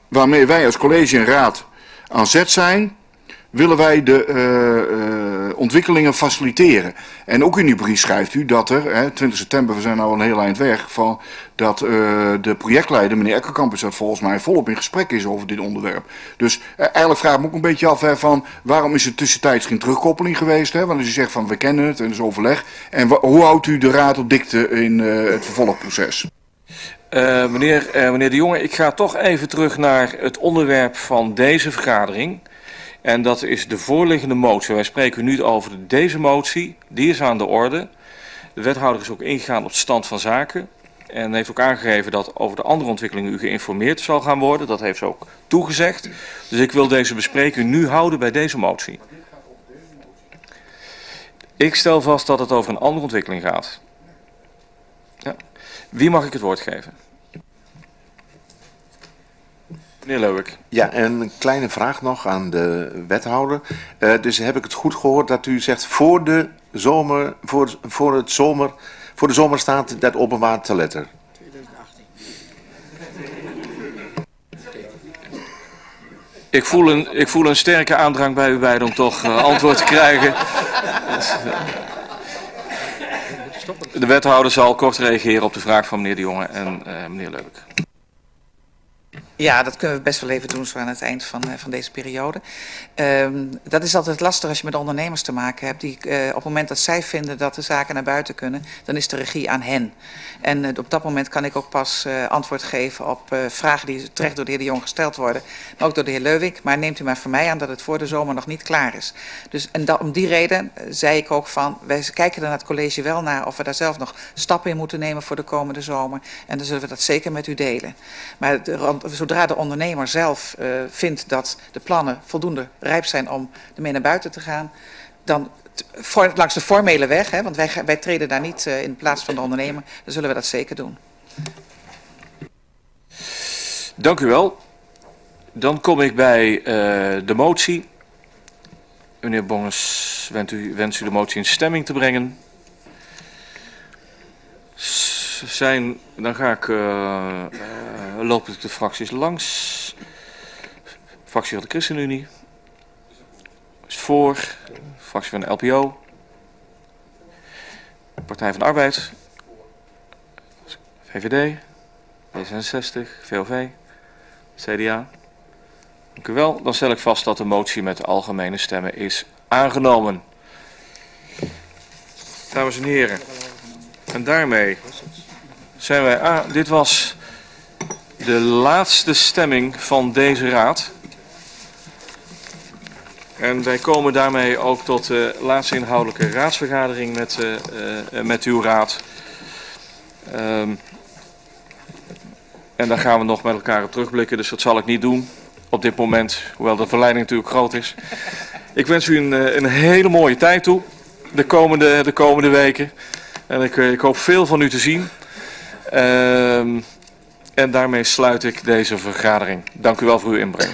waarmee wij als college en raad aan zet zijn, willen wij de eh, eh, ontwikkelingen faciliteren. En ook in uw brief schrijft u dat er, hè, 20 september, we zijn al een heel eind weg, van, dat eh, de projectleider, meneer Ekkerkamp, is dat volgens mij volop in gesprek is over dit onderwerp. Dus eigenlijk vraag ik me ook een beetje af van waarom is er tussentijds geen terugkoppeling geweest? Hè? Want u zegt van we kennen het en is overleg. En hoe houdt u de raad op dikte in het vervolgproces? Meneer, meneer De Jonge, ik ga toch even terug naar het onderwerp van deze vergadering. En dat is de voorliggende motie. Wij spreken nu over deze motie. Die is aan de orde. De wethouder is ook ingegaan op stand van zaken. En heeft ook aangegeven dat over de andere ontwikkelingen u geïnformeerd zal gaan worden. Dat heeft ze ook toegezegd. Dus ik wil deze bespreking nu houden bij deze motie. Ik stel vast dat het over een andere ontwikkeling gaat. Ja. Wie mag ik het woord geven? Meneer. Ja, en een kleine vraag nog aan de wethouder. Eh, dus heb ik het goed gehoord dat u zegt voor de zomer, voor, voor het zomer, voor de zomer staat dat openbaar toiletten. Ik voel, een, ik voel een sterke aandrang bij u beiden om toch eh, antwoord te krijgen. De wethouder zal kort reageren op de vraag van meneer De Jonge en eh, meneer Leuwik. Ja, dat kunnen we best wel even doen zo aan het eind van, eh, van deze periode. Ehm, dat is altijd lastig als je met ondernemers te maken hebt. Die, eh, op het moment dat zij vinden dat de zaken naar buiten kunnen, dan is de regie aan hen. En eh, op dat moment kan ik ook pas antwoord geven op vragen die terecht door de heer De Jong gesteld worden. Maar ook door de heer Leuwik. Maar neemt u maar van mij aan dat het voor de zomer nog niet klaar is. Dus en dat, om die reden zei ik ook van, wij kijken er naar het college wel naar of we daar zelf nog stappen in moeten nemen voor de komende zomer. En dan zullen we dat zeker met u delen. Maar de- zodra de ondernemer zelf eh, vindt dat de plannen voldoende rijp zijn om ermee naar buiten te gaan, dan langs de formele weg, hè, want wij, wij treden daar niet eh, in plaats van de ondernemer, dan zullen we dat zeker doen. Dank u wel. Dan kom ik bij eh, de motie. Meneer Bonges, wenst u, wenst u de motie in stemming te brengen? Zijn, dan ga ik, eh, eh, loop ik de fracties langs. Fractie van de ChristenUnie. Is voor. Fractie van de LPO. Partij van de Arbeid. VVD. D66, VOV, CDA. Dank u wel. Dan stel ik vast dat de motie met algemene stemmen is aangenomen. Dames en heren, en daarmee zijn wij... Ah, dit was de laatste stemming van deze raad. En wij komen daarmee ook tot de laatste inhoudelijke raadsvergadering met, eh, eh, met uw raad. Ehm, en daar gaan we nog met elkaar op terugblikken, dus dat zal ik niet doen op dit moment, hoewel de verleiding natuurlijk groot is. Ik wens u een, eh, een hele mooie tijd toe, de komende, de komende weken. En ik, eh, ik hoop veel van u te zien. Ehm, en daarmee sluit ik deze vergadering. Dank u wel voor uw inbreng.